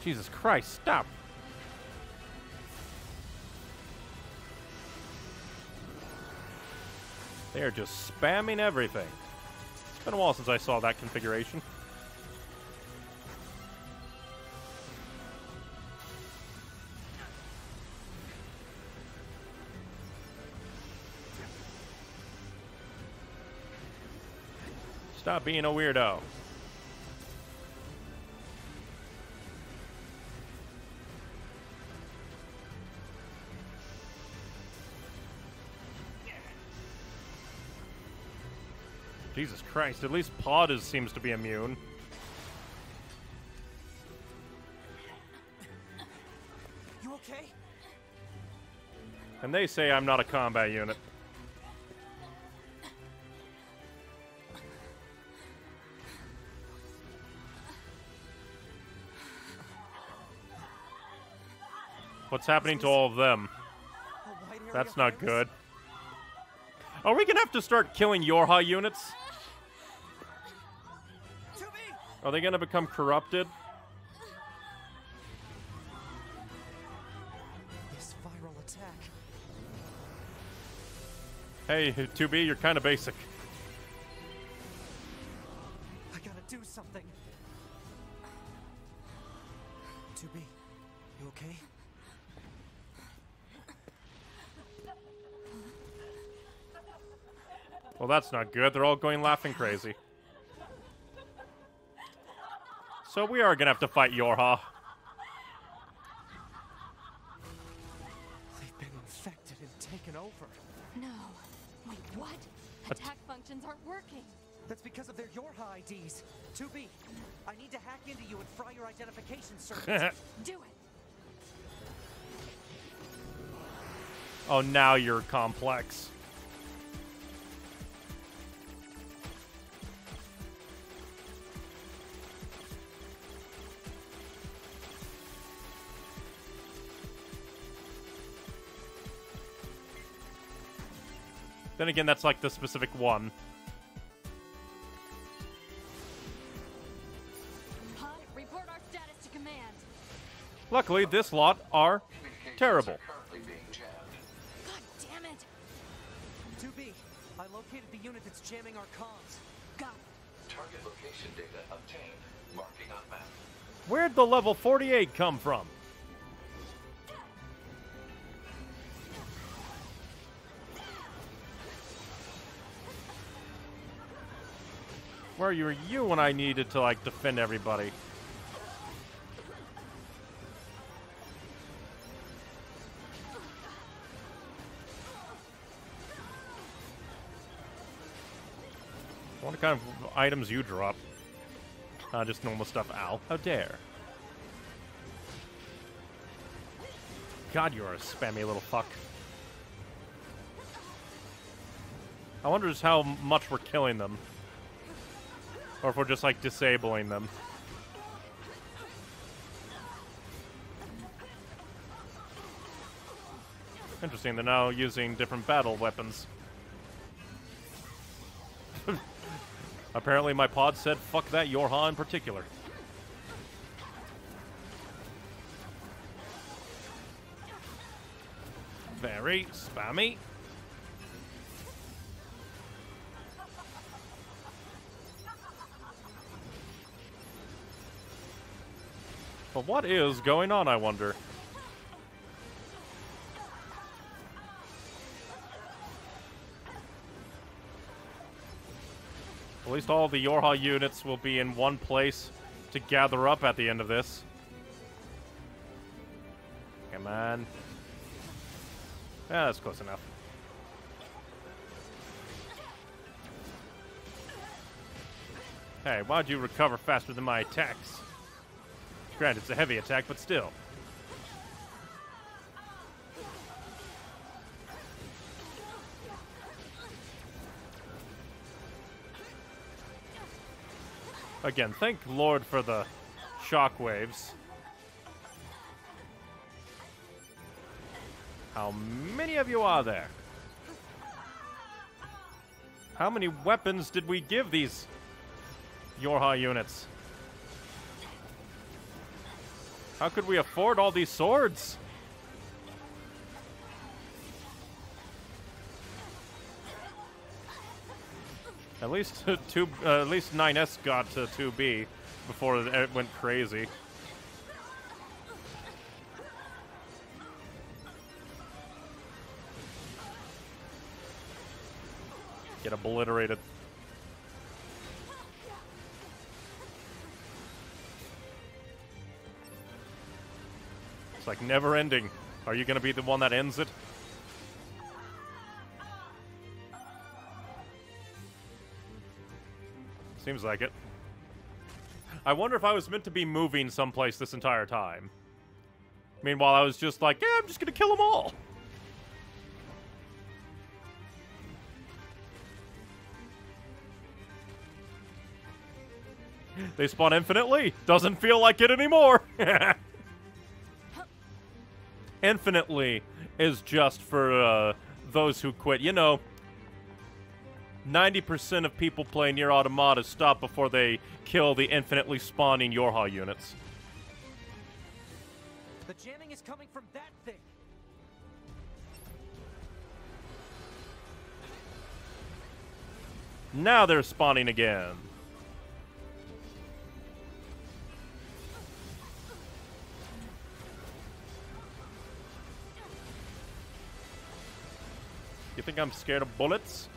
Jesus Christ, stop. They are just spamming everything. It's been a while since I saw that configuration. Stop being a weirdo. Jesus Christ, at least Pod is, seems to be immune. You okay? And they say I'm not a combat unit. What's happening to all of them? That's not good. Are we gonna have to start killing Yorha units? Are they gonna become corrupted? This viral attack. Hey, 2B, you're kind of basic. I gotta do something. 2B, you okay? Well, that's not good. They're all going laughing crazy. So we are gonna have to fight Yorha. They've been infected and taken over. No. Wait, what? Attack functions aren't working. That's because of their Yorha IDs. 2B, I need to hack into you and fry your identification [laughs] circuits. Do it. Oh, now you're complex. Then again, that's like the specific one. Report our status to command. Luckily, this lot are terrible. God damn it! 2B, I located the unit that's jamming our comms. Got Target location data obtained. Marking on map. Where'd the level 48 come from? Where were you when I needed to, like, defend everybody? What kind of items you drop? Uh, just normal stuff. Ow. How dare. God, you're a spammy little fuck. I wonder just how much we're killing them. Or if we're just, like, disabling them. Interesting, they're now using different battle weapons. [laughs] Apparently my pod said fuck that Yorha in particular. Very spammy. What is going on, I wonder? At least all the Yorha units will be in one place to gather up at the end of this. Come on. Yeah, that's close enough. Hey, why'd you recover faster than my attacks? Granted, it's a heavy attack, but still. Again, thank Lord for the shockwaves. How many of you are there? How many weapons did we give these Yorha units? How could we afford all these swords? At least [laughs] two, uh, at least 9S got to 2B before it went crazy. Get obliterated. It's like never ending. Are you gonna be the one that ends it? Seems like it. I wonder if I was meant to be moving someplace this entire time. Meanwhile, I was just like, yeah, I'm just gonna kill them all. They spawn infinitely. Doesn't feel like it anymore. [laughs] infinitely is just for uh, those who quit. You know, 90% of people playing Nier Automata stop before they kill the infinitely spawning Yorha units. The jamming is coming from that thing. Now they're spawning again. You think I'm scared of bullets?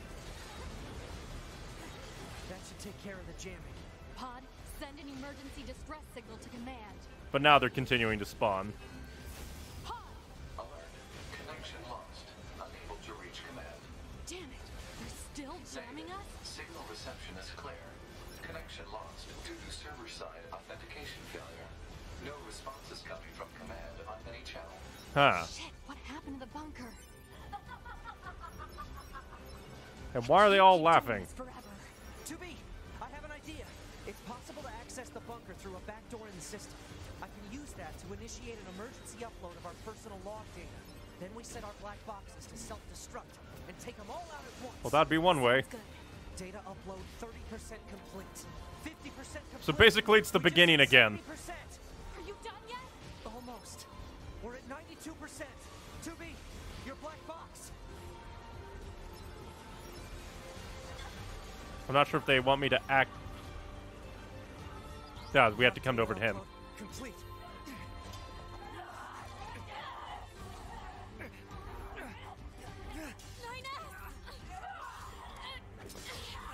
That should take care of the jamming. Pod, send an emergency distress signal to command. But now they're continuing to spawn. Alert. Connection lost. Unable to reach command. Damn it! They're still jamming us? Signal reception is clear. Connection lost due to server-side authentication failure. No responses coming from command on any channel. Huh. Shit, And why are they all laughing? Forever. 2B, I have an idea. It's possible to access the bunker through a back door in the system. I can use that to initiate an emergency upload of our personal log data. Then we set our black boxes to self-destruct and take them all out at once. Well, that'd be one way. Data upload 30% complete. 50% complete. So basically, it's the beginning again. 70%. I'm not sure if they want me to act. Yeah, we have to come over to him. Complete.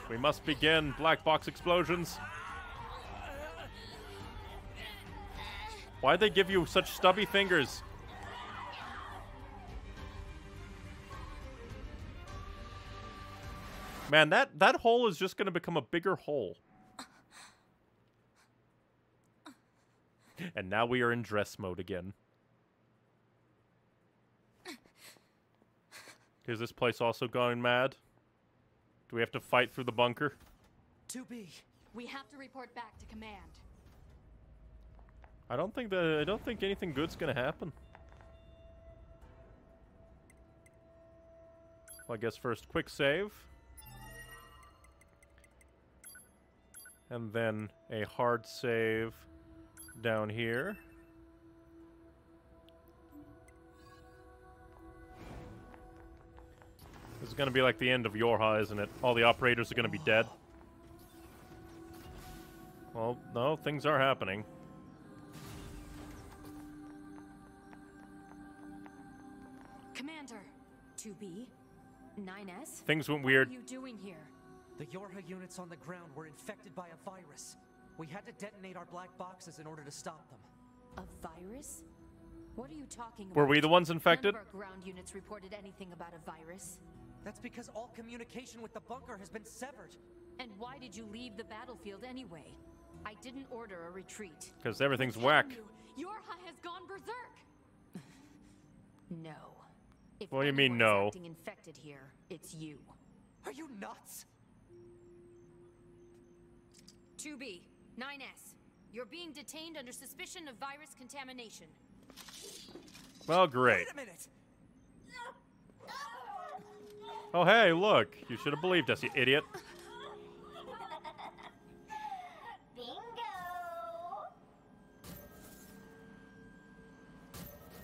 We must begin black box explosions. Why'd they give you such stubby fingers? Man, that, that hole is just gonna become a bigger hole. And now we are in dress mode again. Is this place also going mad? Do we have to fight through the bunker? 2B. We have to report back to command. I don't think that I don't think anything good's gonna happen. Well, I guess first quick save. And then a hard save down here. This is gonna be like the end of Yorha, isn't it? All the operators are gonna be dead. Well, no, things are happening. Commander, 2B, 9S. Things went weird. What are you doing here? The Yorha units on the ground were infected by a virus. We had to detonate our black boxes in order to stop them. A virus? What are you talking about? Were we the ones infected? None of our ground units reported anything about a virus. That's because all communication with the bunker has been severed. And why did you leave the battlefield anyway? I didn't order a retreat. Because everything's whack. You, Yorha has gone berserk. [laughs] no. If What do you mean, anyone is no? acting infected here, it's you. Are you nuts? 2B, 9S. You're being detained under suspicion of virus contamination. Well, great. Wait a minute. Oh, hey, look. You should have believed us, you idiot.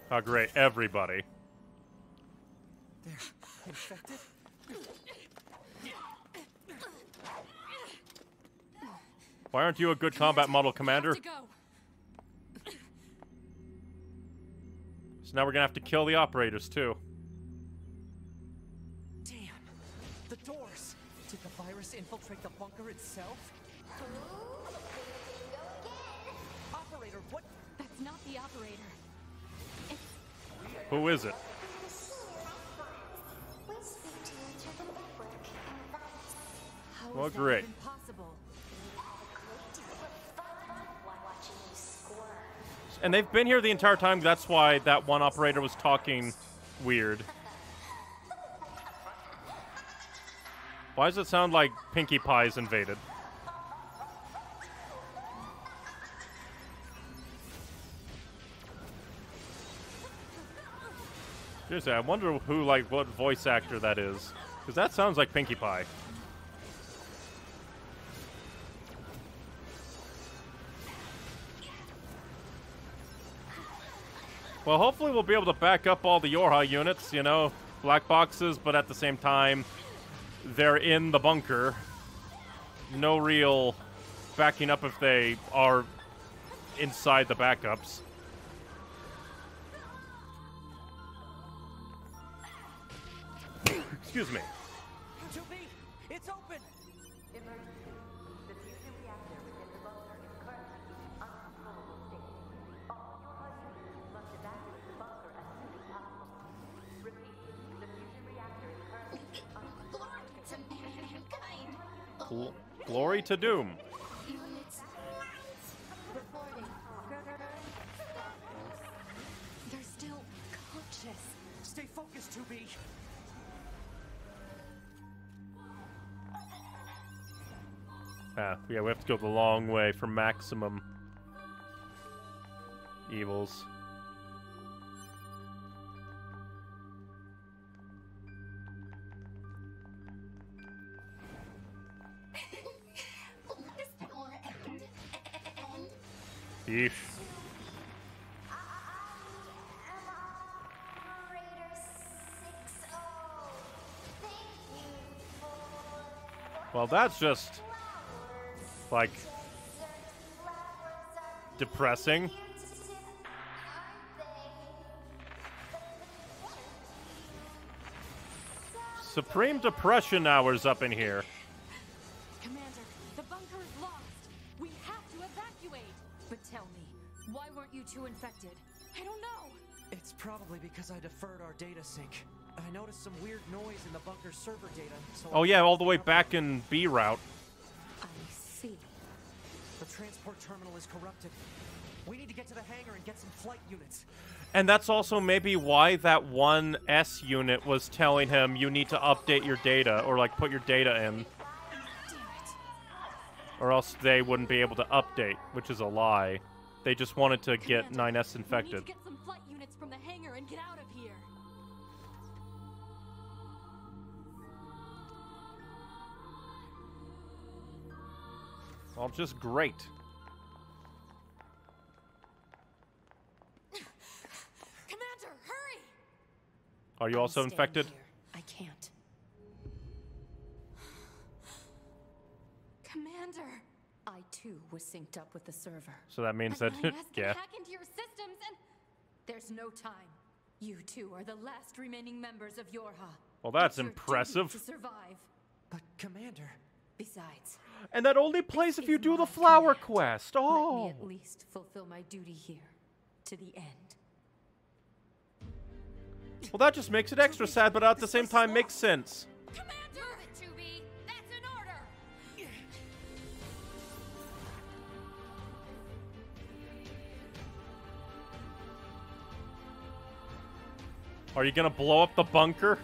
Oh, great. Everybody. They're infected? Why aren't you a good combat model commander? Go. So now we're gonna have to kill the operators, too. Damn. The doors. Did the virus infiltrate the bunker itself? Operator, what? That's not the operator. Who is it? Well, great. even And they've been here the entire time. That's why that one operator was talking weird. Why does it sound like Pinkie Pie's invaded? Seriously, I wonder who, like, what voice actor that is. Because that sounds like Pinkie Pie. Well, hopefully we'll be able to back up all the Yorha units, you know, black boxes, but at the same time, they're in the bunker. No real backing up if they are inside the backups. [coughs] Excuse me. Gl glory to doom. They're still conscious. Stay focused, 2B. Ah, yeah, we have to go the long way for maximum evils. Yeesh. Well, that's just like depressing. Supreme Depression hours up in here. You two infected? I don't know. It's probably because I deferred our data sync. I noticed some weird noise in the bunker server data, so Oh yeah, all the way back in B route. I see. the transport terminal is corrupted. We need to get to the hangar and get some flight units. And that's also maybe why that one S unit was telling him you need to update your data or like put your data in. Or else they wouldn't be able to update, which is a lie. They just wanted to get 9S infected. get some flight units from the hangar and get out of here. Well, just great. [laughs] Commander, hurry! Are you also infected? here. I too was synced up with the server. So that means But that, 9S can yeah. hack into your systems and there's no time. You two are the last remaining members of Yorha. Well, that's It's impressive. To survive. But Commander, Besides, And that only plays if you do the flower quest. let me Oh. at least fulfill my duty here to the end. Well, that just makes it extra sad, but at the same time makes sense. Commander! Are you gonna blow up the bunker?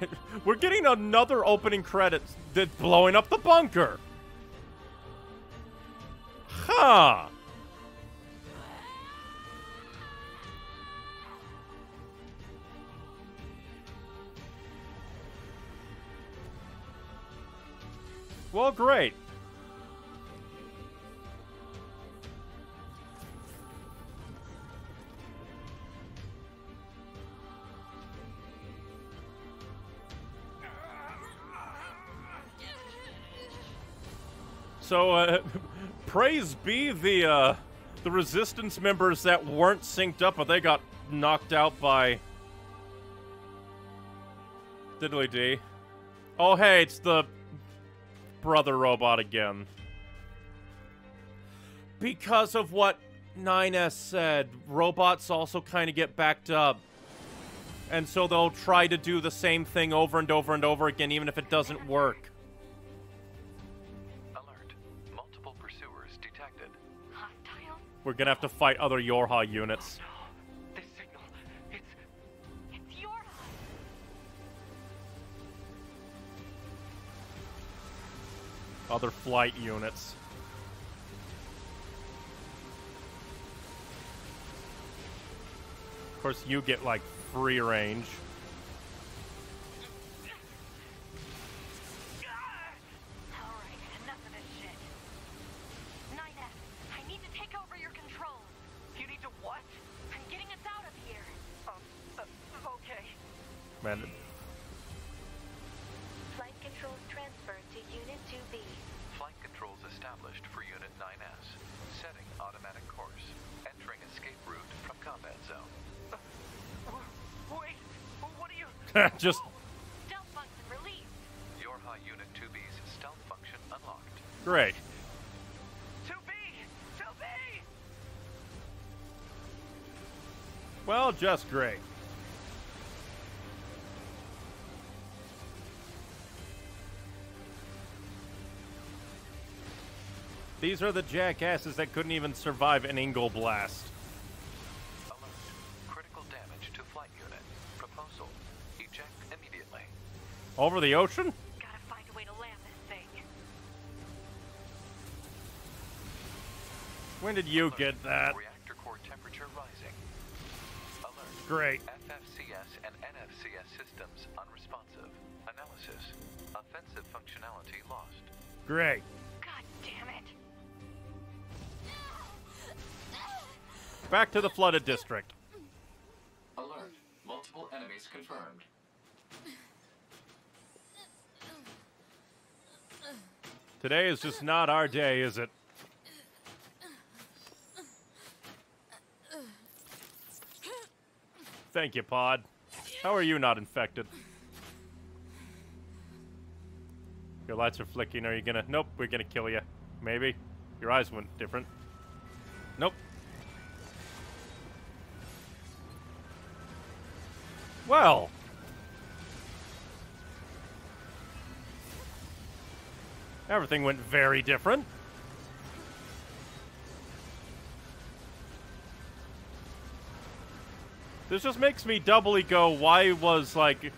[laughs] We're getting another opening credit that's blowing up the bunker. Huh. Well, great. So, uh, [laughs] praise be the uh, the resistance members that weren't synced up, but they got knocked out by Diddly D. Oh, hey, it's the brother robot again. Because of what 9S said, robots also kind of get backed up. And so they'll try to do the same thing over and over and over again, even if it doesn't work. We're gonna have to fight other Yorha units. This signal, it's It's your Other flight units. Of course, you get like free range. just great. These are the jackasses that couldn't even survive an Ingle Blast. Critical damage to flight unit. Proposal. Eject immediately. Over the ocean? Gotta find a way to land this thing. When did you Alert. get that? Great. FFCS and NFCS systems unresponsive. Analysis. Offensive functionality lost. Great. God damn it. Back to the flooded district. Alert. Multiple enemies confirmed. Today is just not our day, is it? Thank you, Pod. How are you not infected? Your lights are flicking. Are you gonna? Nope, we're gonna kill you. Maybe. Your eyes went different. Nope. Well. Everything went very different. This just makes me doubly go, why was, like...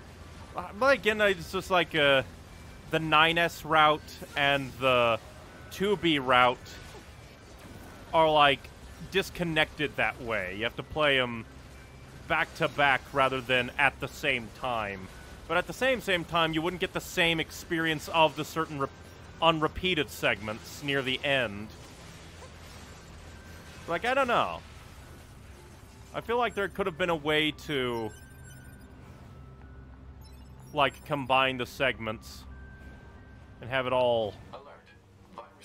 But again, it's just like uh, the 9S route and the 2B route are, like, disconnected that way. You have to play them back to back rather than at the same time. But at the same same time, you wouldn't get the same experience of the certain re- unrepeated segments near the end. Like, I don't know. I feel like there could have been a way to, like, combine the segments and have it all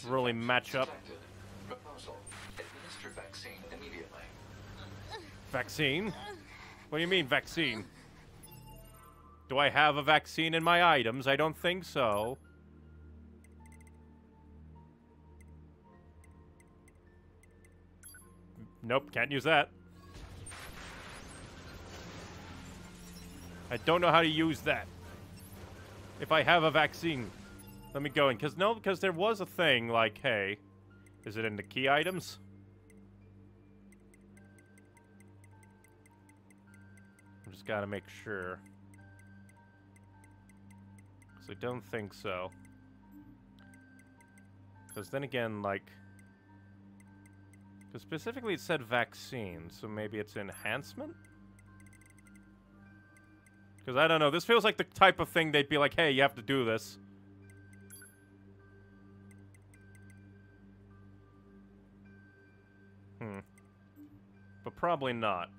really match up. Vaccine immediately. Vaccine? What do you mean, vaccine? Do I have a vaccine in my items? I don't think so. Nope, can't use that. I don't know how to use that. If I have a vaccine. Let me go in. Because, no, because there was a thing like, hey, is it in the key items? I just gotta make sure. Because I don't think so. Because then again, like... Because specifically it said vaccine, so maybe it's enhancement? Because I don't know, this feels like the type of thing they'd be like, hey, you have to do this. Hmm. But probably not.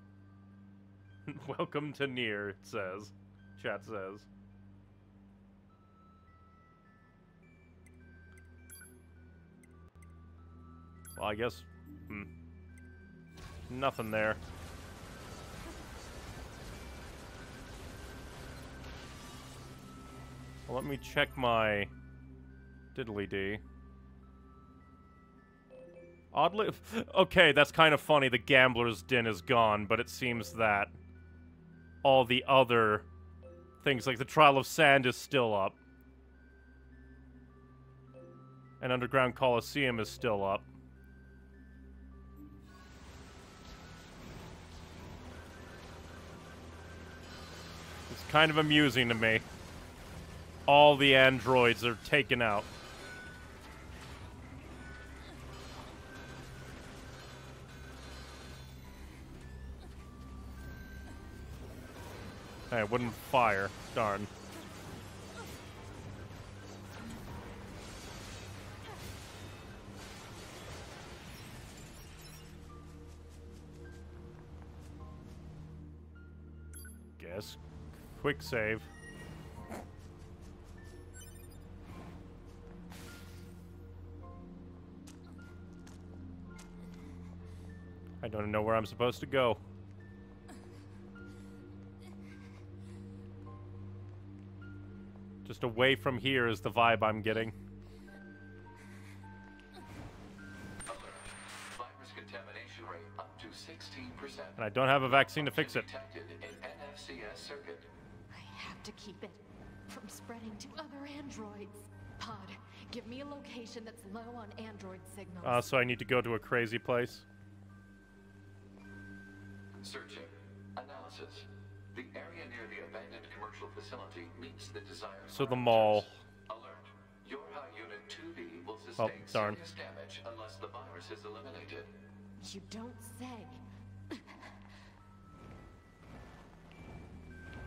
[laughs] Welcome to Nier, it says. Chat says. Well, I guess... Hmm. Nothing there. Well, let me check my diddly dee. Oddly, [laughs] okay, that's kind of funny. The gambler's den is gone, but it seems that all the other things, like the Trial of Sand, is still up, and Underground Coliseum is still up. It's kind of amusing to me. All the androids are taken out. Hey, it wouldn't fire. Darn. Guess. Quick save. I don't know where I'm supposed to go. Just away from here is the vibe I'm getting. Virus contamination rate up to 16%. And I don't have a vaccine to fix it. Detected in NFCS circuit. have to keep it from spreading to other androids. Pod, give me a location that's low on android signals. Uh, so I need to go to a crazy place. Searching. Analysis. The area near the abandoned commercial facility meets the desired So the mall. Alert. Your high unit 2B will oh, sustain Oh, darn. serious damage unless the virus is eliminated. You don't say.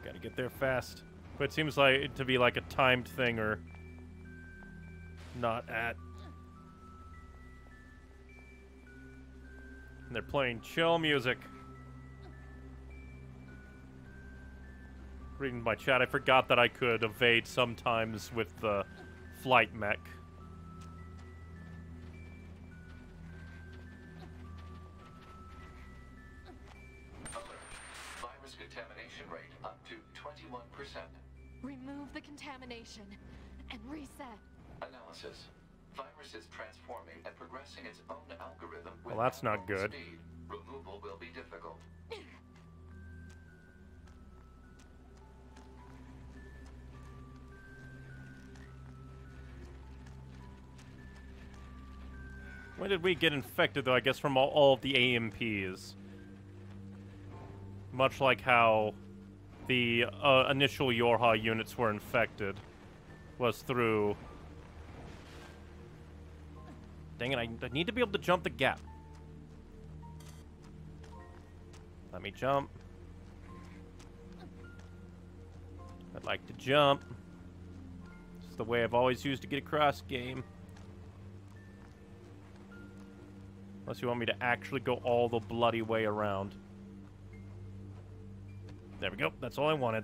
Gotta get there fast. But it seems like it to be like a timed thing or not at. And they're playing chill music. Reading my chat, I forgot that I could evade sometimes with the flight mech. Alert. Virus contamination rate up to 21%. Remove the contamination and reset. Analysis. Virus is transforming and progressing its own algorithm with Well, that's not good. Speed. Removal will be difficult. When did we get infected, though? I guess from all, all of the EMPs. Much like how the uh, initial Yorha units were infected. Was through... Dang it, I, I need to be able to jump the gap. Let me jump. I'd like to jump. It's the way I've always used to get across game. Unless you want me to actually go all the bloody way around. There we go. That's all I wanted.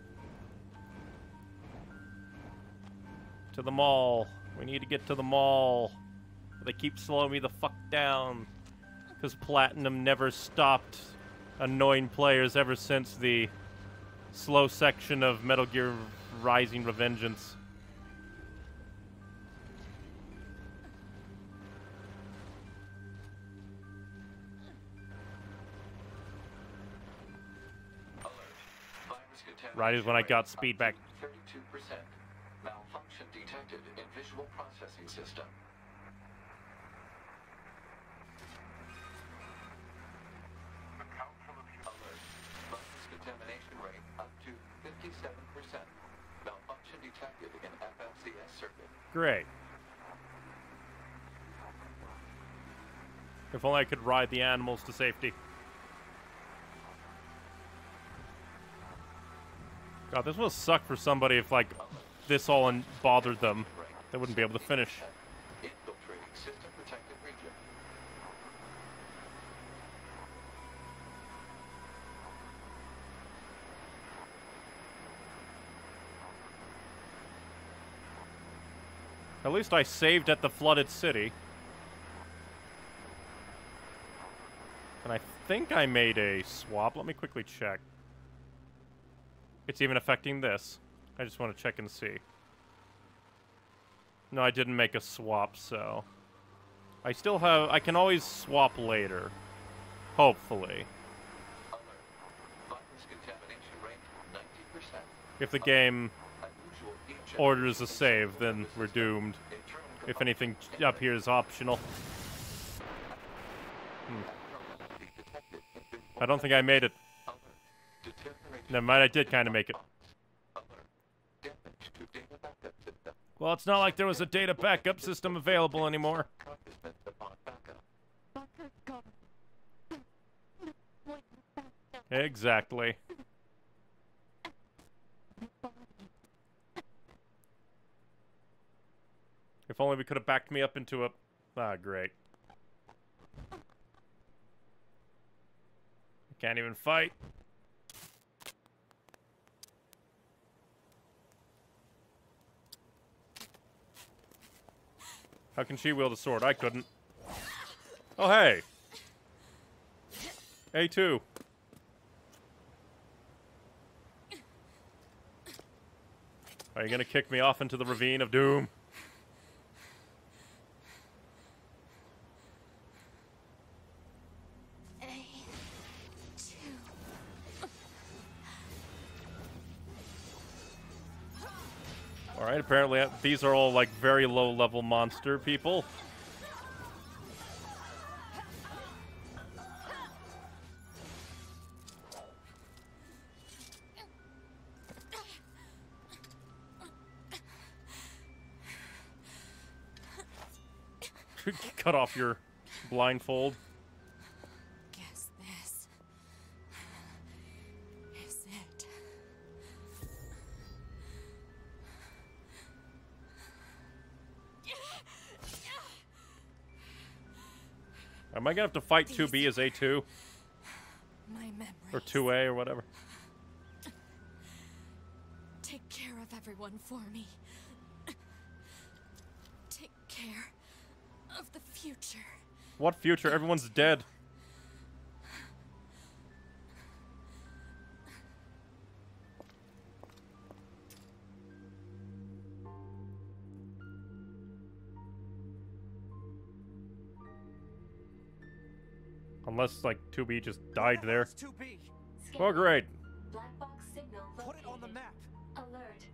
To the mall. We need to get to the mall. They keep slowing me the fuck down. Because Platinum never stopped annoying players ever since the slow section of Metal Gear Rising Revengeance. Right as when I got speed back. 32%. Malfunction detected in visual processing system. Alert. Virus contamination rate up to 57%. Malfunction detected in FFCS circuit. Great. If only I could ride the animals to safety. God, this will suck for somebody if, like, this all un- bothered them. They wouldn't be able to finish. At least I saved at the flooded city. And I think I made a swap. Let me quickly check. It's even affecting this. I just want to check and see. No, I didn't make a swap, so... I still have... I can always swap later. Hopefully. Virus contamination rate 90%. If the game orders a save, then we're doomed. If anything up here is optional. Hmm. I don't think I made it. Never mind, I did kind of make it. Well, it's not like there was a data backup system available anymore. Exactly. If only we could have backed me up into a... Ah, great. I can't even fight. How can she wield a sword? I couldn't. Oh, hey. A2. Are you gonna kick me off into the ravine of doom? Apparently uh, these are all like very low level monster people. [laughs] Cut off your blindfold. Am I gonna have to fight 2B as A2? My memory. Or 2A or whatever? Take care of everyone for me. Take care of the future. What future? Everyone's dead. Unless, like, 2B just died there. 2B? Oh, great. Black box signal Put it on the map. Alert.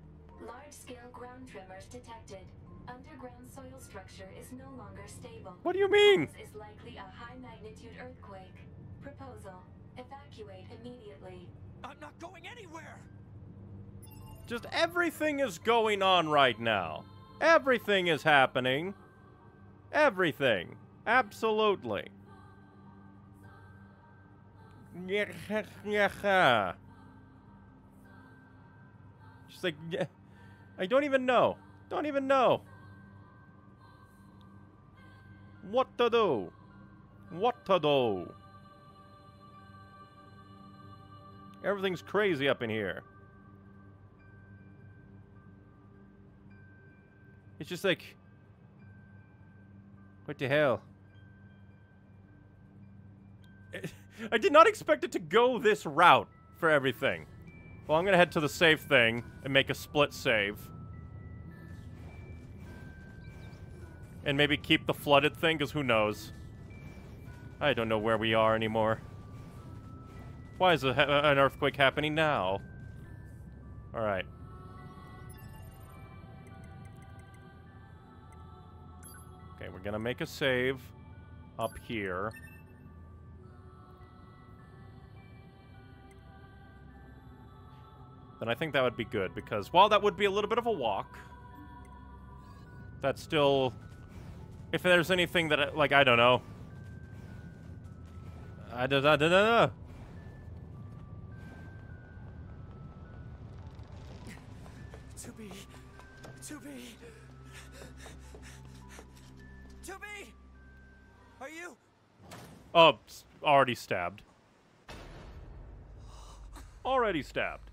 Large-scale ground tremors detected. Underground soil structure is no longer stable. What do you mean? Cause is likely a high-magnitude earthquake. Proposal. Evacuate immediately. I'm not going anywhere! Just everything is going on right now. Everything is happening. Everything. Absolutely. She's like, I don't even know. Don't even know. What to do? What to do? Everything's crazy up in here. It's just like, what the hell? I did not expect it to go this route for everything. Well, I'm gonna head to the save thing and make a split save. And maybe keep the flooded thing, because who knows? I don't know where we are anymore. Why is an earthquake happening now? Alright. Okay, we're gonna make a save up here. Then I think that would be good, because while that would be a little bit of a walk, that's still... If there's anything that, I- like, I don't know. I don't, I don't know. 2B. To be. 2B. Are you? Oh, already stabbed. Already stabbed.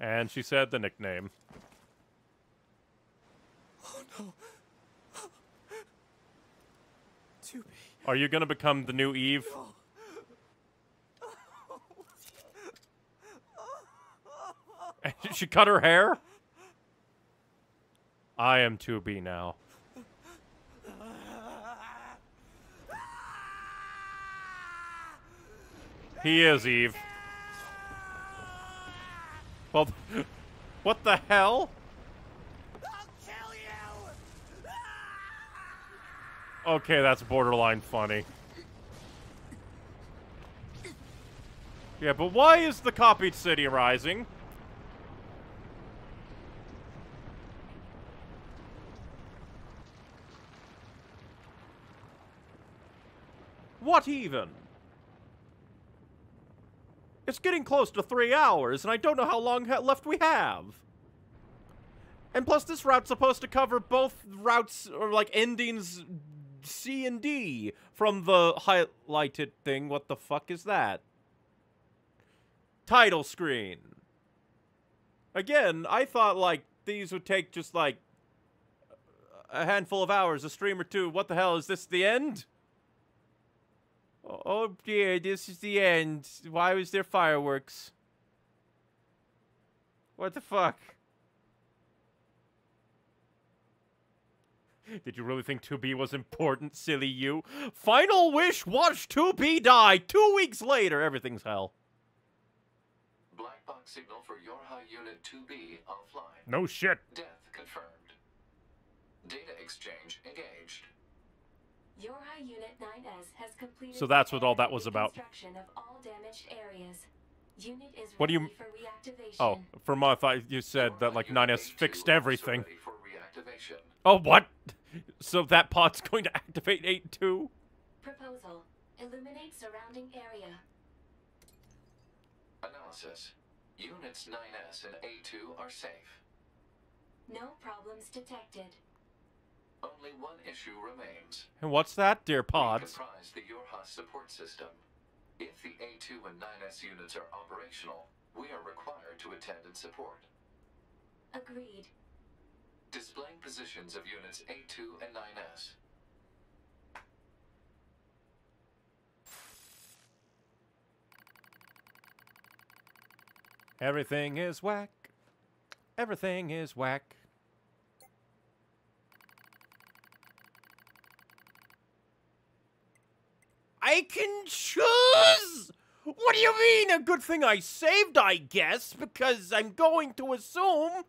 And she said the nickname. Oh no. [gasps] 2B. Are you gonna become the new Eve? [laughs] she cut her hair? I am 2B now. He is Eve. Well, what the hell? Okay, that's borderline funny. Yeah, but why is the copied city rising? What even? It's getting close to three hours, and I don't know how long left we have. And plus, this route's supposed to cover both routes, or like endings C and D from the highlighted thing. What the fuck is that? Title screen. Again, I thought like these would take just like a handful of hours, a stream or two. What the hell is this? The end? Oh dear, this is the end. Why was there fireworks? What the fuck? Did you really think 2B was important, silly you? Final wish, watch 2B die! Two weeks later, everything's hell. Black box signal for Yorha unit 2B offline. No shit. Death confirmed. Data exchange engaged. Your high unit 9S has completed So that's what all that was about. Of all damaged areas. Unit is What do you... for reactivation. Oh, for a month I thought you said that, like, 9S fixed everything. Oh, what? So that pod's going to activate A2? Proposal. Illuminate surrounding area. Analysis. Units 9S and A2 are safe. No problems detected. Only one issue remains. And what's that, dear We pods? comprise the Yorha support system. If the A2 and 9S units are operational, we are required to attend and support. Agreed. Displaying positions of units A2 and 9S. Everything is whack. Everything is whack. I can choose! What do you mean? A good thing I saved, I guess, because I'm going to assume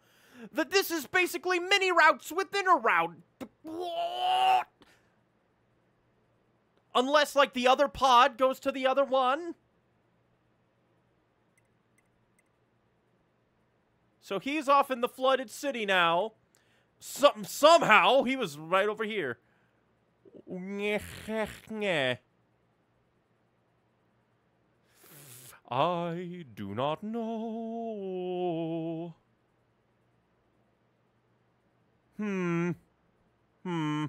that this is basically mini routes within a route. What? Unless, like, the other pod goes to the other one? So he's off in the flooded city now. Some somehow he was right over here. I do not know. Hmm. Hmm.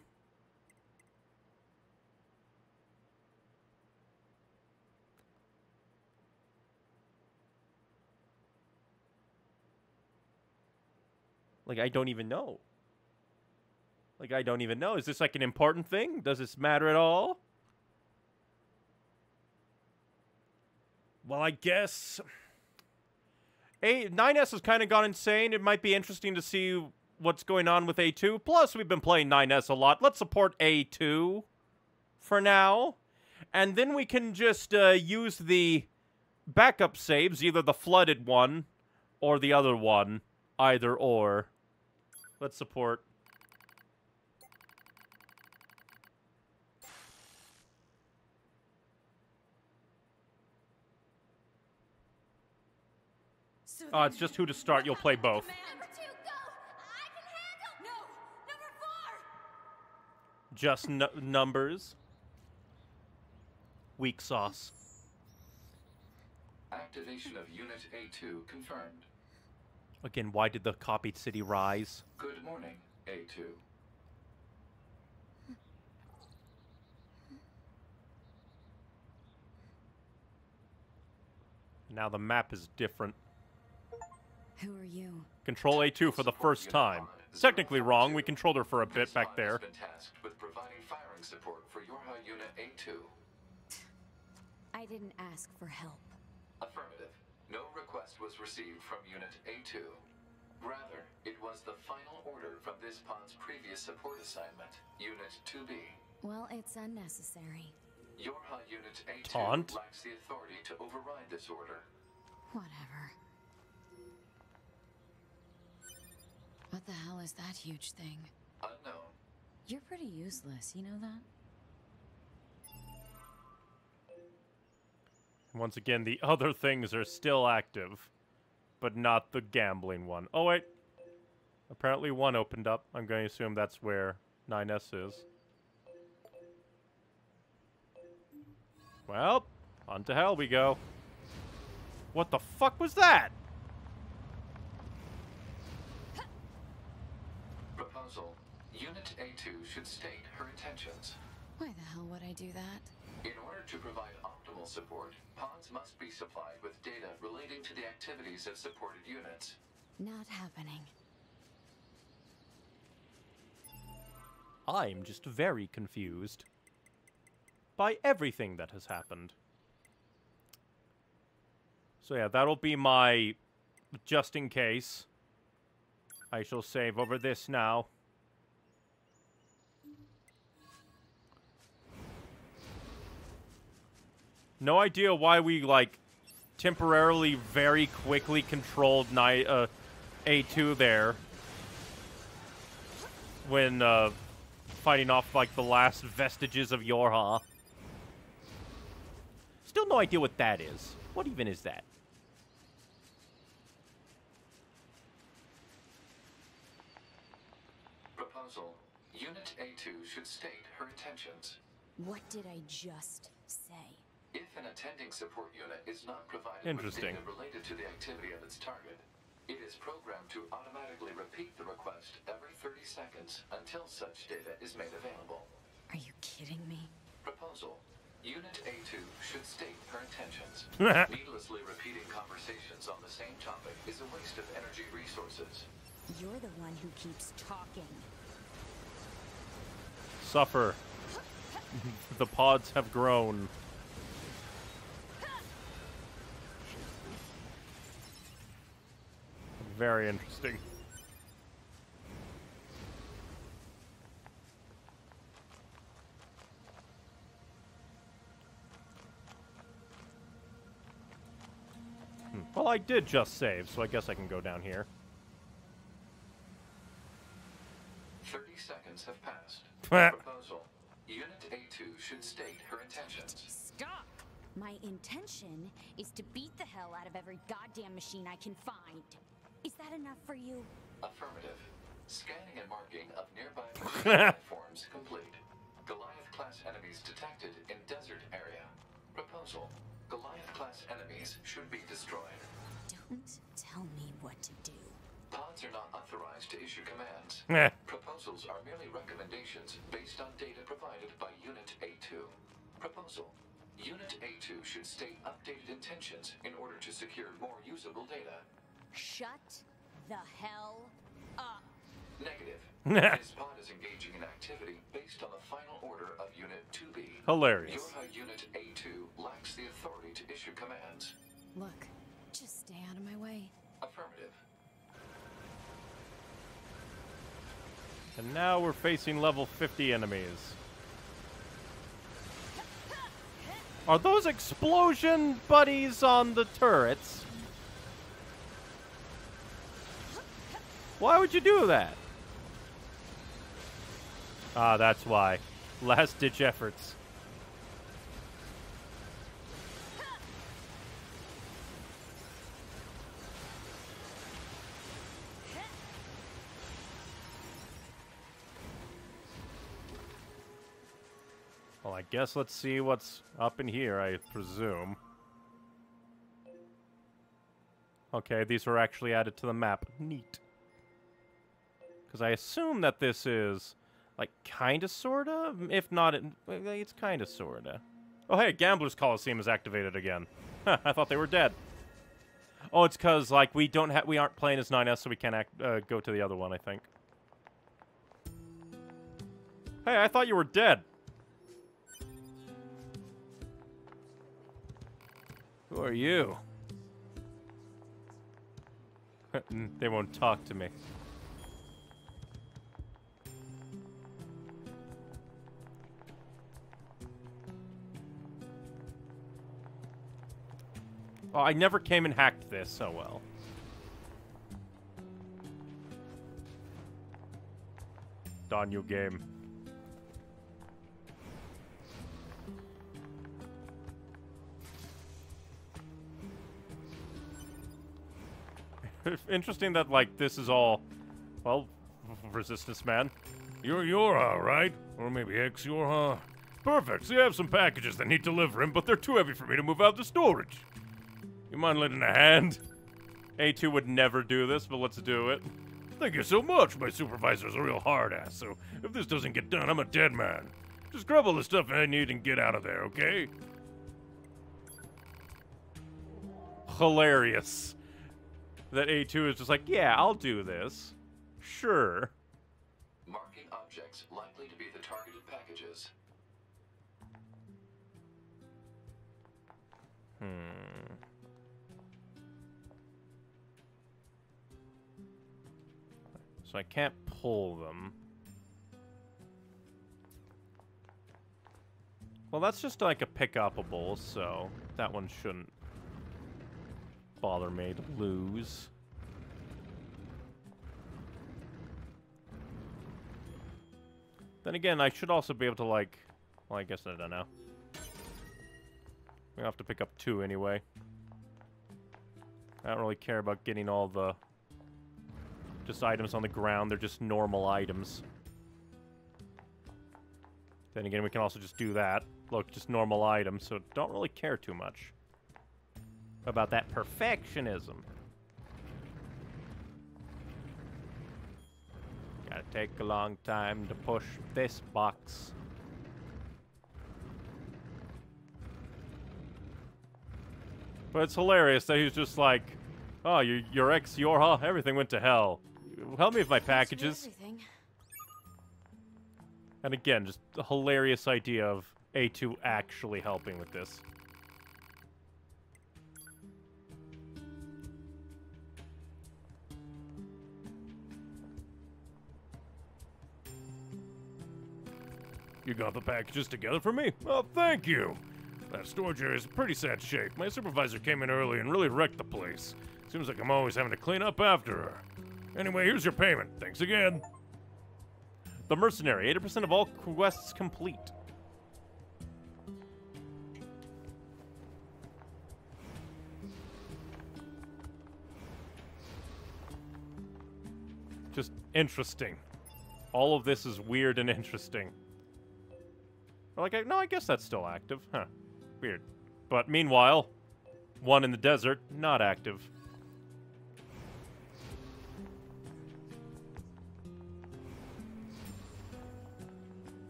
Like, I don't even know. Like, I don't even know. Is this like an important thing? Does this matter at all? Well, I guess. A 9S has kind of gone insane. It might be interesting to see what's going on with A2. Plus, we've been playing 9S a lot. Let's support A2 for now. And then we can just uh, use the backup saves, either the flooded one or the other one. Either or. Let's support. Oh, it's just who to start. You'll play both. Just n- numbers. Weak sauce. Activation of Unit A2 confirmed. Again, why did the copied city rise? Good morning, A2. Now the map is different. Who are you? Control A2 for the first time. Technically wrong. We controlled her for a bit back there. Has been tasked with providing firing support for Yorha Unit A2. I didn't ask for help. Affirmative. No request was received from Unit A2. Rather, it was the final order from this pod's previous support assignment, Unit 2B. Well, it's unnecessary. Yorha Unit A2 Taunt. lacks the authority to override this order. Whatever. What the hell is that huge thing? Unknown. You're pretty useless, you know that? Once again, the [laughs] other things are still active, but not the gambling one. Oh, wait. Apparently one opened up. I'm going to assume that's where 9S is. Well, on to hell we go. What the fuck was that? Proposal. Unit A2 should state her intentions. Why the hell would I do that? In order to provide optimal support, pods must be supplied with data relating to the activities of supported units. Not happening. I'm just very confused by everything that has happened. So yeah, that'll be my just in case. I shall save over this now. No idea why we, like, temporarily very quickly controlled uh, A2 there. When, uh, fighting off, like, the last vestiges of Yorha. Still no idea what that is. What even is that? Proposal. Unit A2 should state her intentions. What did I just say? If an attending support unit is not provided Interesting. with data related to the activity of its target, it is programmed to automatically repeat the request every 30 seconds until such data is made available. Are you kidding me? Proposal. Unit A2 should state her intentions. [laughs] Needlessly repeating conversations on the same topic is a waste of energy resources. You're the one who keeps talking. Suffer. [laughs] the pods have grown. Very interesting. Hmm. Well, I did just save, so I guess I can go down here. 30 seconds have passed. [laughs] Proposal. Unit A2 should state her intentions. Stop! My intention is to beat the hell out of every goddamn machine I can find. Is that enough for you? Affirmative. Scanning and marking of nearby [laughs] platforms complete. Goliath-class enemies detected in desert area. Proposal. Goliath-class enemies should be destroyed. Don't tell me what to do. Pods are not authorized to issue commands. [laughs] Meh. Proposals are merely recommendations based on data provided by Unit A2. Proposal. Unit A2 should state updated intentions in order to secure more usable data. Shut the hell up. Negative. [laughs] this pod is engaging in activity based on the final order of Unit 2B. Hilarious. Yorha Unit A2 lacks the authority to issue commands. Look, just stay out of my way. Affirmative. And now we're facing level 50 enemies. Are those explosion buddies on the turrets? Why would you do that? Ah, that's why. Last ditch efforts. Well, I guess let's see what's up in here, I presume. Okay, these were actually added to the map. Neat. Because I assume that this is, like, kinda, sorta? If not, it, it's kinda, sorta. Oh, hey, Gambler's Coliseum is activated again. Huh, [laughs] I thought they were dead. Oh, it's because, like, we don't have, we aren't playing as 9S, so we can't act, uh, go to the other one, I think. Hey, I thought you were dead. Who are you? [laughs] they won't talk to me. Oh, I never came and hacked this so well. Don new game. [laughs] Interesting that, like, this is all, well, Resistance Man. You're Yorha, right? Or maybe ex Yorha? Perfect. so I have some packages that need delivering, but they're too heavy for me to move out the storage. You mind lending a hand? A2 would never do this, but let's do it. Thank you so much. My supervisor's a real hard ass, so if this doesn't get done, I'm a dead man. Just grab all the stuff I need and get out of there, okay? Hilarious. That A2 is just like, yeah, I'll do this. Sure. Marking objects likely to be the targeted packages. Hmm. So I can't pull them. Well, that's just like a pick-upable, so that one shouldn't bother me to lose. Then again, I should also be able to, like... Well, I guess I don't know. We have to pick up two anyway. I don't really care about getting all the... Just items on the ground. They're just normal items. Then again, we can also just do that. Look, just normal items, so don't really care too much about that perfectionism. Gotta take a long time to push this box. But it's hilarious that he's just like, oh, your, your ex your, Yorha, everything went to hell. Help me with my packages. And again, just a hilarious idea of A2 actually helping with this. You got the packages together for me? Oh, thank you. That storage area is in pretty sad shape. My supervisor came in early and really wrecked the place. Seems like I'm always having to clean up after her. Anyway, here's your payment. Thanks again. The Mercenary, 80% of all quests complete. Just interesting. All of this is weird and interesting. Like, I, no, I guess that's still active. Huh. Weird. But meanwhile, one in the desert, not active.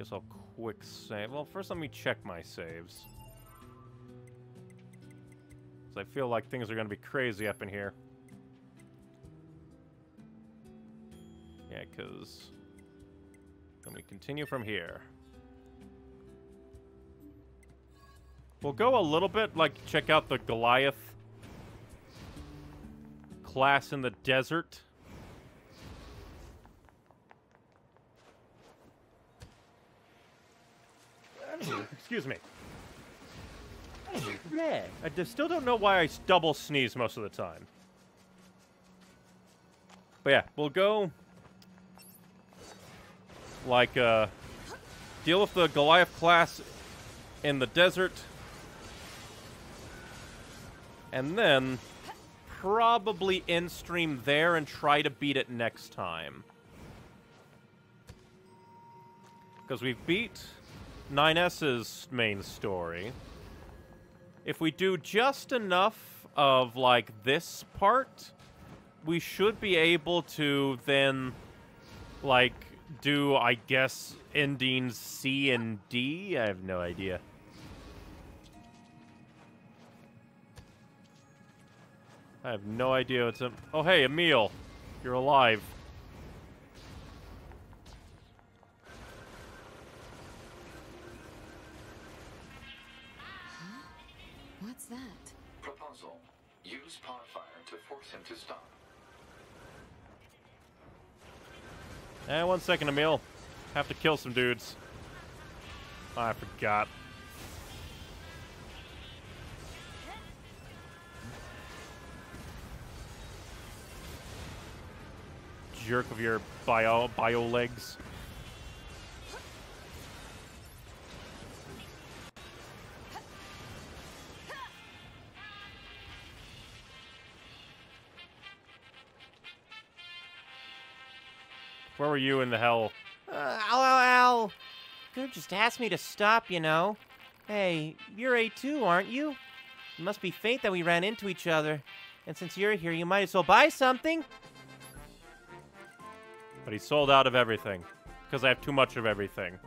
Guess I'll quick save. Well, first let me check my saves. Because I feel like things are going to be crazy up in here. Yeah, because... Then we continue from here. We'll go a little bit, like, check out the Goliath class in the desert. Excuse me. I still don't know why I double sneeze most of the time. But yeah, we'll go like uh deal with the Goliath class in the desert and then probably in stream there and try to beat it next time. Because we've beat 9S's main story. If we do just enough of, like, this part, we should be able to then, like, do, I guess, endings C and D? I have no idea. I have no idea what's. Oh, hey, Emil. You're alive. Him to stop. Eh, one second, Emil. Have to kill some dudes. Oh, I forgot. Jerk of your bio bio legs. Where were you in the hell? Uh, ow, ow, ow. Just asked me to stop, you know. Hey, you're A2, aren't you? It must be fate that we ran into each other. And since you're here, you might as well buy something. But he sold out of everything. Because I have too much of everything.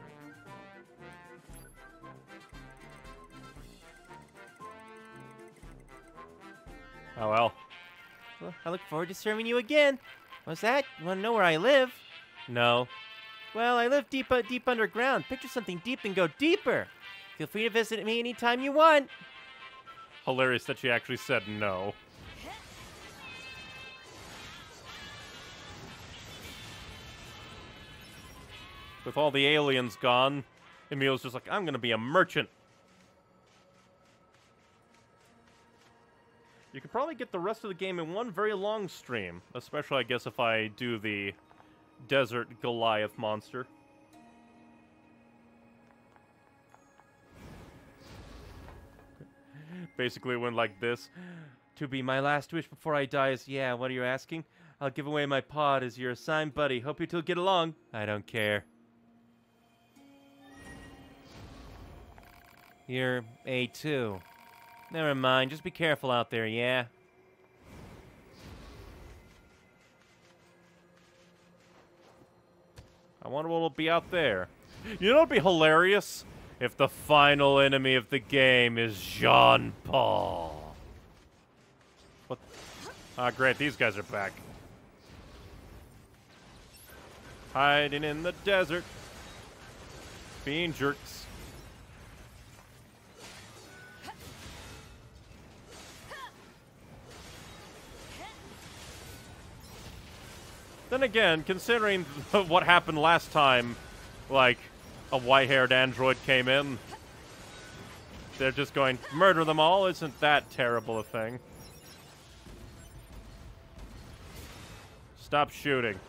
Oh well. Well, I look forward to serving you again. What's that? You want to know where I live? No. Well, I live deep, uh, deep underground. Picture something deep and go deeper. Feel free to visit me anytime you want. Hilarious that she actually said no. With all the aliens gone, Emil's just like, I'm gonna be a merchant. You could probably get the rest of the game in one very long stream, especially, I guess, if I do the desert Goliath monster. Basically went like this. To be my last wish before I die is, yeah, what are you asking? I'll give away my pod as your assigned buddy. Hope you two get along. I don't care. You're A2. Never mind, just be careful out there, yeah? I wonder what'll be out there. You know what'd be hilarious? If the final enemy of the game is Jean Paul. What? Ah, great, these guys are back. Hiding in the desert. Being jerks. Then again, considering [laughs] what happened last time, like, a white-haired android came in, they're just going, murder them all? Isn't that terrible a thing? Stop shooting.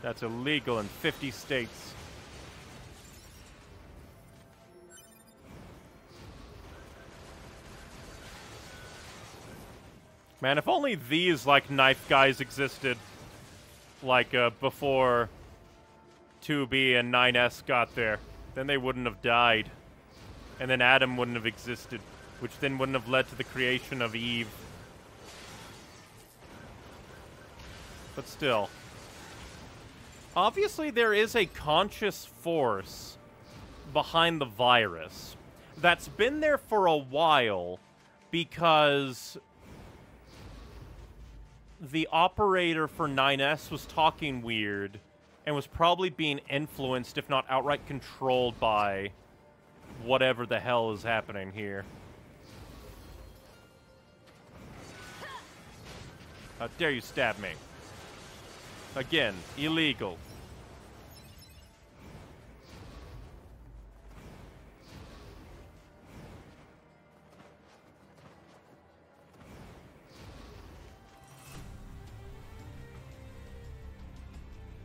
That's illegal in 50 states. Man, if only these, like, knife guys existed, like, uh, before 2B and 9S got there, then they wouldn't have died. And then Adam wouldn't have existed, which then wouldn't have led to the creation of Eve. But still. Obviously, there is a conscious force behind the virus that's been there for a while because the operator for 9S was talking weird and was probably being influenced, if not outright controlled by whatever the hell is happening here. How dare you stab me? Again, illegal.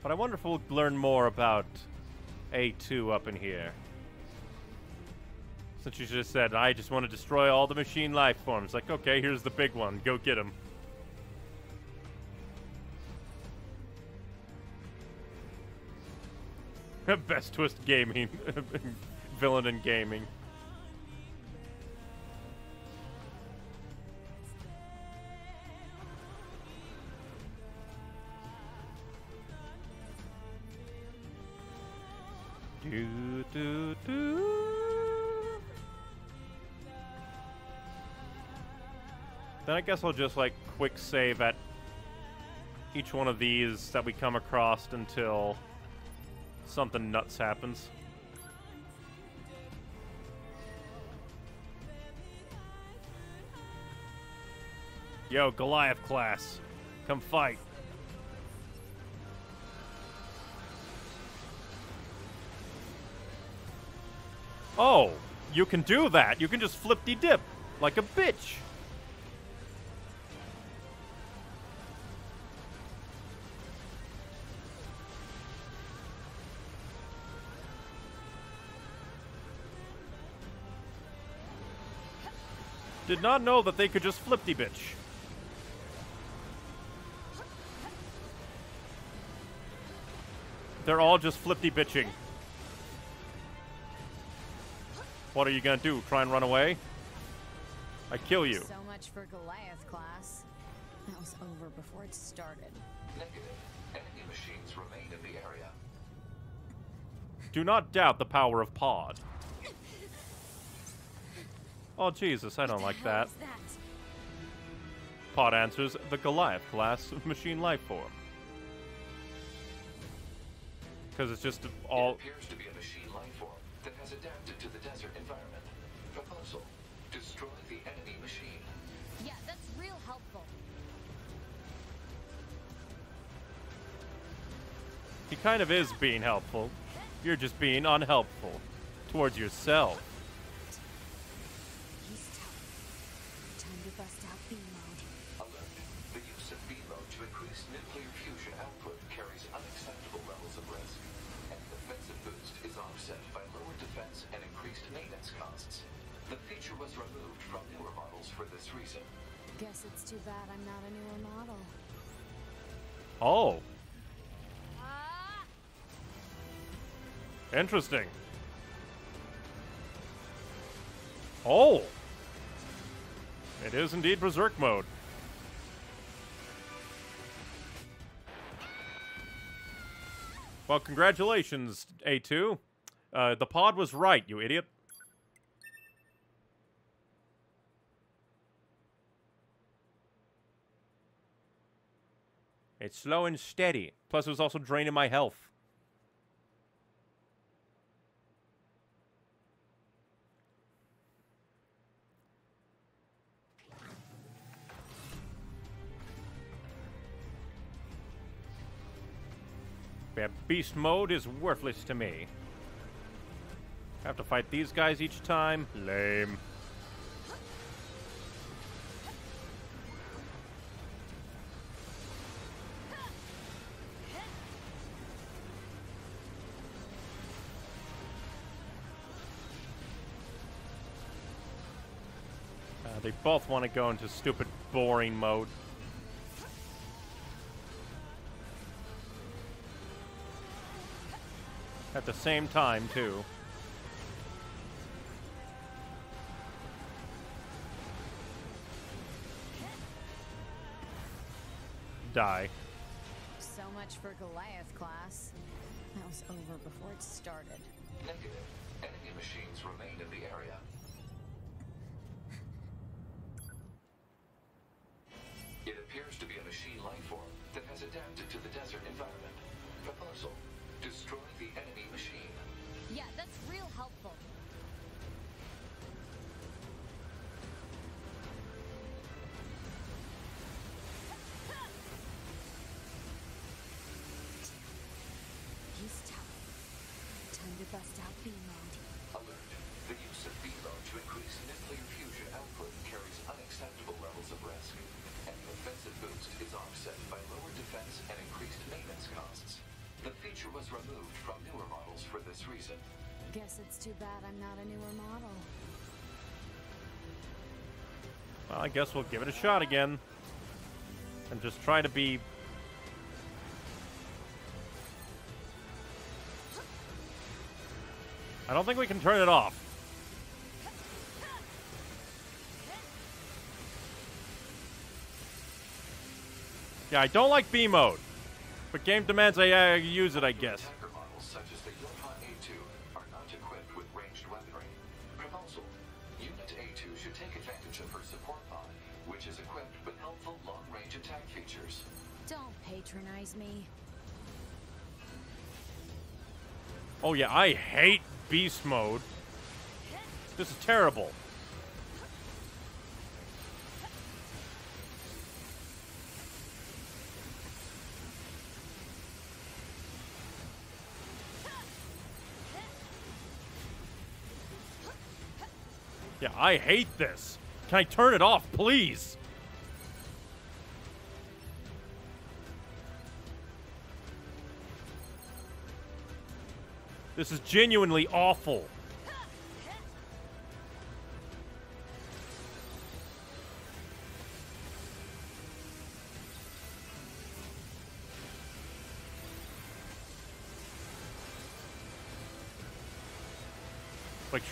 But I wonder if we'll learn more about A2 up in here. Since you just said, I just want to destroy all the machine life forms. Like, okay, here's the big one. Go get him. [laughs] Best twist gaming. [laughs] Villain in gaming. Do, do, do. Then I guess I'll just like quick save at each one of these that we come across until something nuts happens. Yo, Goliath class, come fight. Oh, you can do that. You can just flip-de dip like a bitch. Did not know that they could just flip-de bitch. They're all just flip-de bitching. What are you gonna do? Try and run away? I kill you. So much for Goliath class. That was over before it started. Negative. Enemy machines remain in the area. Do not doubt the power of Pod. [laughs] Oh, Jesus, I don't like that. Pod answers the Goliath class [laughs] machine life form. Because it's just all. It He kind of is being helpful. You're just being unhelpful towards yourself. He's tough. Time to bust out B mode. Alert. The use of B mode to increase nuclear fusion output carries unacceptable levels of risk. Any defensive boost is offset by lower defense and increased maintenance costs. The feature was removed from newer models for this reason. Guess it's too bad I'm not a newer model. Oh. Interesting. Oh! It is indeed Berserk mode. Well, congratulations, A2. Uh, the pod was right, you idiot. It's slow and steady. Plus, it was also draining my health. Yeah, beast mode is worthless to me. Have to fight these guys each time? Lame. Uh, they both want to go into stupid, boring mode. At the same time, too. Die. So much for Goliath class. That was over before it started. Negative. Enemy machines remain in the area. It appears to be a machine life form that has adapted to the desert environment. Proposal. Destroy the enemy machine. Yeah, that's real helpful. Guess it's too bad I'm not a newer model. Well, I guess we'll give it a shot again. And just try to be... I don't think we can turn it off. Yeah, I don't like B mode. But game demands I uh, use it, I guess. Should take advantage of her support pod, which is equipped with helpful long-range attack features. Don't patronize me. Oh yeah, I hate beast mode. This is terrible. I hate this. Can I turn it off, please? This is genuinely awful.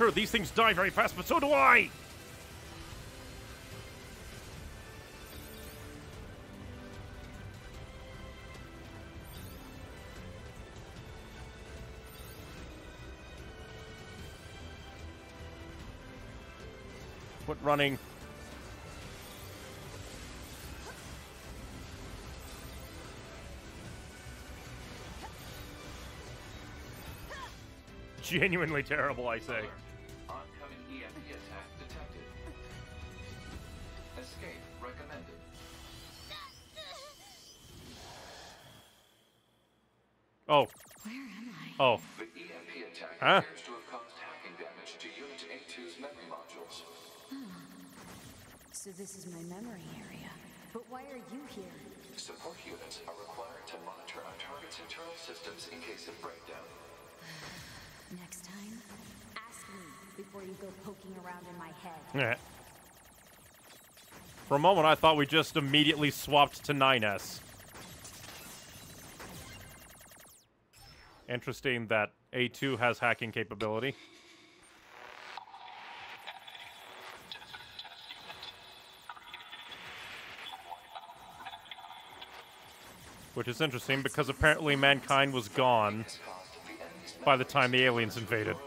These things die very fast, but so do I! Quit running. Genuinely terrible, I say. Oh. The EMP attack Huh? appears to have caused hacking damage to Unit A2's memory modules. So this is my memory area. But why are you here? Support units are required to monitor our target's internal systems in case of breakdown. [sighs] Next time, ask me before you go poking around in my head. Yeah. For a moment, I thought we just immediately swapped to 9S. interesting that A2 has hacking capability. Which is interesting because apparently mankind was gone by the time the aliens invaded.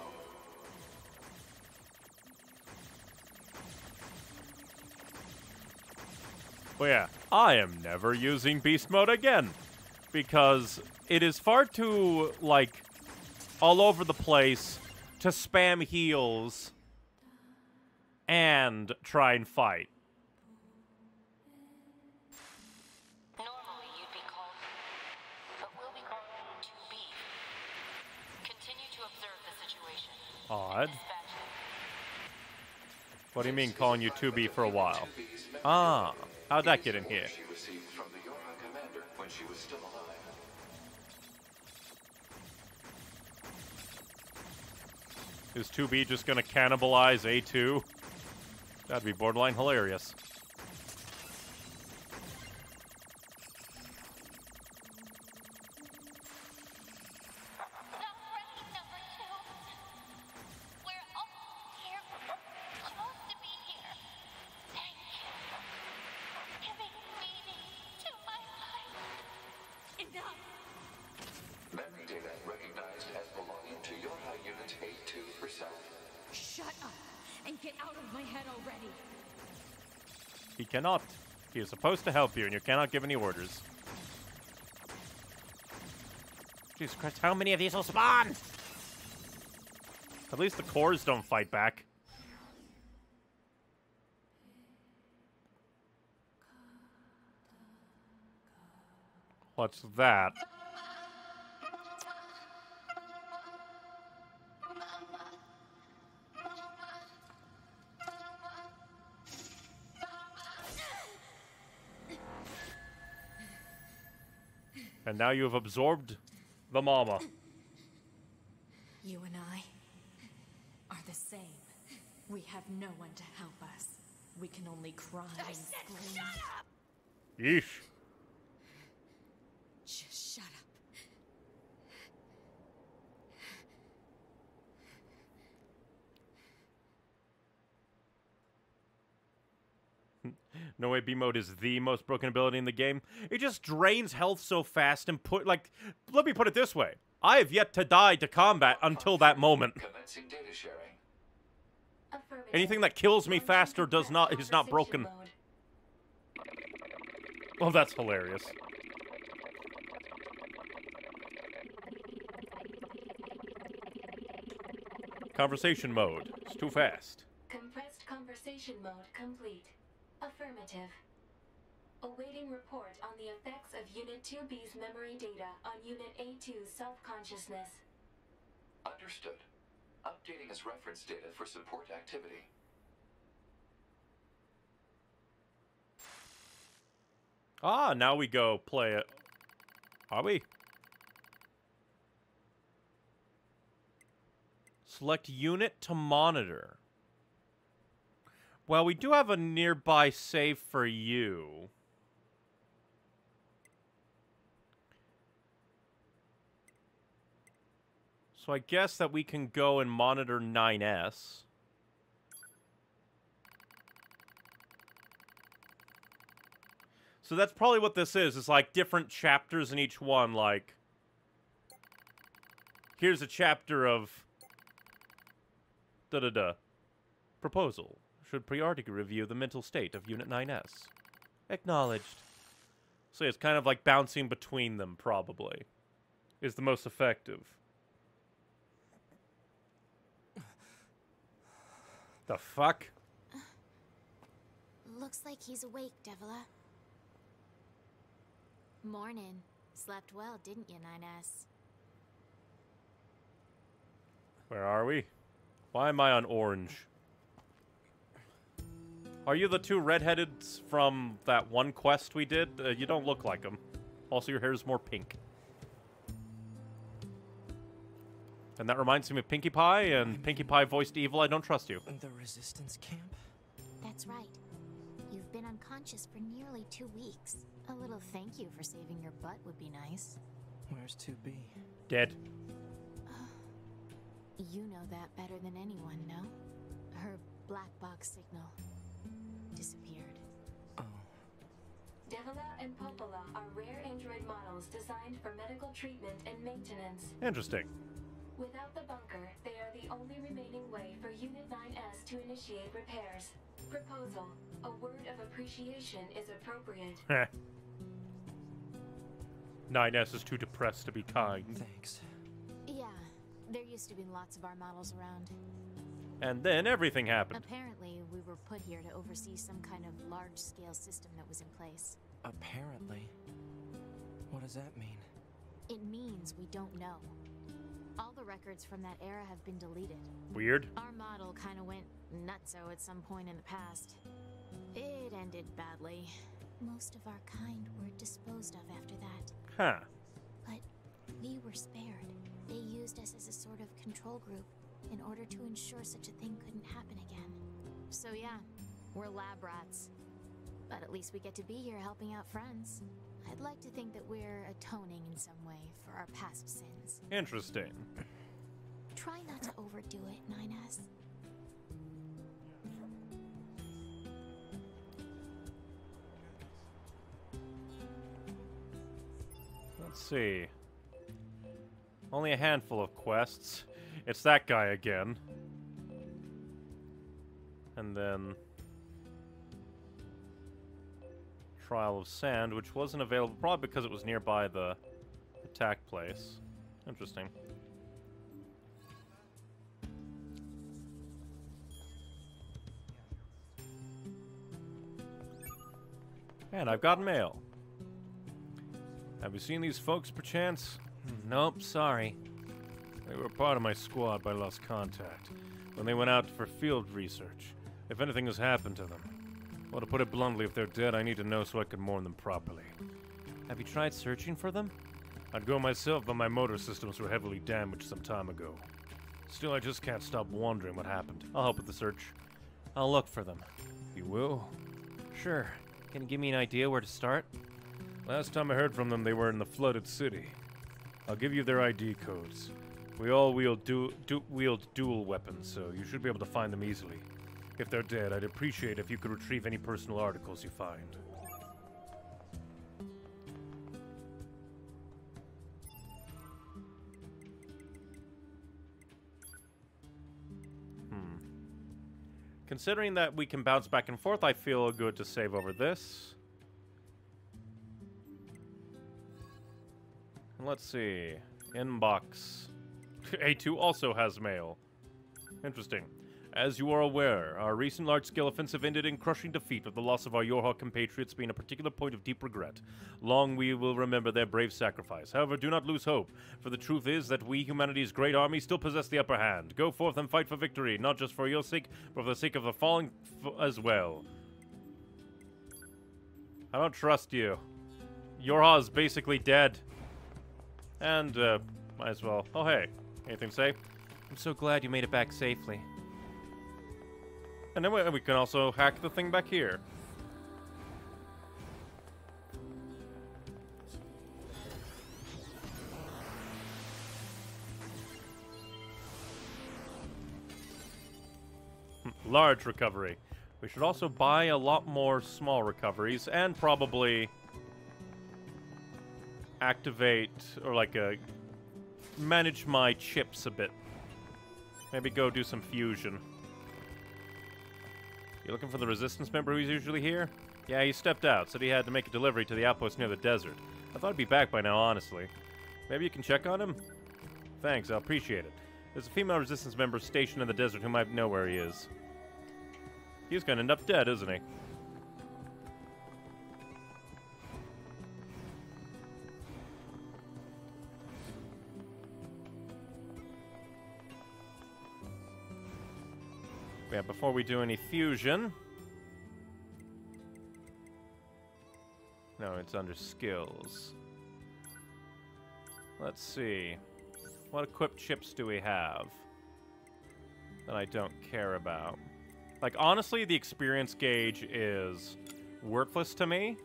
Oh yeah, I am never using beast mode again because it is far too like all over the place to spam heals and try and fight. Normally you'd be called, but we'll be called 2B. Continue to observe the situation. Odd. What do you mean calling you 2B for a while? Ah, how'd that get in here? Is 2B just gonna cannibalize A2? That'd be borderline hilarious. Supposed to help you, and you cannot give any orders. Jesus Christ, how many of these will spawn? At least the cores don't fight back. What's that? And now you have absorbed the mama. You and I are the same. We have no one to help us. We can only cry I and scream. Yeesh. Just shut up. No way B mode is the most broken ability in the game. It just drains health so fast and put like let me put it this way. I have yet to die to combat until that moment. Commencing data sharing. Anything that kills me faster does not is not broken. Well, oh, that's hilarious. Conversation mode. It's too fast. Compressed conversation mode complete. Affirmative. Awaiting report on the effects of Unit 2B's memory data on Unit A2's self-consciousness. Understood. Updating as reference data for support activity. Ah, now we go play it. Are we? Select unit to monitor. Well, we do have a nearby save for you. So I guess that we can go and monitor 9S. So that's probably what this is. It's like different chapters in each one. Like, here's a chapter of da da da. Proposal. Should periodically review the mental state of Unit 9S. Acknowledged. So it's kind of like bouncing between them, probably. Is the most effective. The fuck? Looks like he's awake, Devola. Morning. Slept well, didn't you, 9S? Where are we? Why am I on orange? Are you the two redheadeds from that one quest we did? Uh, you don't look like them. Also, your hair is more pink. And that reminds me of Pinkie Pie, and Pinkie Pie voiced evil. I don't trust you. The resistance camp? That's right. You've been unconscious for nearly two weeks. A little thank you for saving your butt would be nice. Where's 2B? Dead. [sighs] You know that better than anyone, no? Her black box signal disappeared. Oh. Devola and Popola are rare android models designed for medical treatment and maintenance. Interesting. Without the bunker, they are the only remaining way for Unit 9S to initiate repairs. Proposal. A word of appreciation is appropriate. [laughs] Heh. 9S is too depressed to be kind. Thanks. Yeah, there used to be lots of our models around. And then everything happened. Apparently, we were put here to oversee some kind of large-scale system that was in place. Apparently. What does that mean? It means we don't know. All the records from that era have been deleted. Weird. Our model kind of went nutso at some point in the past. It ended badly. Most of our kind were disposed of after that. Huh. But we were spared. They used us as a sort of control group in order to ensure such a thing couldn't happen again. So yeah, we're lab rats. But at least we get to be here helping out friends. I'd like to think that we're atoning in some way for our past sins. Interesting. Try not to overdo it, 9S. Let's see. Only a handful of quests. It's that guy again. And then... Trial of Sand, which wasn't available, probably because it was nearby the attack place. Interesting. And I've got mail. Have you seen these folks, perchance? Nope, sorry. They were part of my squad, but I lost contact. When they went out for field research. If anything has happened to them. Well, to put it bluntly, if they're dead, I need to know so I can mourn them properly. Have you tried searching for them? I'd go myself, but my motor systems were heavily damaged some time ago. Still, I just can't stop wondering what happened. I'll help with the search. I'll look for them. You will? Sure. Can you give me an idea where to start? Last time I heard from them, they were in the flooded city. I'll give you their ID codes. We all wield, du du wield dual weapons, so you should be able to find them easily. If they're dead, I'd appreciate if you could retrieve any personal articles you find. Hmm. Considering that we can bounce back and forth, I feel good to save over this. Let's see. Inbox. [laughs] A2 also has mail. Interesting. As you are aware, our recent large-scale offensive ended in crushing defeat with the loss of our Yorha compatriots being a particular point of deep regret. Long we will remember their brave sacrifice. However, do not lose hope, for the truth is that we, humanity's great army, still possess the upper hand. Go forth and fight for victory, not just for your sake, but for the sake of the fallen as well. I don't trust you. Yorha is basically dead. And, uh, might as well. Oh, hey. Anything to say? I'm so glad you made it back safely. And then we, we can also hack the thing back here. Hmm, Large recovery. We should also buy a lot more small recoveries and probably activate or like a manage my chips a bit. Maybe go do some fusion. You looking for the resistance member who's usually here? Yeah, he stepped out, said he had to make a delivery to the outpost near the desert. I thought he'd be back by now, honestly. Maybe you can check on him? Thanks, I appreciate it. There's a female resistance member stationed in the desert who might know where he is. He's gonna end up dead, isn't he? Yeah, before we do any fusion. No, it's under skills. Let's see. What equipped chips do we have that I don't care about? Like, honestly, the experience gauge is worthless to me.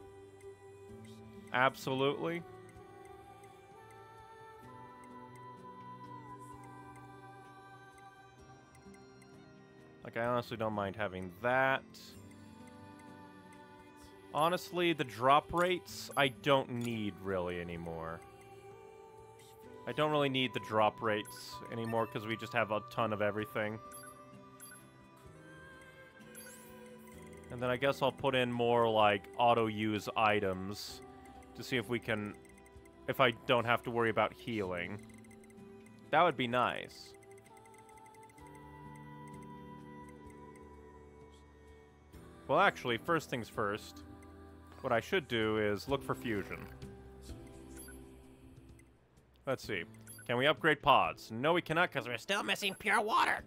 Absolutely. Like, I honestly don't mind having that. Honestly, the drop rates I don't need really anymore. I don't really need the drop rates anymore because we just have a ton of everything. And then I guess I'll put in more like auto-use items to see if we can... if I don't have to worry about healing. That would be nice. Well, actually, first things first, what I should do is look for fusion. Let's see. Can we upgrade pods? No, we cannot because we're still missing pure water.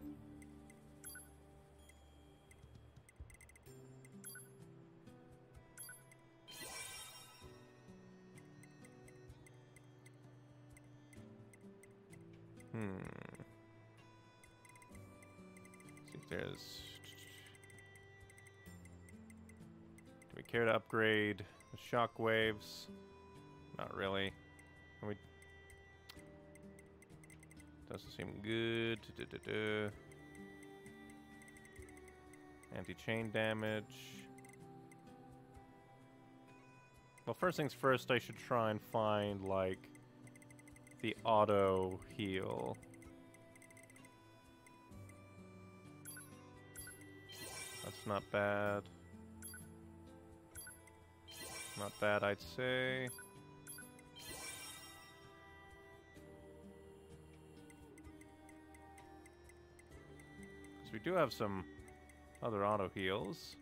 Hmm. See if there's. We care to upgrade the shockwaves? Not really. Can we? Doesn't seem good. Anti-chain damage. Well, first things first, I should try and find, like, the auto heal. That's not bad. Not bad, I'd say. Because we do have some other auto heals.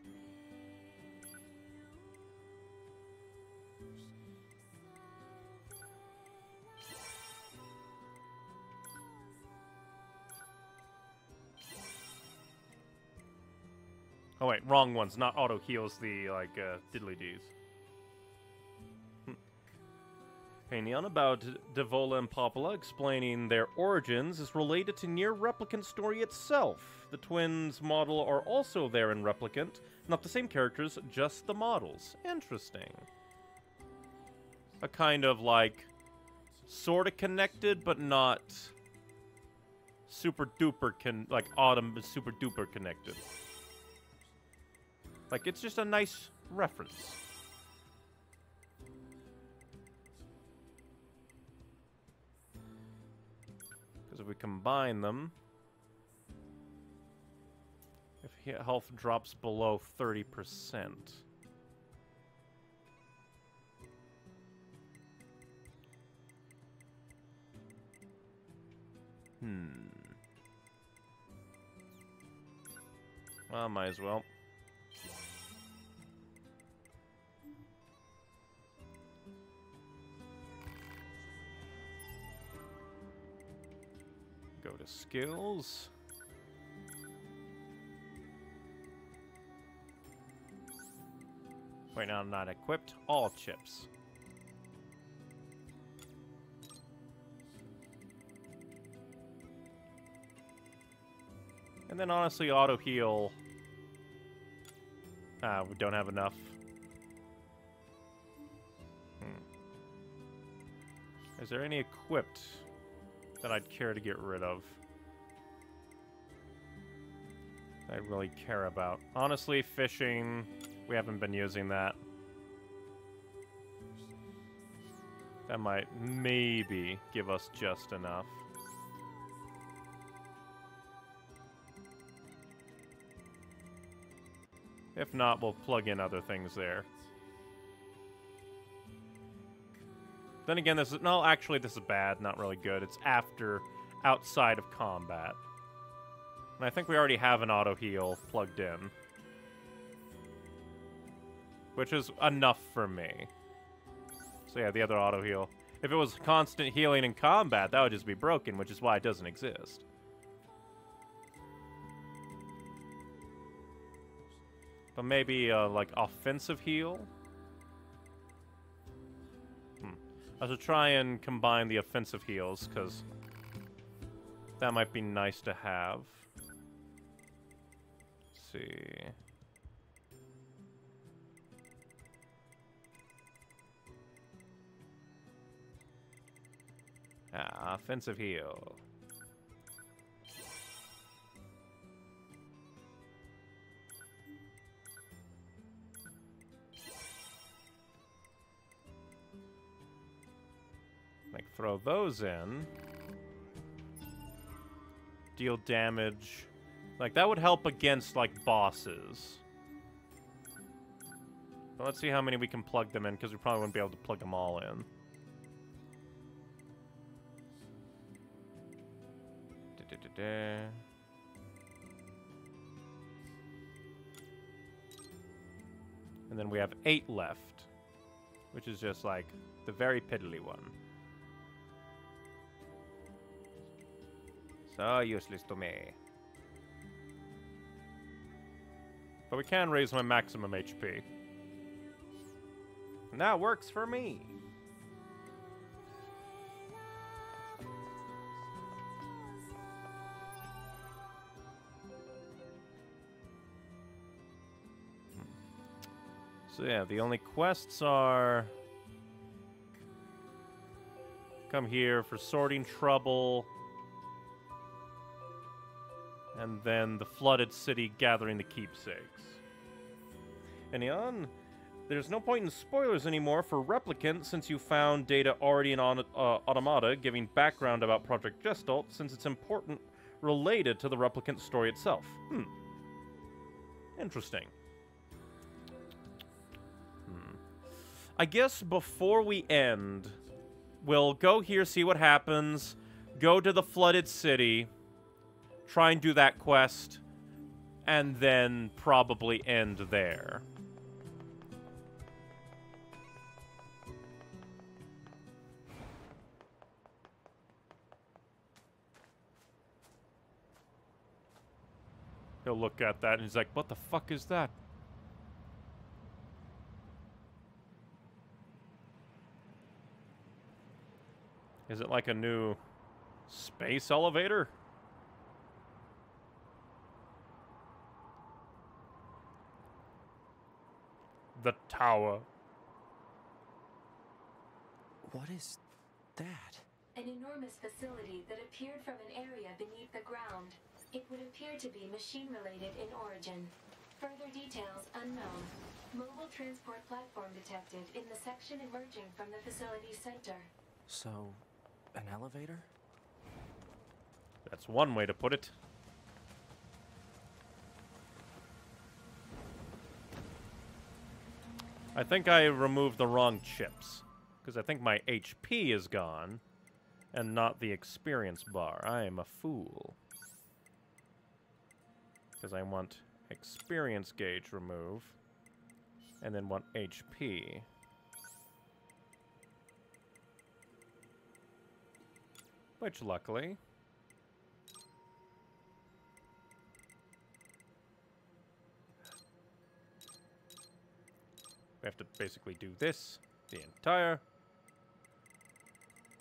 Oh wait, wrong ones, not auto heals, the like uh, diddly dees. Opinion about Devola and Popola explaining their origins is related to Nier Replicant story itself. The twins model are also there in Replicant, not the same characters, just the models. Interesting. A kind of like sort of connected, but not super duper con like Autumn is super duper connected. Like it's just a nice reference. If we combine them, if health drops below 30%. Hmm. Well, might as well. Go to skills. Wait, now I'm not equipped. All chips. And then honestly, auto heal. Ah, we don't have enough. Hmm. Is there any equipped that I'd care to get rid of? I really care about. Honestly, fishing, we haven't been using that. That might maybe give us just enough. If not, we'll plug in other things there. Then again, this is... No, actually, this is bad. Not really good. It's after... Outside of combat. And I think we already have an auto heal plugged in. Which is enough for me. So yeah, the other auto heal. If it was constant healing in combat, that would just be broken, which is why it doesn't exist. But maybe, uh, like, offensive heal? I should try and combine the offensive heals, because that might be nice to have. Let's see. Ah, offensive heal. Like, throw those in. Deal damage. Like, that would help against, like, bosses. But let's see how many we can plug them in, because we probably wouldn't be able to plug them all in. Da-da-da-da. And then we have eight left, which is just like the very piddly one. So useless to me. But we can raise my maximum HP. And that works for me. Hmm. So yeah, the only quests are come here for sorting trouble and then the flooded city gathering the keepsakes. And on there's no point in spoilers anymore for Replicant since you found data already in on, uh, Automata giving background about Project Gestalt since it's important related to the Replicant story itself. Hmm. Interesting. I guess before we end, we'll go here, see what happens, go to the flooded city, try and do that quest, and then probably end there. He'll look at that and he's like, what the fuck is that? Is it like a new space elevator? The tower. What is that? An enormous facility that appeared from an area beneath the ground. It would appear to be machine related in origin. Further details unknown. Mobile transport platform detected in the section emerging from the facility center. So, an elevator? That's one way to put it. I think I removed the wrong chips. Because I think my HP is gone. And not the experience bar. I am a fool. Because I want experience gauge remove. And then want HP. Which, luckily... We have to basically do this, the entire...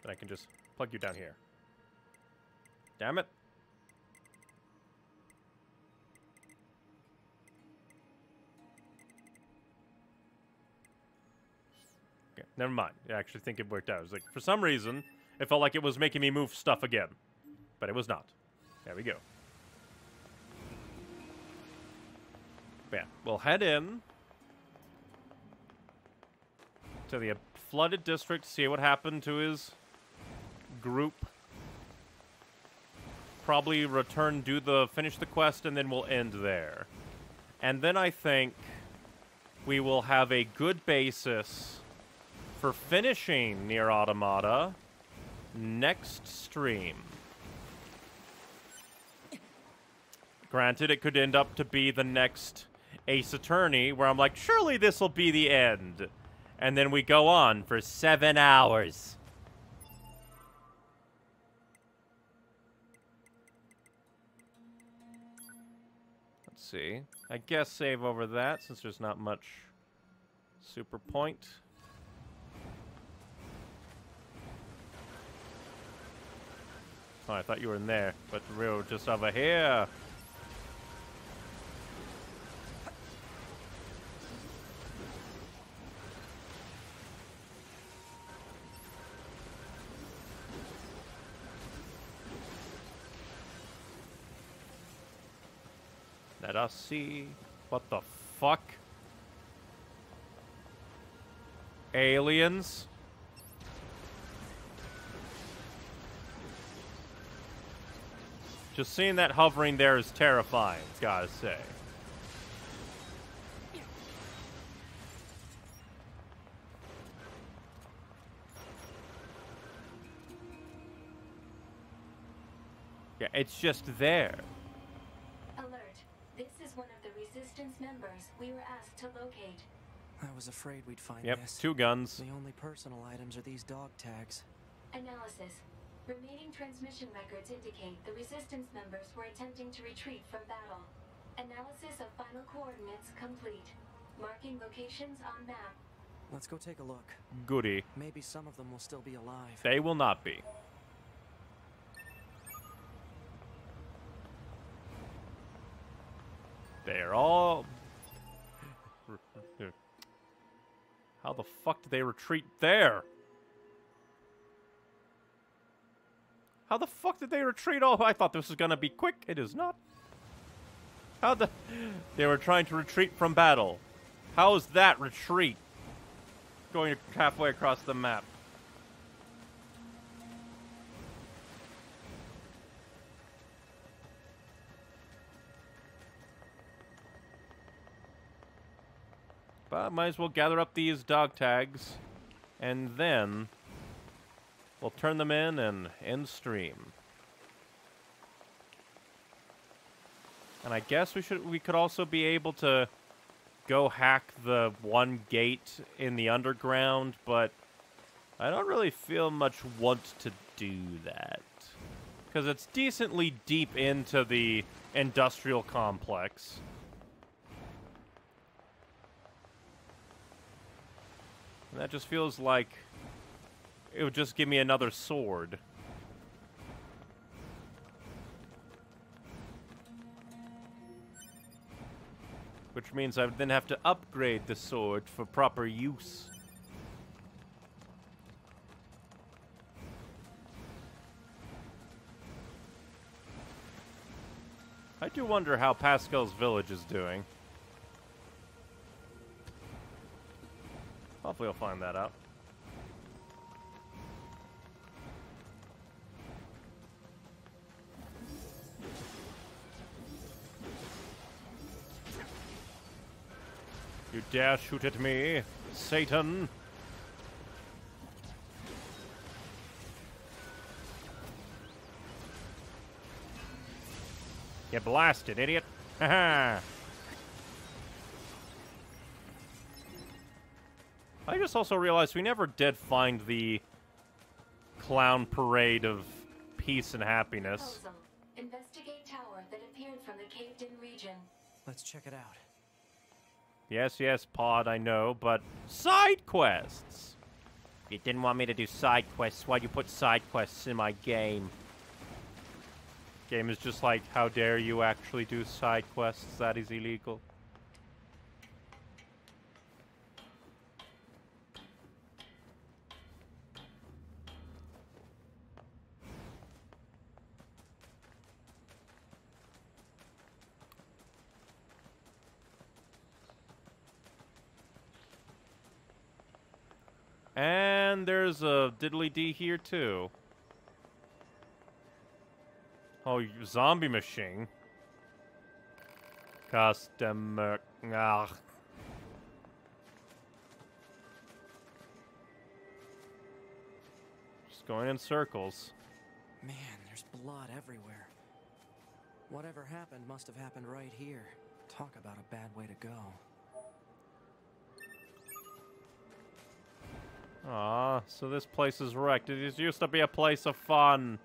Then I can just plug you down here. Damn it. Okay, never mind. I actually think it worked out. It was like, for some reason, it felt like it was making me move stuff again. But it was not. There we go. Yeah, we'll head in to the flooded district, see what happened to his group. Probably return, do the, finish the quest, and then we'll end there. And then I think we will have a good basis for finishing Nier Automata next stream. Granted, it could end up to be the next Ace Attorney, where I'm like, surely this will be the end. And then we go on for seven hours. Let's see. I guess save over that, since there's not much super point. Oh, I thought you were in there, but we were just over here. Let us see. What the fuck? Aliens? Just seeing that hovering there is terrifying, gotta say. Yeah, it's just there. Resistance members we were asked to locate. I was afraid we'd find Yep, this. two guns. The only personal items are these dog tags. Analysis. Remaining transmission records indicate the Resistance members were attempting to retreat from battle. Analysis of final coordinates complete. Marking locations on map. Let's go take a look. Goody. Maybe some of them will still be alive. They will not be. They're all. [laughs] How the fuck did they retreat there? How the fuck did they retreat? Oh, I thought this was gonna be quick. It is not. How the. [laughs] They were trying to retreat from battle. How is that retreat? Going halfway across the map. But might as well gather up these dog tags, and then we'll turn them in and end stream. And I guess we should we could also be able to go hack the one gate in the underground, but I don't really feel much want to do that. Because it's decently deep into the industrial complex. And that just feels like it would just give me another sword. Which means I would then have to upgrade the sword for proper use. I do wonder how Pascal's village is doing. Hopefully I'll find that out. You dare shoot at me, Satan! You blasted, idiot! [laughs] Haha! I just also realized we never did find the clown parade of peace and happiness. Proposal. Investigate tower that appeared from the caved-in region. Let's check it out. Yes, yes, Pod, I know, but side quests! You didn't want me to do side quests, why'd you put side quests in my game? Game is just like, how dare you actually do side quests? That is illegal. And there's a diddly D here too. Oh, zombie machine. Customer. Ah. Just going in circles. Man, there's blood everywhere. Whatever happened must have happened right here. Talk about a bad way to go. Aw, so this place is wrecked. It used to be a place of fun.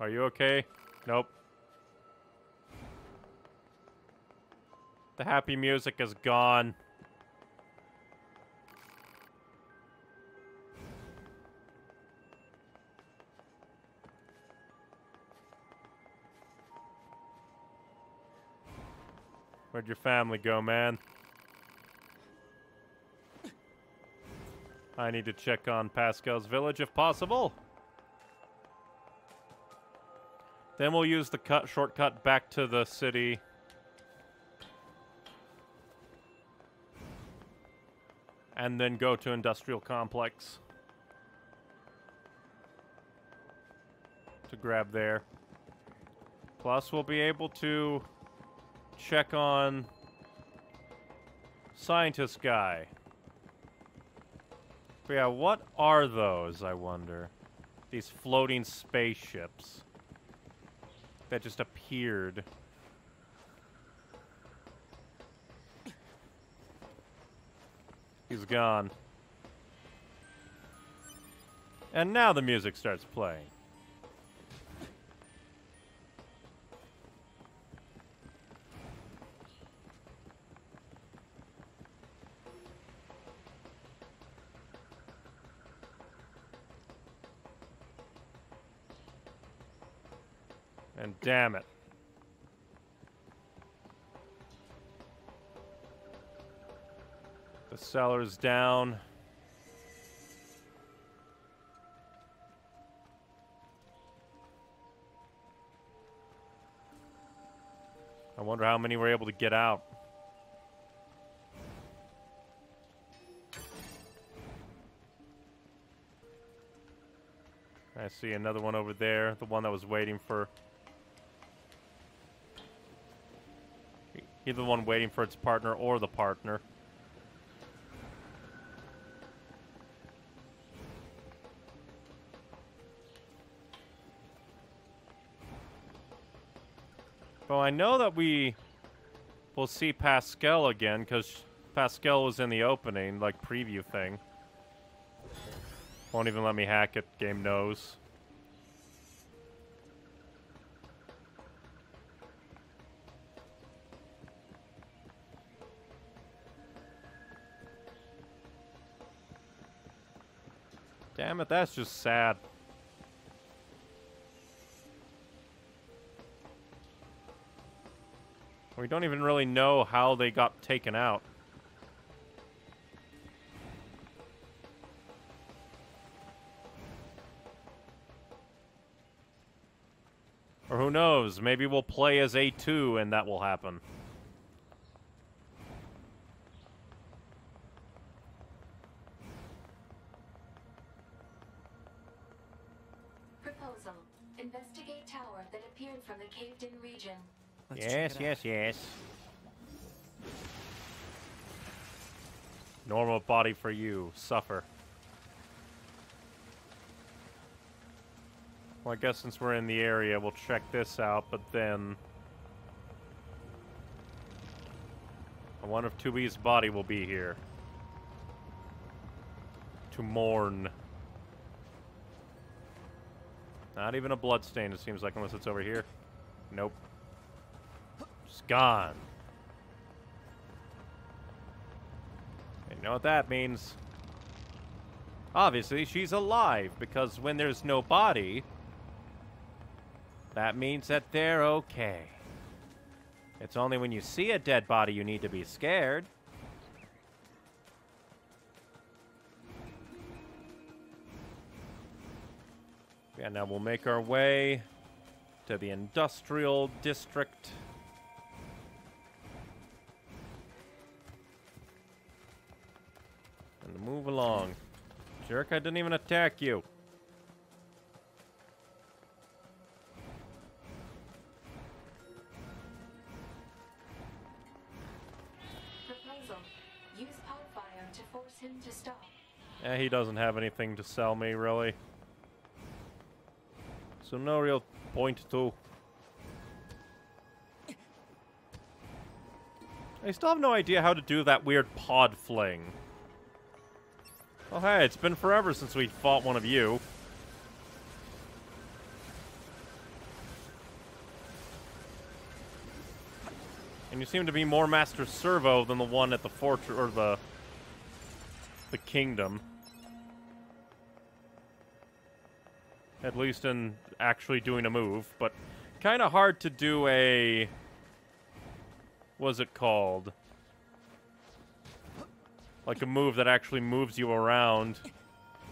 Are you okay? Nope. The happy music is gone. Where'd your family go, man? I need to check on Pascal's village if possible. Then we'll use the cut shortcut back to the city. And then go to industrial complex. to grab there. Plus, we'll be able to check on scientist guy. But yeah, what are those, I wonder? These floating spaceships that just appeared. He's gone. And now the music starts playing. Damn it. The cellar's down. I wonder how many were able to get out. I see another one over there, the one that was waiting for Either the one waiting for its partner or the partner. Well, I know that we will see Pascal again, because Pascal was in the opening, like, preview thing. Won't even let me hack it, game knows. Damn it, that's just sad. We don't even really know how they got taken out. Or who knows, maybe we'll play as A2 and that will happen. For you. Suffer. Well, I guess since we're in the area, we'll check this out, but then... I wonder if 2B's body will be here. To mourn. Not even a bloodstain, it seems like, unless it's over here. Nope. It's gone. You know what that means? Obviously, she's alive, because when there's no body, that means that they're okay. It's only when you see a dead body you need to be scared. Yeah, now we'll make our way to the industrial district. Jerk, I didn't even attack you. Proposal. Use Podfire to force him to stop. Yeah, he doesn't have anything to sell me, really. So no real point to. I still have no idea how to do that weird pod fling. Oh hey, it's been forever since we fought one of you. And you seem to be more Master Servo than the one at the fortress or the the kingdom. At least in actually doing a move, but kind of hard to do a what's it called? Like a move that actually moves you around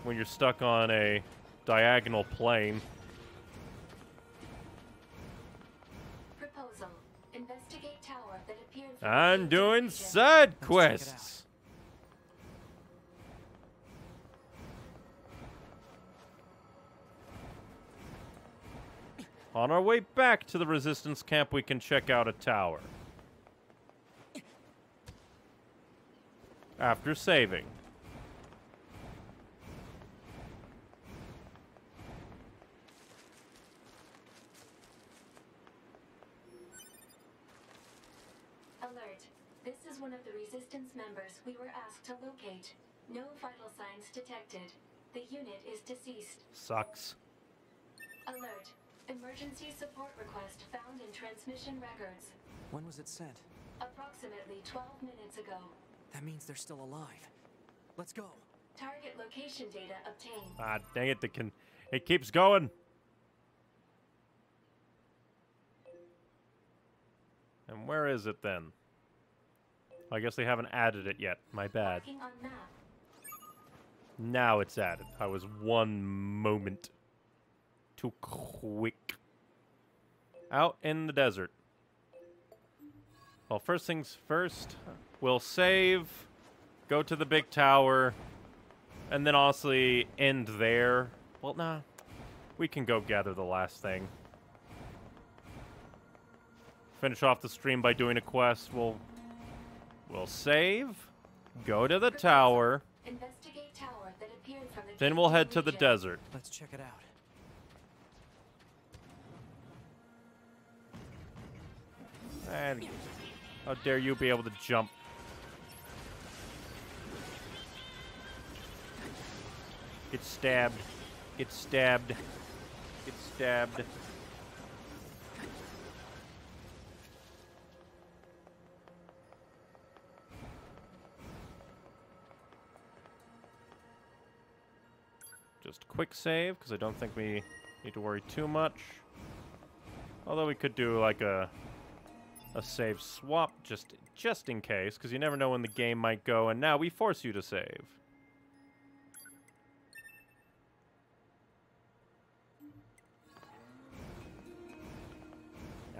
when you're stuck on a diagonal plane. Proposal. Investigate tower that appeared I'm doing side quests. On our way back to the resistance camp, we can check out a tower. After saving. Alert. This is one of the Resistance members we were asked to locate. No vital signs detected. The unit is deceased. Sucks. Alert. Emergency support request found in transmission records. When was it sent? Approximately 12 minutes ago. That means they're still alive. Let's go. Target location data obtained. Ah, dang it, it can it keeps going. And where is it then? I guess they haven't added it yet. My bad. Working on map. Now it's added. I was one moment too quick. Out in the desert. Well, first things first, we'll save, go to the big tower, and then honestly end there. Well, nah. We can go gather the last thing. Finish off the stream by doing a quest. We'll we'll save, go to the tower, Investigate tower that appeared from the then we'll head to the desert. Let's check it out. And how dare you be able to jump? Get stabbed. Get stabbed. Get stabbed. Just quick save, because I don't think we need to worry too much. Although we could do like a a save swap just just in case, because you never know when the game might go, and now we force you to save.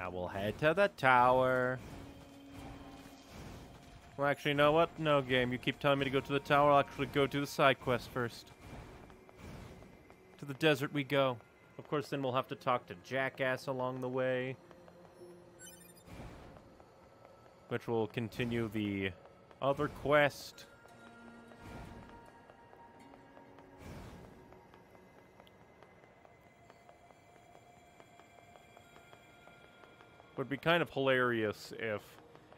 Now we'll head to the tower. Well, actually, you know what? No, game. You keep telling me to go to the tower. I'll actually go do the side quest first. To the desert we go. Of course, then we'll have to talk to Jackass along the way. Which will continue the other quest. Would be kind of hilarious if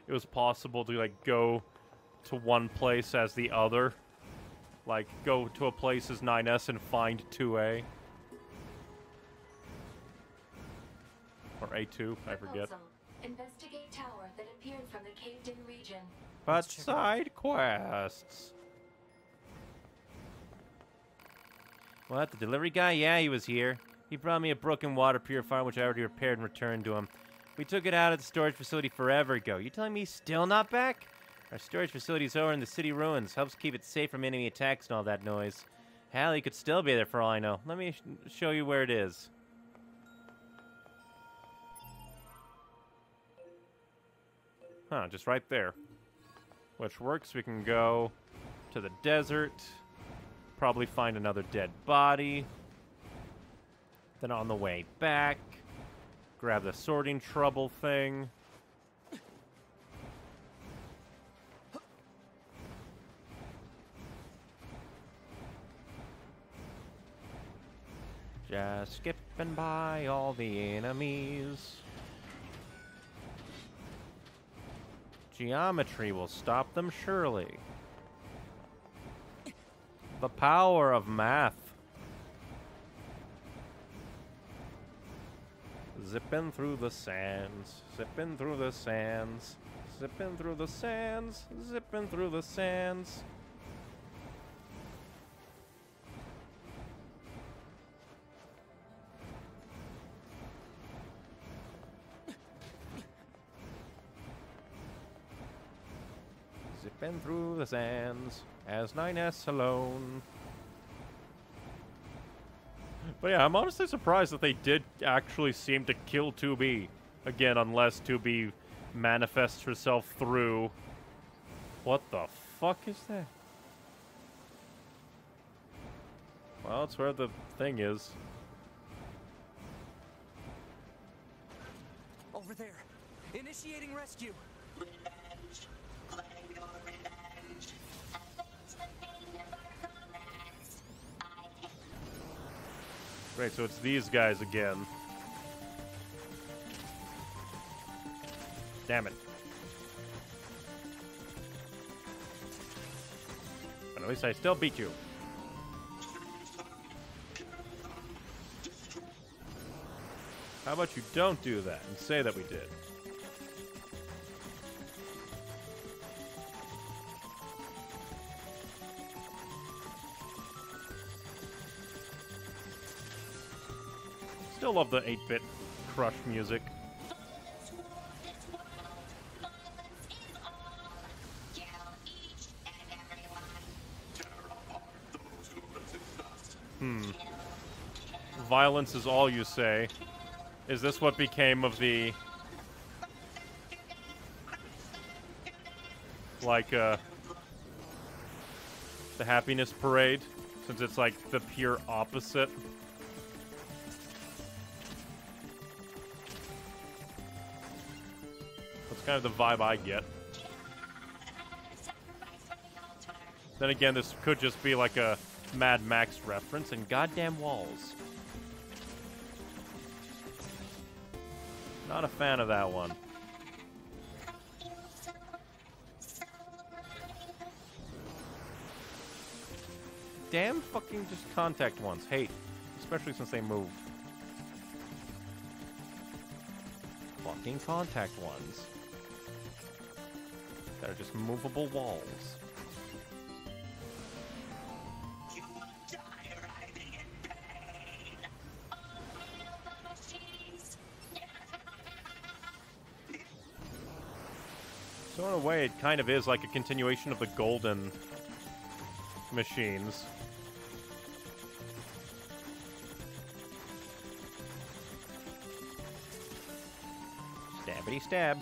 it was possible to like go to one place as the other. Like go to a place as 9S and find 2A. Or A2, I forget. Proposal. Investigate tower that appeared from the caved-in region. But side quests. What, the delivery guy? Yeah, he was here. He brought me a broken water purifier, which I already repaired and returned to him. We took it out of the storage facility forever ago. You telling me he's still not back? Our storage facility's over in the city ruins. Helps keep it safe from enemy attacks and all that noise. Hell, he could still be there for all I know. Let me sh show you where it is. Huh, just right there. Which works. We can go to the desert. Probably find another dead body. Then on the way back, grab the sorting trouble thing. Just skipping by all the enemies. Geometry will stop them surely. The power of math. Zipping through the sands, zipping through the sands, zipping through the sands, zipping through the sands. Zipping through the sands as 9S alone. But yeah, I'm honestly surprised that they did actually seem to kill 2B. Again, unless 2B manifests herself through. What the fuck is that? Well, it's where the thing is. over there. Initiating rescue. Great, so it's these guys again. Damn it. But at least I still beat you. How about you don't do that and say that we did? Still love the 8-bit crush music. Hmm. Violence is all you say. Is this what became of the... Like, uh... The happiness parade? Since it's like the pure opposite. Kind of the vibe I get. Then again, this could just be like a Mad Max reference and goddamn walls. Not a fan of that one. Damn fucking just contact ones. Hate. Especially since they move. Fucking contact ones. That are just movable walls. So in a way, it kind of is like a continuation of the golden machines. Stabbity stab.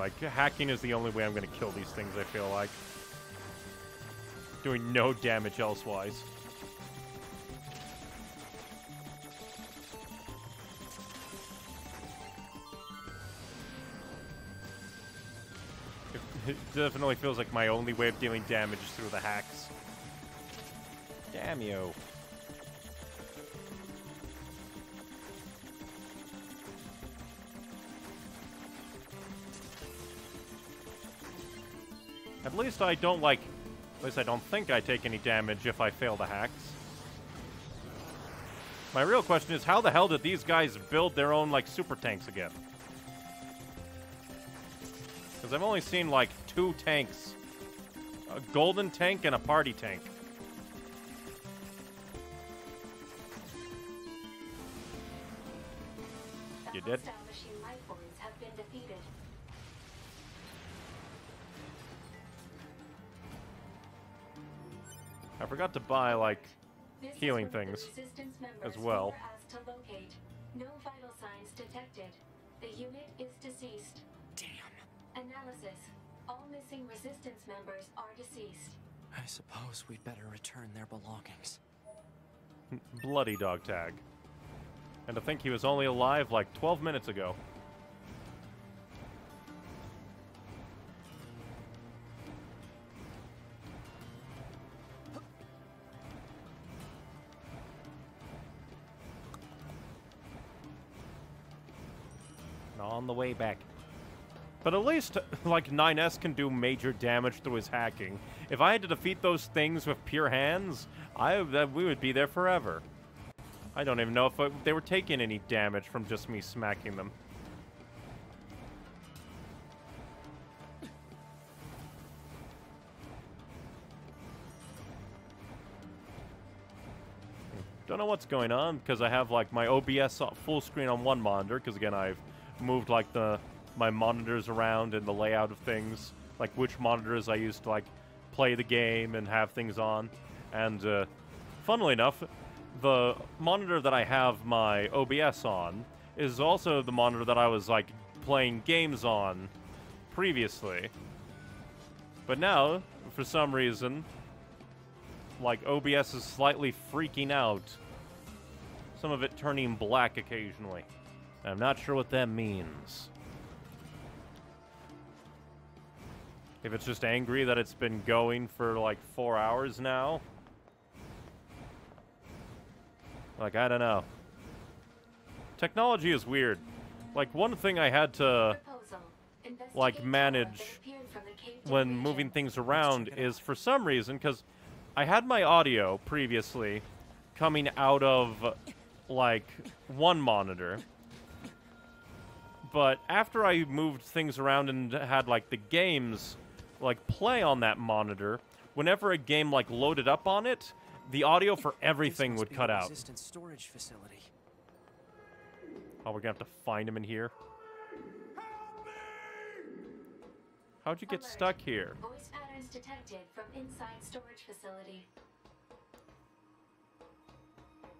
Like, hacking is the only way I'm gonna kill these things, I feel like. Doing no damage elsewise. It, it definitely feels like my only way of dealing damage is through the hacks. Damn you. Least I don't like at least I don't think I take any damage if I fail the hacks. My real question is, how the hell did these guys build their own, like, super tanks again? Because I've only seen, like, two tanks. A golden tank and a party tank. You did? Forgot to buy, like, This healing one of the things as well. we were asked to locate. No vital signs detected. The unit is deceased. Damn. Analysis. All missing resistance members are deceased. I suppose we'd better return their belongings. Bloody dog tag. And to think he was only alive, like, 12 minutes ago. The way back. But at least, like, 9S can do major damage through his hacking. If I had to defeat those things with pure hands, I we would be there forever. I don't even know if uh, they were taking any damage from just me smacking them. Don't know what's going on because I have like my OBS full screen on one monitor because again I've moved like the my monitors around and the layout of things like which monitors I used to like play the game and have things on and uh, funnily enough the monitor that I have my OBS on is also the monitor that I was like playing games on previously But now, for some reason, like OBS is slightly freaking out. Some of it turning black occasionally. I'm not sure what that means. If it's just angry that it's been going for like four hours now. Like, I don't know. Technology is weird. Like, one thing I had to, like, manage when moving things around is for some reason, because I had my audio previously coming out of, like, one monitor. But after I moved things around and had, like, the games, like, play on that monitor, whenever a game, like, loaded up on it, the audio for everything would cut out. storage facility. Oh, we're gonna have to find him in here. How'd you get Alert. stuck here? Voice patterns detected from inside storage facility.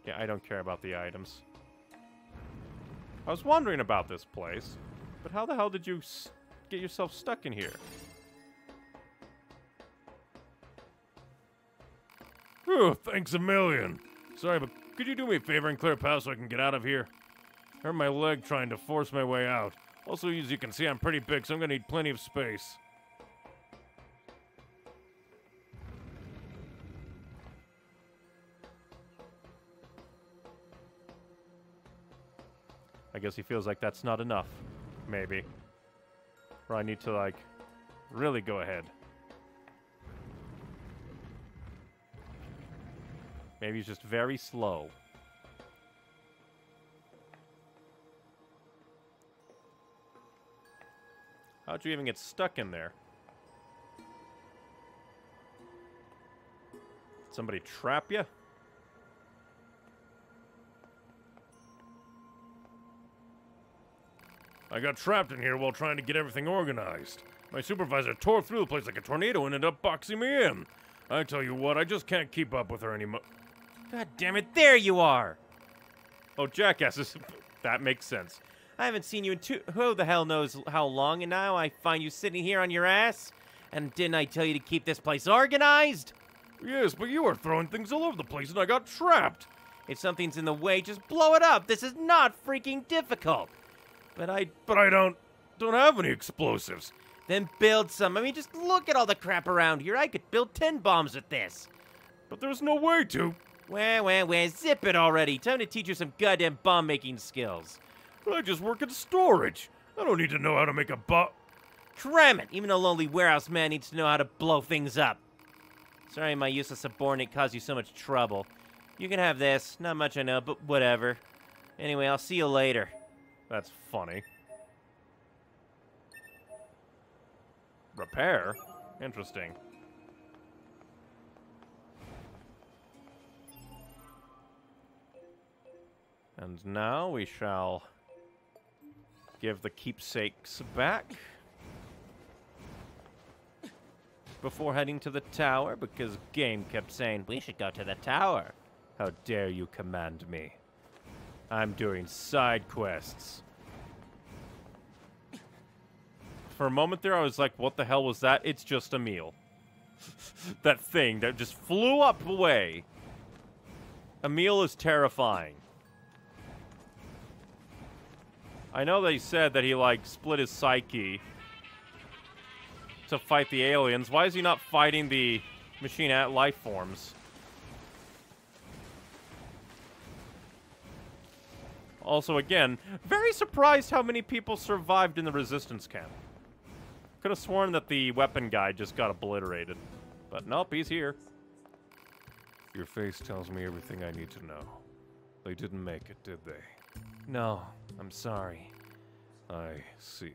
Yeah, I don't care about the items. I was wondering about this place, but how the hell did you get yourself stuck in here? Oh, thanks a million. Sorry, but could you do me a favor and clear a path so I can get out of here? Hurt my leg trying to force my way out. Also, as you can see, I'm pretty big, so I'm gonna need plenty of space. Guess he feels like that's not enough. Maybe. Or I need to, like, really go ahead. Maybe he's just very slow. How'd you even get stuck in there? Somebody trap you? I got trapped in here while trying to get everything organized. My supervisor tore through the place like a tornado and ended up boxing me in. I tell you what, I just can't keep up with her anymore. God damn it, there you are! Oh, jackasses. [laughs] that makes sense. I haven't seen you in two. Who the hell knows how long, and now I find you sitting here on your ass? And didn't I tell you to keep this place organized? Yes, but you were throwing things all over the place and I got trapped. If something's in the way, just blow it up. This is not freaking difficult. But I. But I don't. don't have any explosives. Then build some. I mean, just look at all the crap around here. I could build 10 bombs with this. But there's no way to. Where, where, where? Zip it already. Time to teach you some goddamn bomb making skills. But I just work in storage. I don't need to know how to make a bomb. Cram it! Even a lonely warehouse man needs to know how to blow things up. Sorry my useless subordinate caused you so much trouble. You can have this. Not much I know, but whatever. Anyway, I'll see you later. That's funny. Repair? Interesting. And now we shall give the keepsakes back before heading to the tower because game kept saying we should go to the tower. How dare you command me? I'm doing side quests. For a moment there, I was like, what the hell was that? It's just Emil. [laughs] that thing that just flew up away. Emil is terrifying. I know they said that he, like, split his psyche to fight the aliens. Why is he not fighting the machine at life forms? Also, again, very surprised how many people survived in the resistance camp. Could have sworn that the weapon guy just got obliterated. But nope, he's here. Your face tells me everything I need to know. They didn't make it, did they? No, I'm sorry. I see.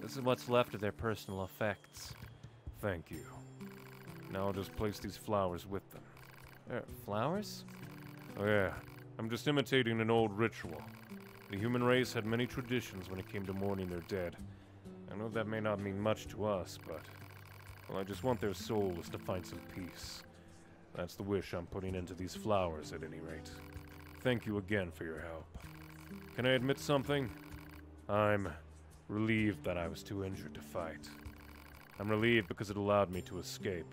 This is what's left of their personal effects. Thank you. Now I'll just place these flowers with them. Er, flowers? Oh, yeah. I'm just imitating an old ritual. The human race had many traditions when it came to mourning their dead. I know that may not mean much to us, but. Well, I just want their souls to find some peace. That's the wish I'm putting into these flowers, at any rate. Thank you again for your help. Can I admit something? I'm relieved that I was too injured to fight. I'm relieved because it allowed me to escape.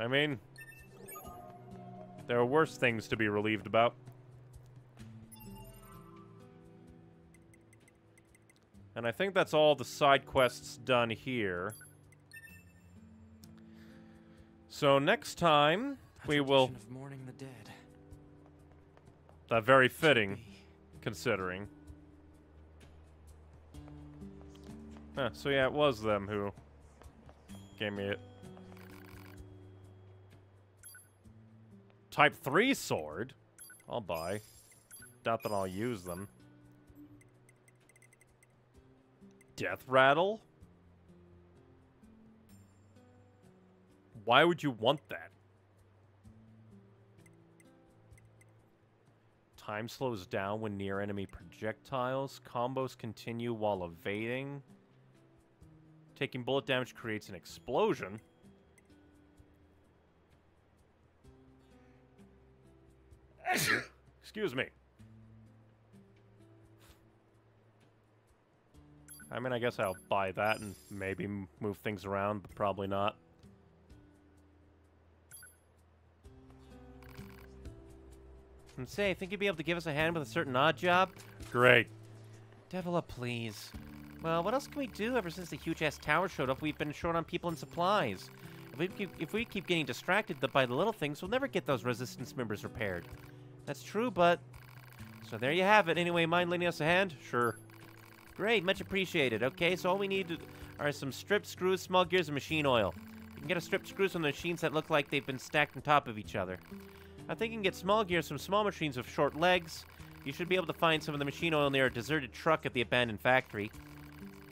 I mean, there are worse things to be relieved about. And I think that's all the side quests done here. So next time, we will... Mourning the dead. That very fitting, considering. Huh, so yeah, it was them who gave me it. Type 3 sword? I'll buy. Doubt that I'll use them. Death rattle? Why would you want that? Time slows down when near enemy projectiles. Combos continue while evading. Taking bullet damage creates an explosion. Excuse me. I mean, I guess I'll buy that and maybe move things around, but probably not. And say, think you'd be able to give us a hand with a certain odd job? Great. Devola, please. Well, what else can we do ever since the huge-ass tower showed up? We've been short on people and supplies. If we, keep, if we keep getting distracted by the little things, we'll never get those resistance members repaired. That's true, but... So there you have it. Anyway, mind lending us a hand? Sure. Great, much appreciated. Okay, so all we need are some stripped screws, small gears, and machine oil. You can get a stripped screws from the machines that look like they've been stacked on top of each other. I think you can get small gears from small machines with short legs. You should be able to find some of the machine oil near a deserted truck at the abandoned factory.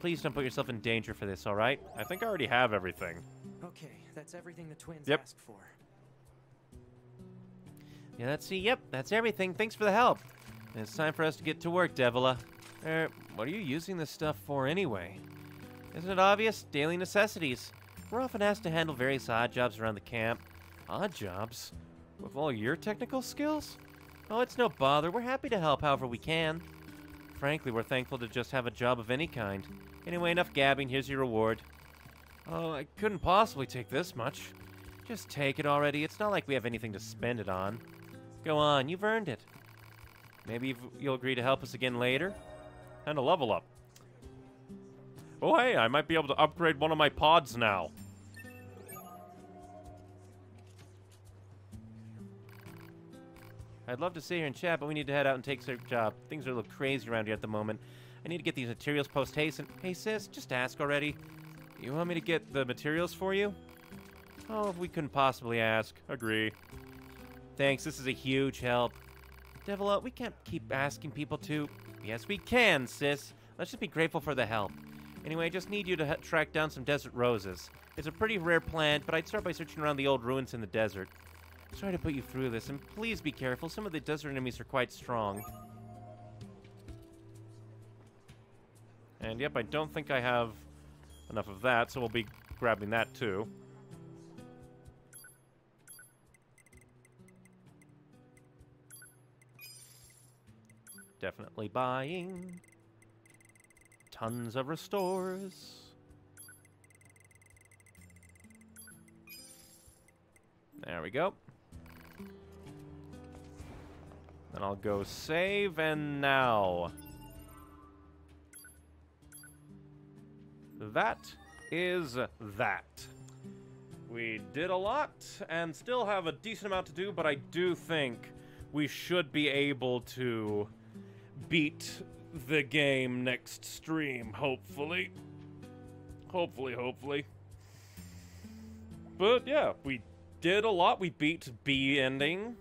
Please don't put yourself in danger for this, alright? I think I already have everything. Okay, that's everything the twins yep. asked for. Yeah, let's see. Yep, that's everything. Thanks for the help. And it's time for us to get to work, Devola. Er, what are you using this stuff for anyway? Isn't it obvious? Daily necessities. We're often asked to handle various odd jobs around the camp. Odd jobs? With all your technical skills? Oh, it's no bother. We're happy to help however we can. Frankly, we're thankful to just have a job of any kind. Anyway, enough gabbing. Here's your reward. Oh, I couldn't possibly take this much. Just take it already. It's not like we have anything to spend it on. Go on, you've earned it. Maybe you'll agree to help us again later? And a level up. Oh, hey, I might be able to upgrade one of my pods now. I'd love to sit here and chat, but we need to head out and take our job. Things are a little crazy around here at the moment. I need to get these materials post haste and... Hey, sis, just ask already. You want me to get the materials for you? Oh, if we couldn't possibly ask. Agree. Thanks, this is a huge help. Devil, uh, we can't keep asking people to... Yes, we can, sis. Let's just be grateful for the help. Anyway, I just need you to track down some desert roses. It's a pretty rare plant, but I'd start by searching around the old ruins in the desert. Sorry to put you through this, and please be careful. Some of the desert enemies are quite strong. And yep, I don't think I have enough of that, so we'll be grabbing that too. Definitely buying. Tons of restores. There we go. Then I'll go save, and now. That is that. We did a lot, and still have a decent amount to do, but I do think we should be able to beat the game next stream, hopefully. Hopefully, hopefully. But yeah, we did a lot. We beat B ending.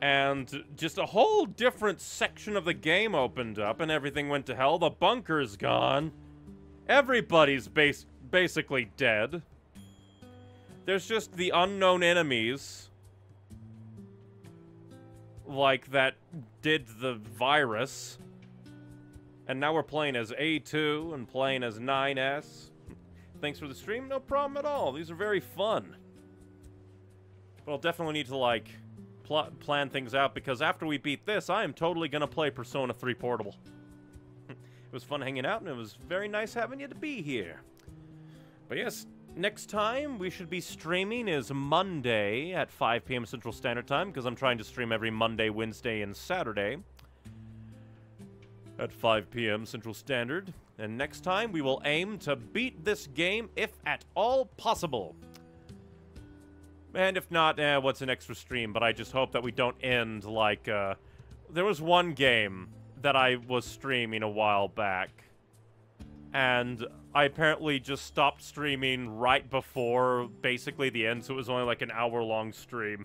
And just a whole different section of the game opened up and everything went to hell. The bunker's gone. Everybody's base basically dead. There's just the unknown enemies like that did the virus. And now we're playing as A2 and playing as 9S. Thanks for the stream. No problem at all. These are very fun. But I'll definitely need to, like, pl plan things out because after we beat this, I am totally going to play Persona 3 Portable. [laughs] it was fun hanging out and it was very nice having you to be here. But yes, next time we should be streaming is Monday at 5 p.m. Central Standard Time because I'm trying to stream every Monday, Wednesday, and Saturday at 5 p.m. Central Standard. And next time we will aim to beat this game if at all possible. And if not, eh, what's an extra stream? But I just hope that we don't end like, uh... There was one game that I was streaming a while back. And I apparently just stopped streaming right before basically the end, so it was only like an hour long stream.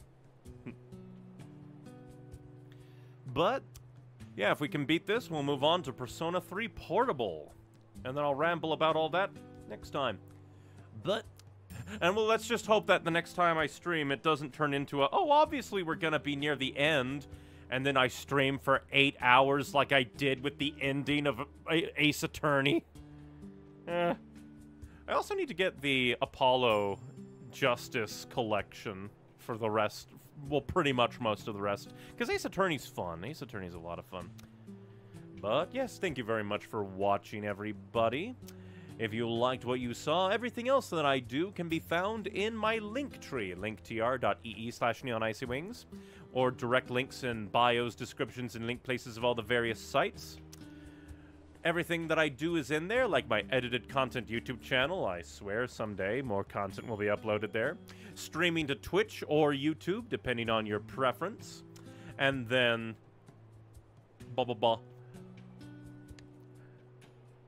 but, yeah, if we can beat this, we'll move on to Persona 3 Portable. And then I'll ramble about all that next time. But and well, let's just hope that the next time I stream, it doesn't turn into a, oh, obviously we're gonna be near the end, and then I stream for eight hours like I did with the ending of Ace Attorney. Eh. I also need to get the Apollo Justice collection for the rest, well, pretty much most of the rest, because Ace Attorney's fun. Ace Attorney's a lot of fun. But yes, thank you very much for watching, everybody. If you liked what you saw, everything else that I do can be found in my link tree, linktr.ee slash neonicywings, or direct links in bios, descriptions, and link places of all the various sites. Everything that I do is in there, like my edited content YouTube channel. I swear someday more content will be uploaded there. Streaming to Twitch or YouTube, depending on your preference. And then... Blah, blah, blah.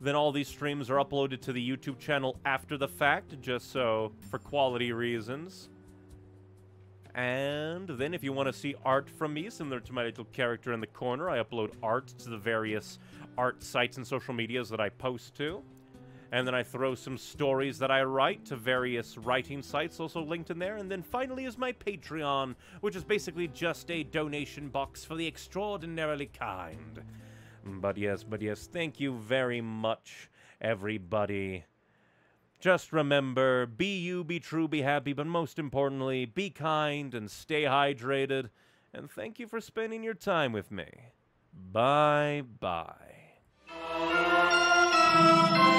Then all these streams are uploaded to the YouTube channel after the fact, just so for quality reasons. And then if you want to see art from me, similar to my little character in the corner, I upload art to the various art sites and social medias that I post to. And then I throw some stories that I write to various writing sites also linked in there. And then finally is my Patreon, which is basically just a donation box for the extraordinarily kind. But yes, but yes, thank you very much, everybody. Just remember, be you, be true, be happy, but most importantly, be kind and stay hydrated. And thank you for spending your time with me. Bye bye. Thank you.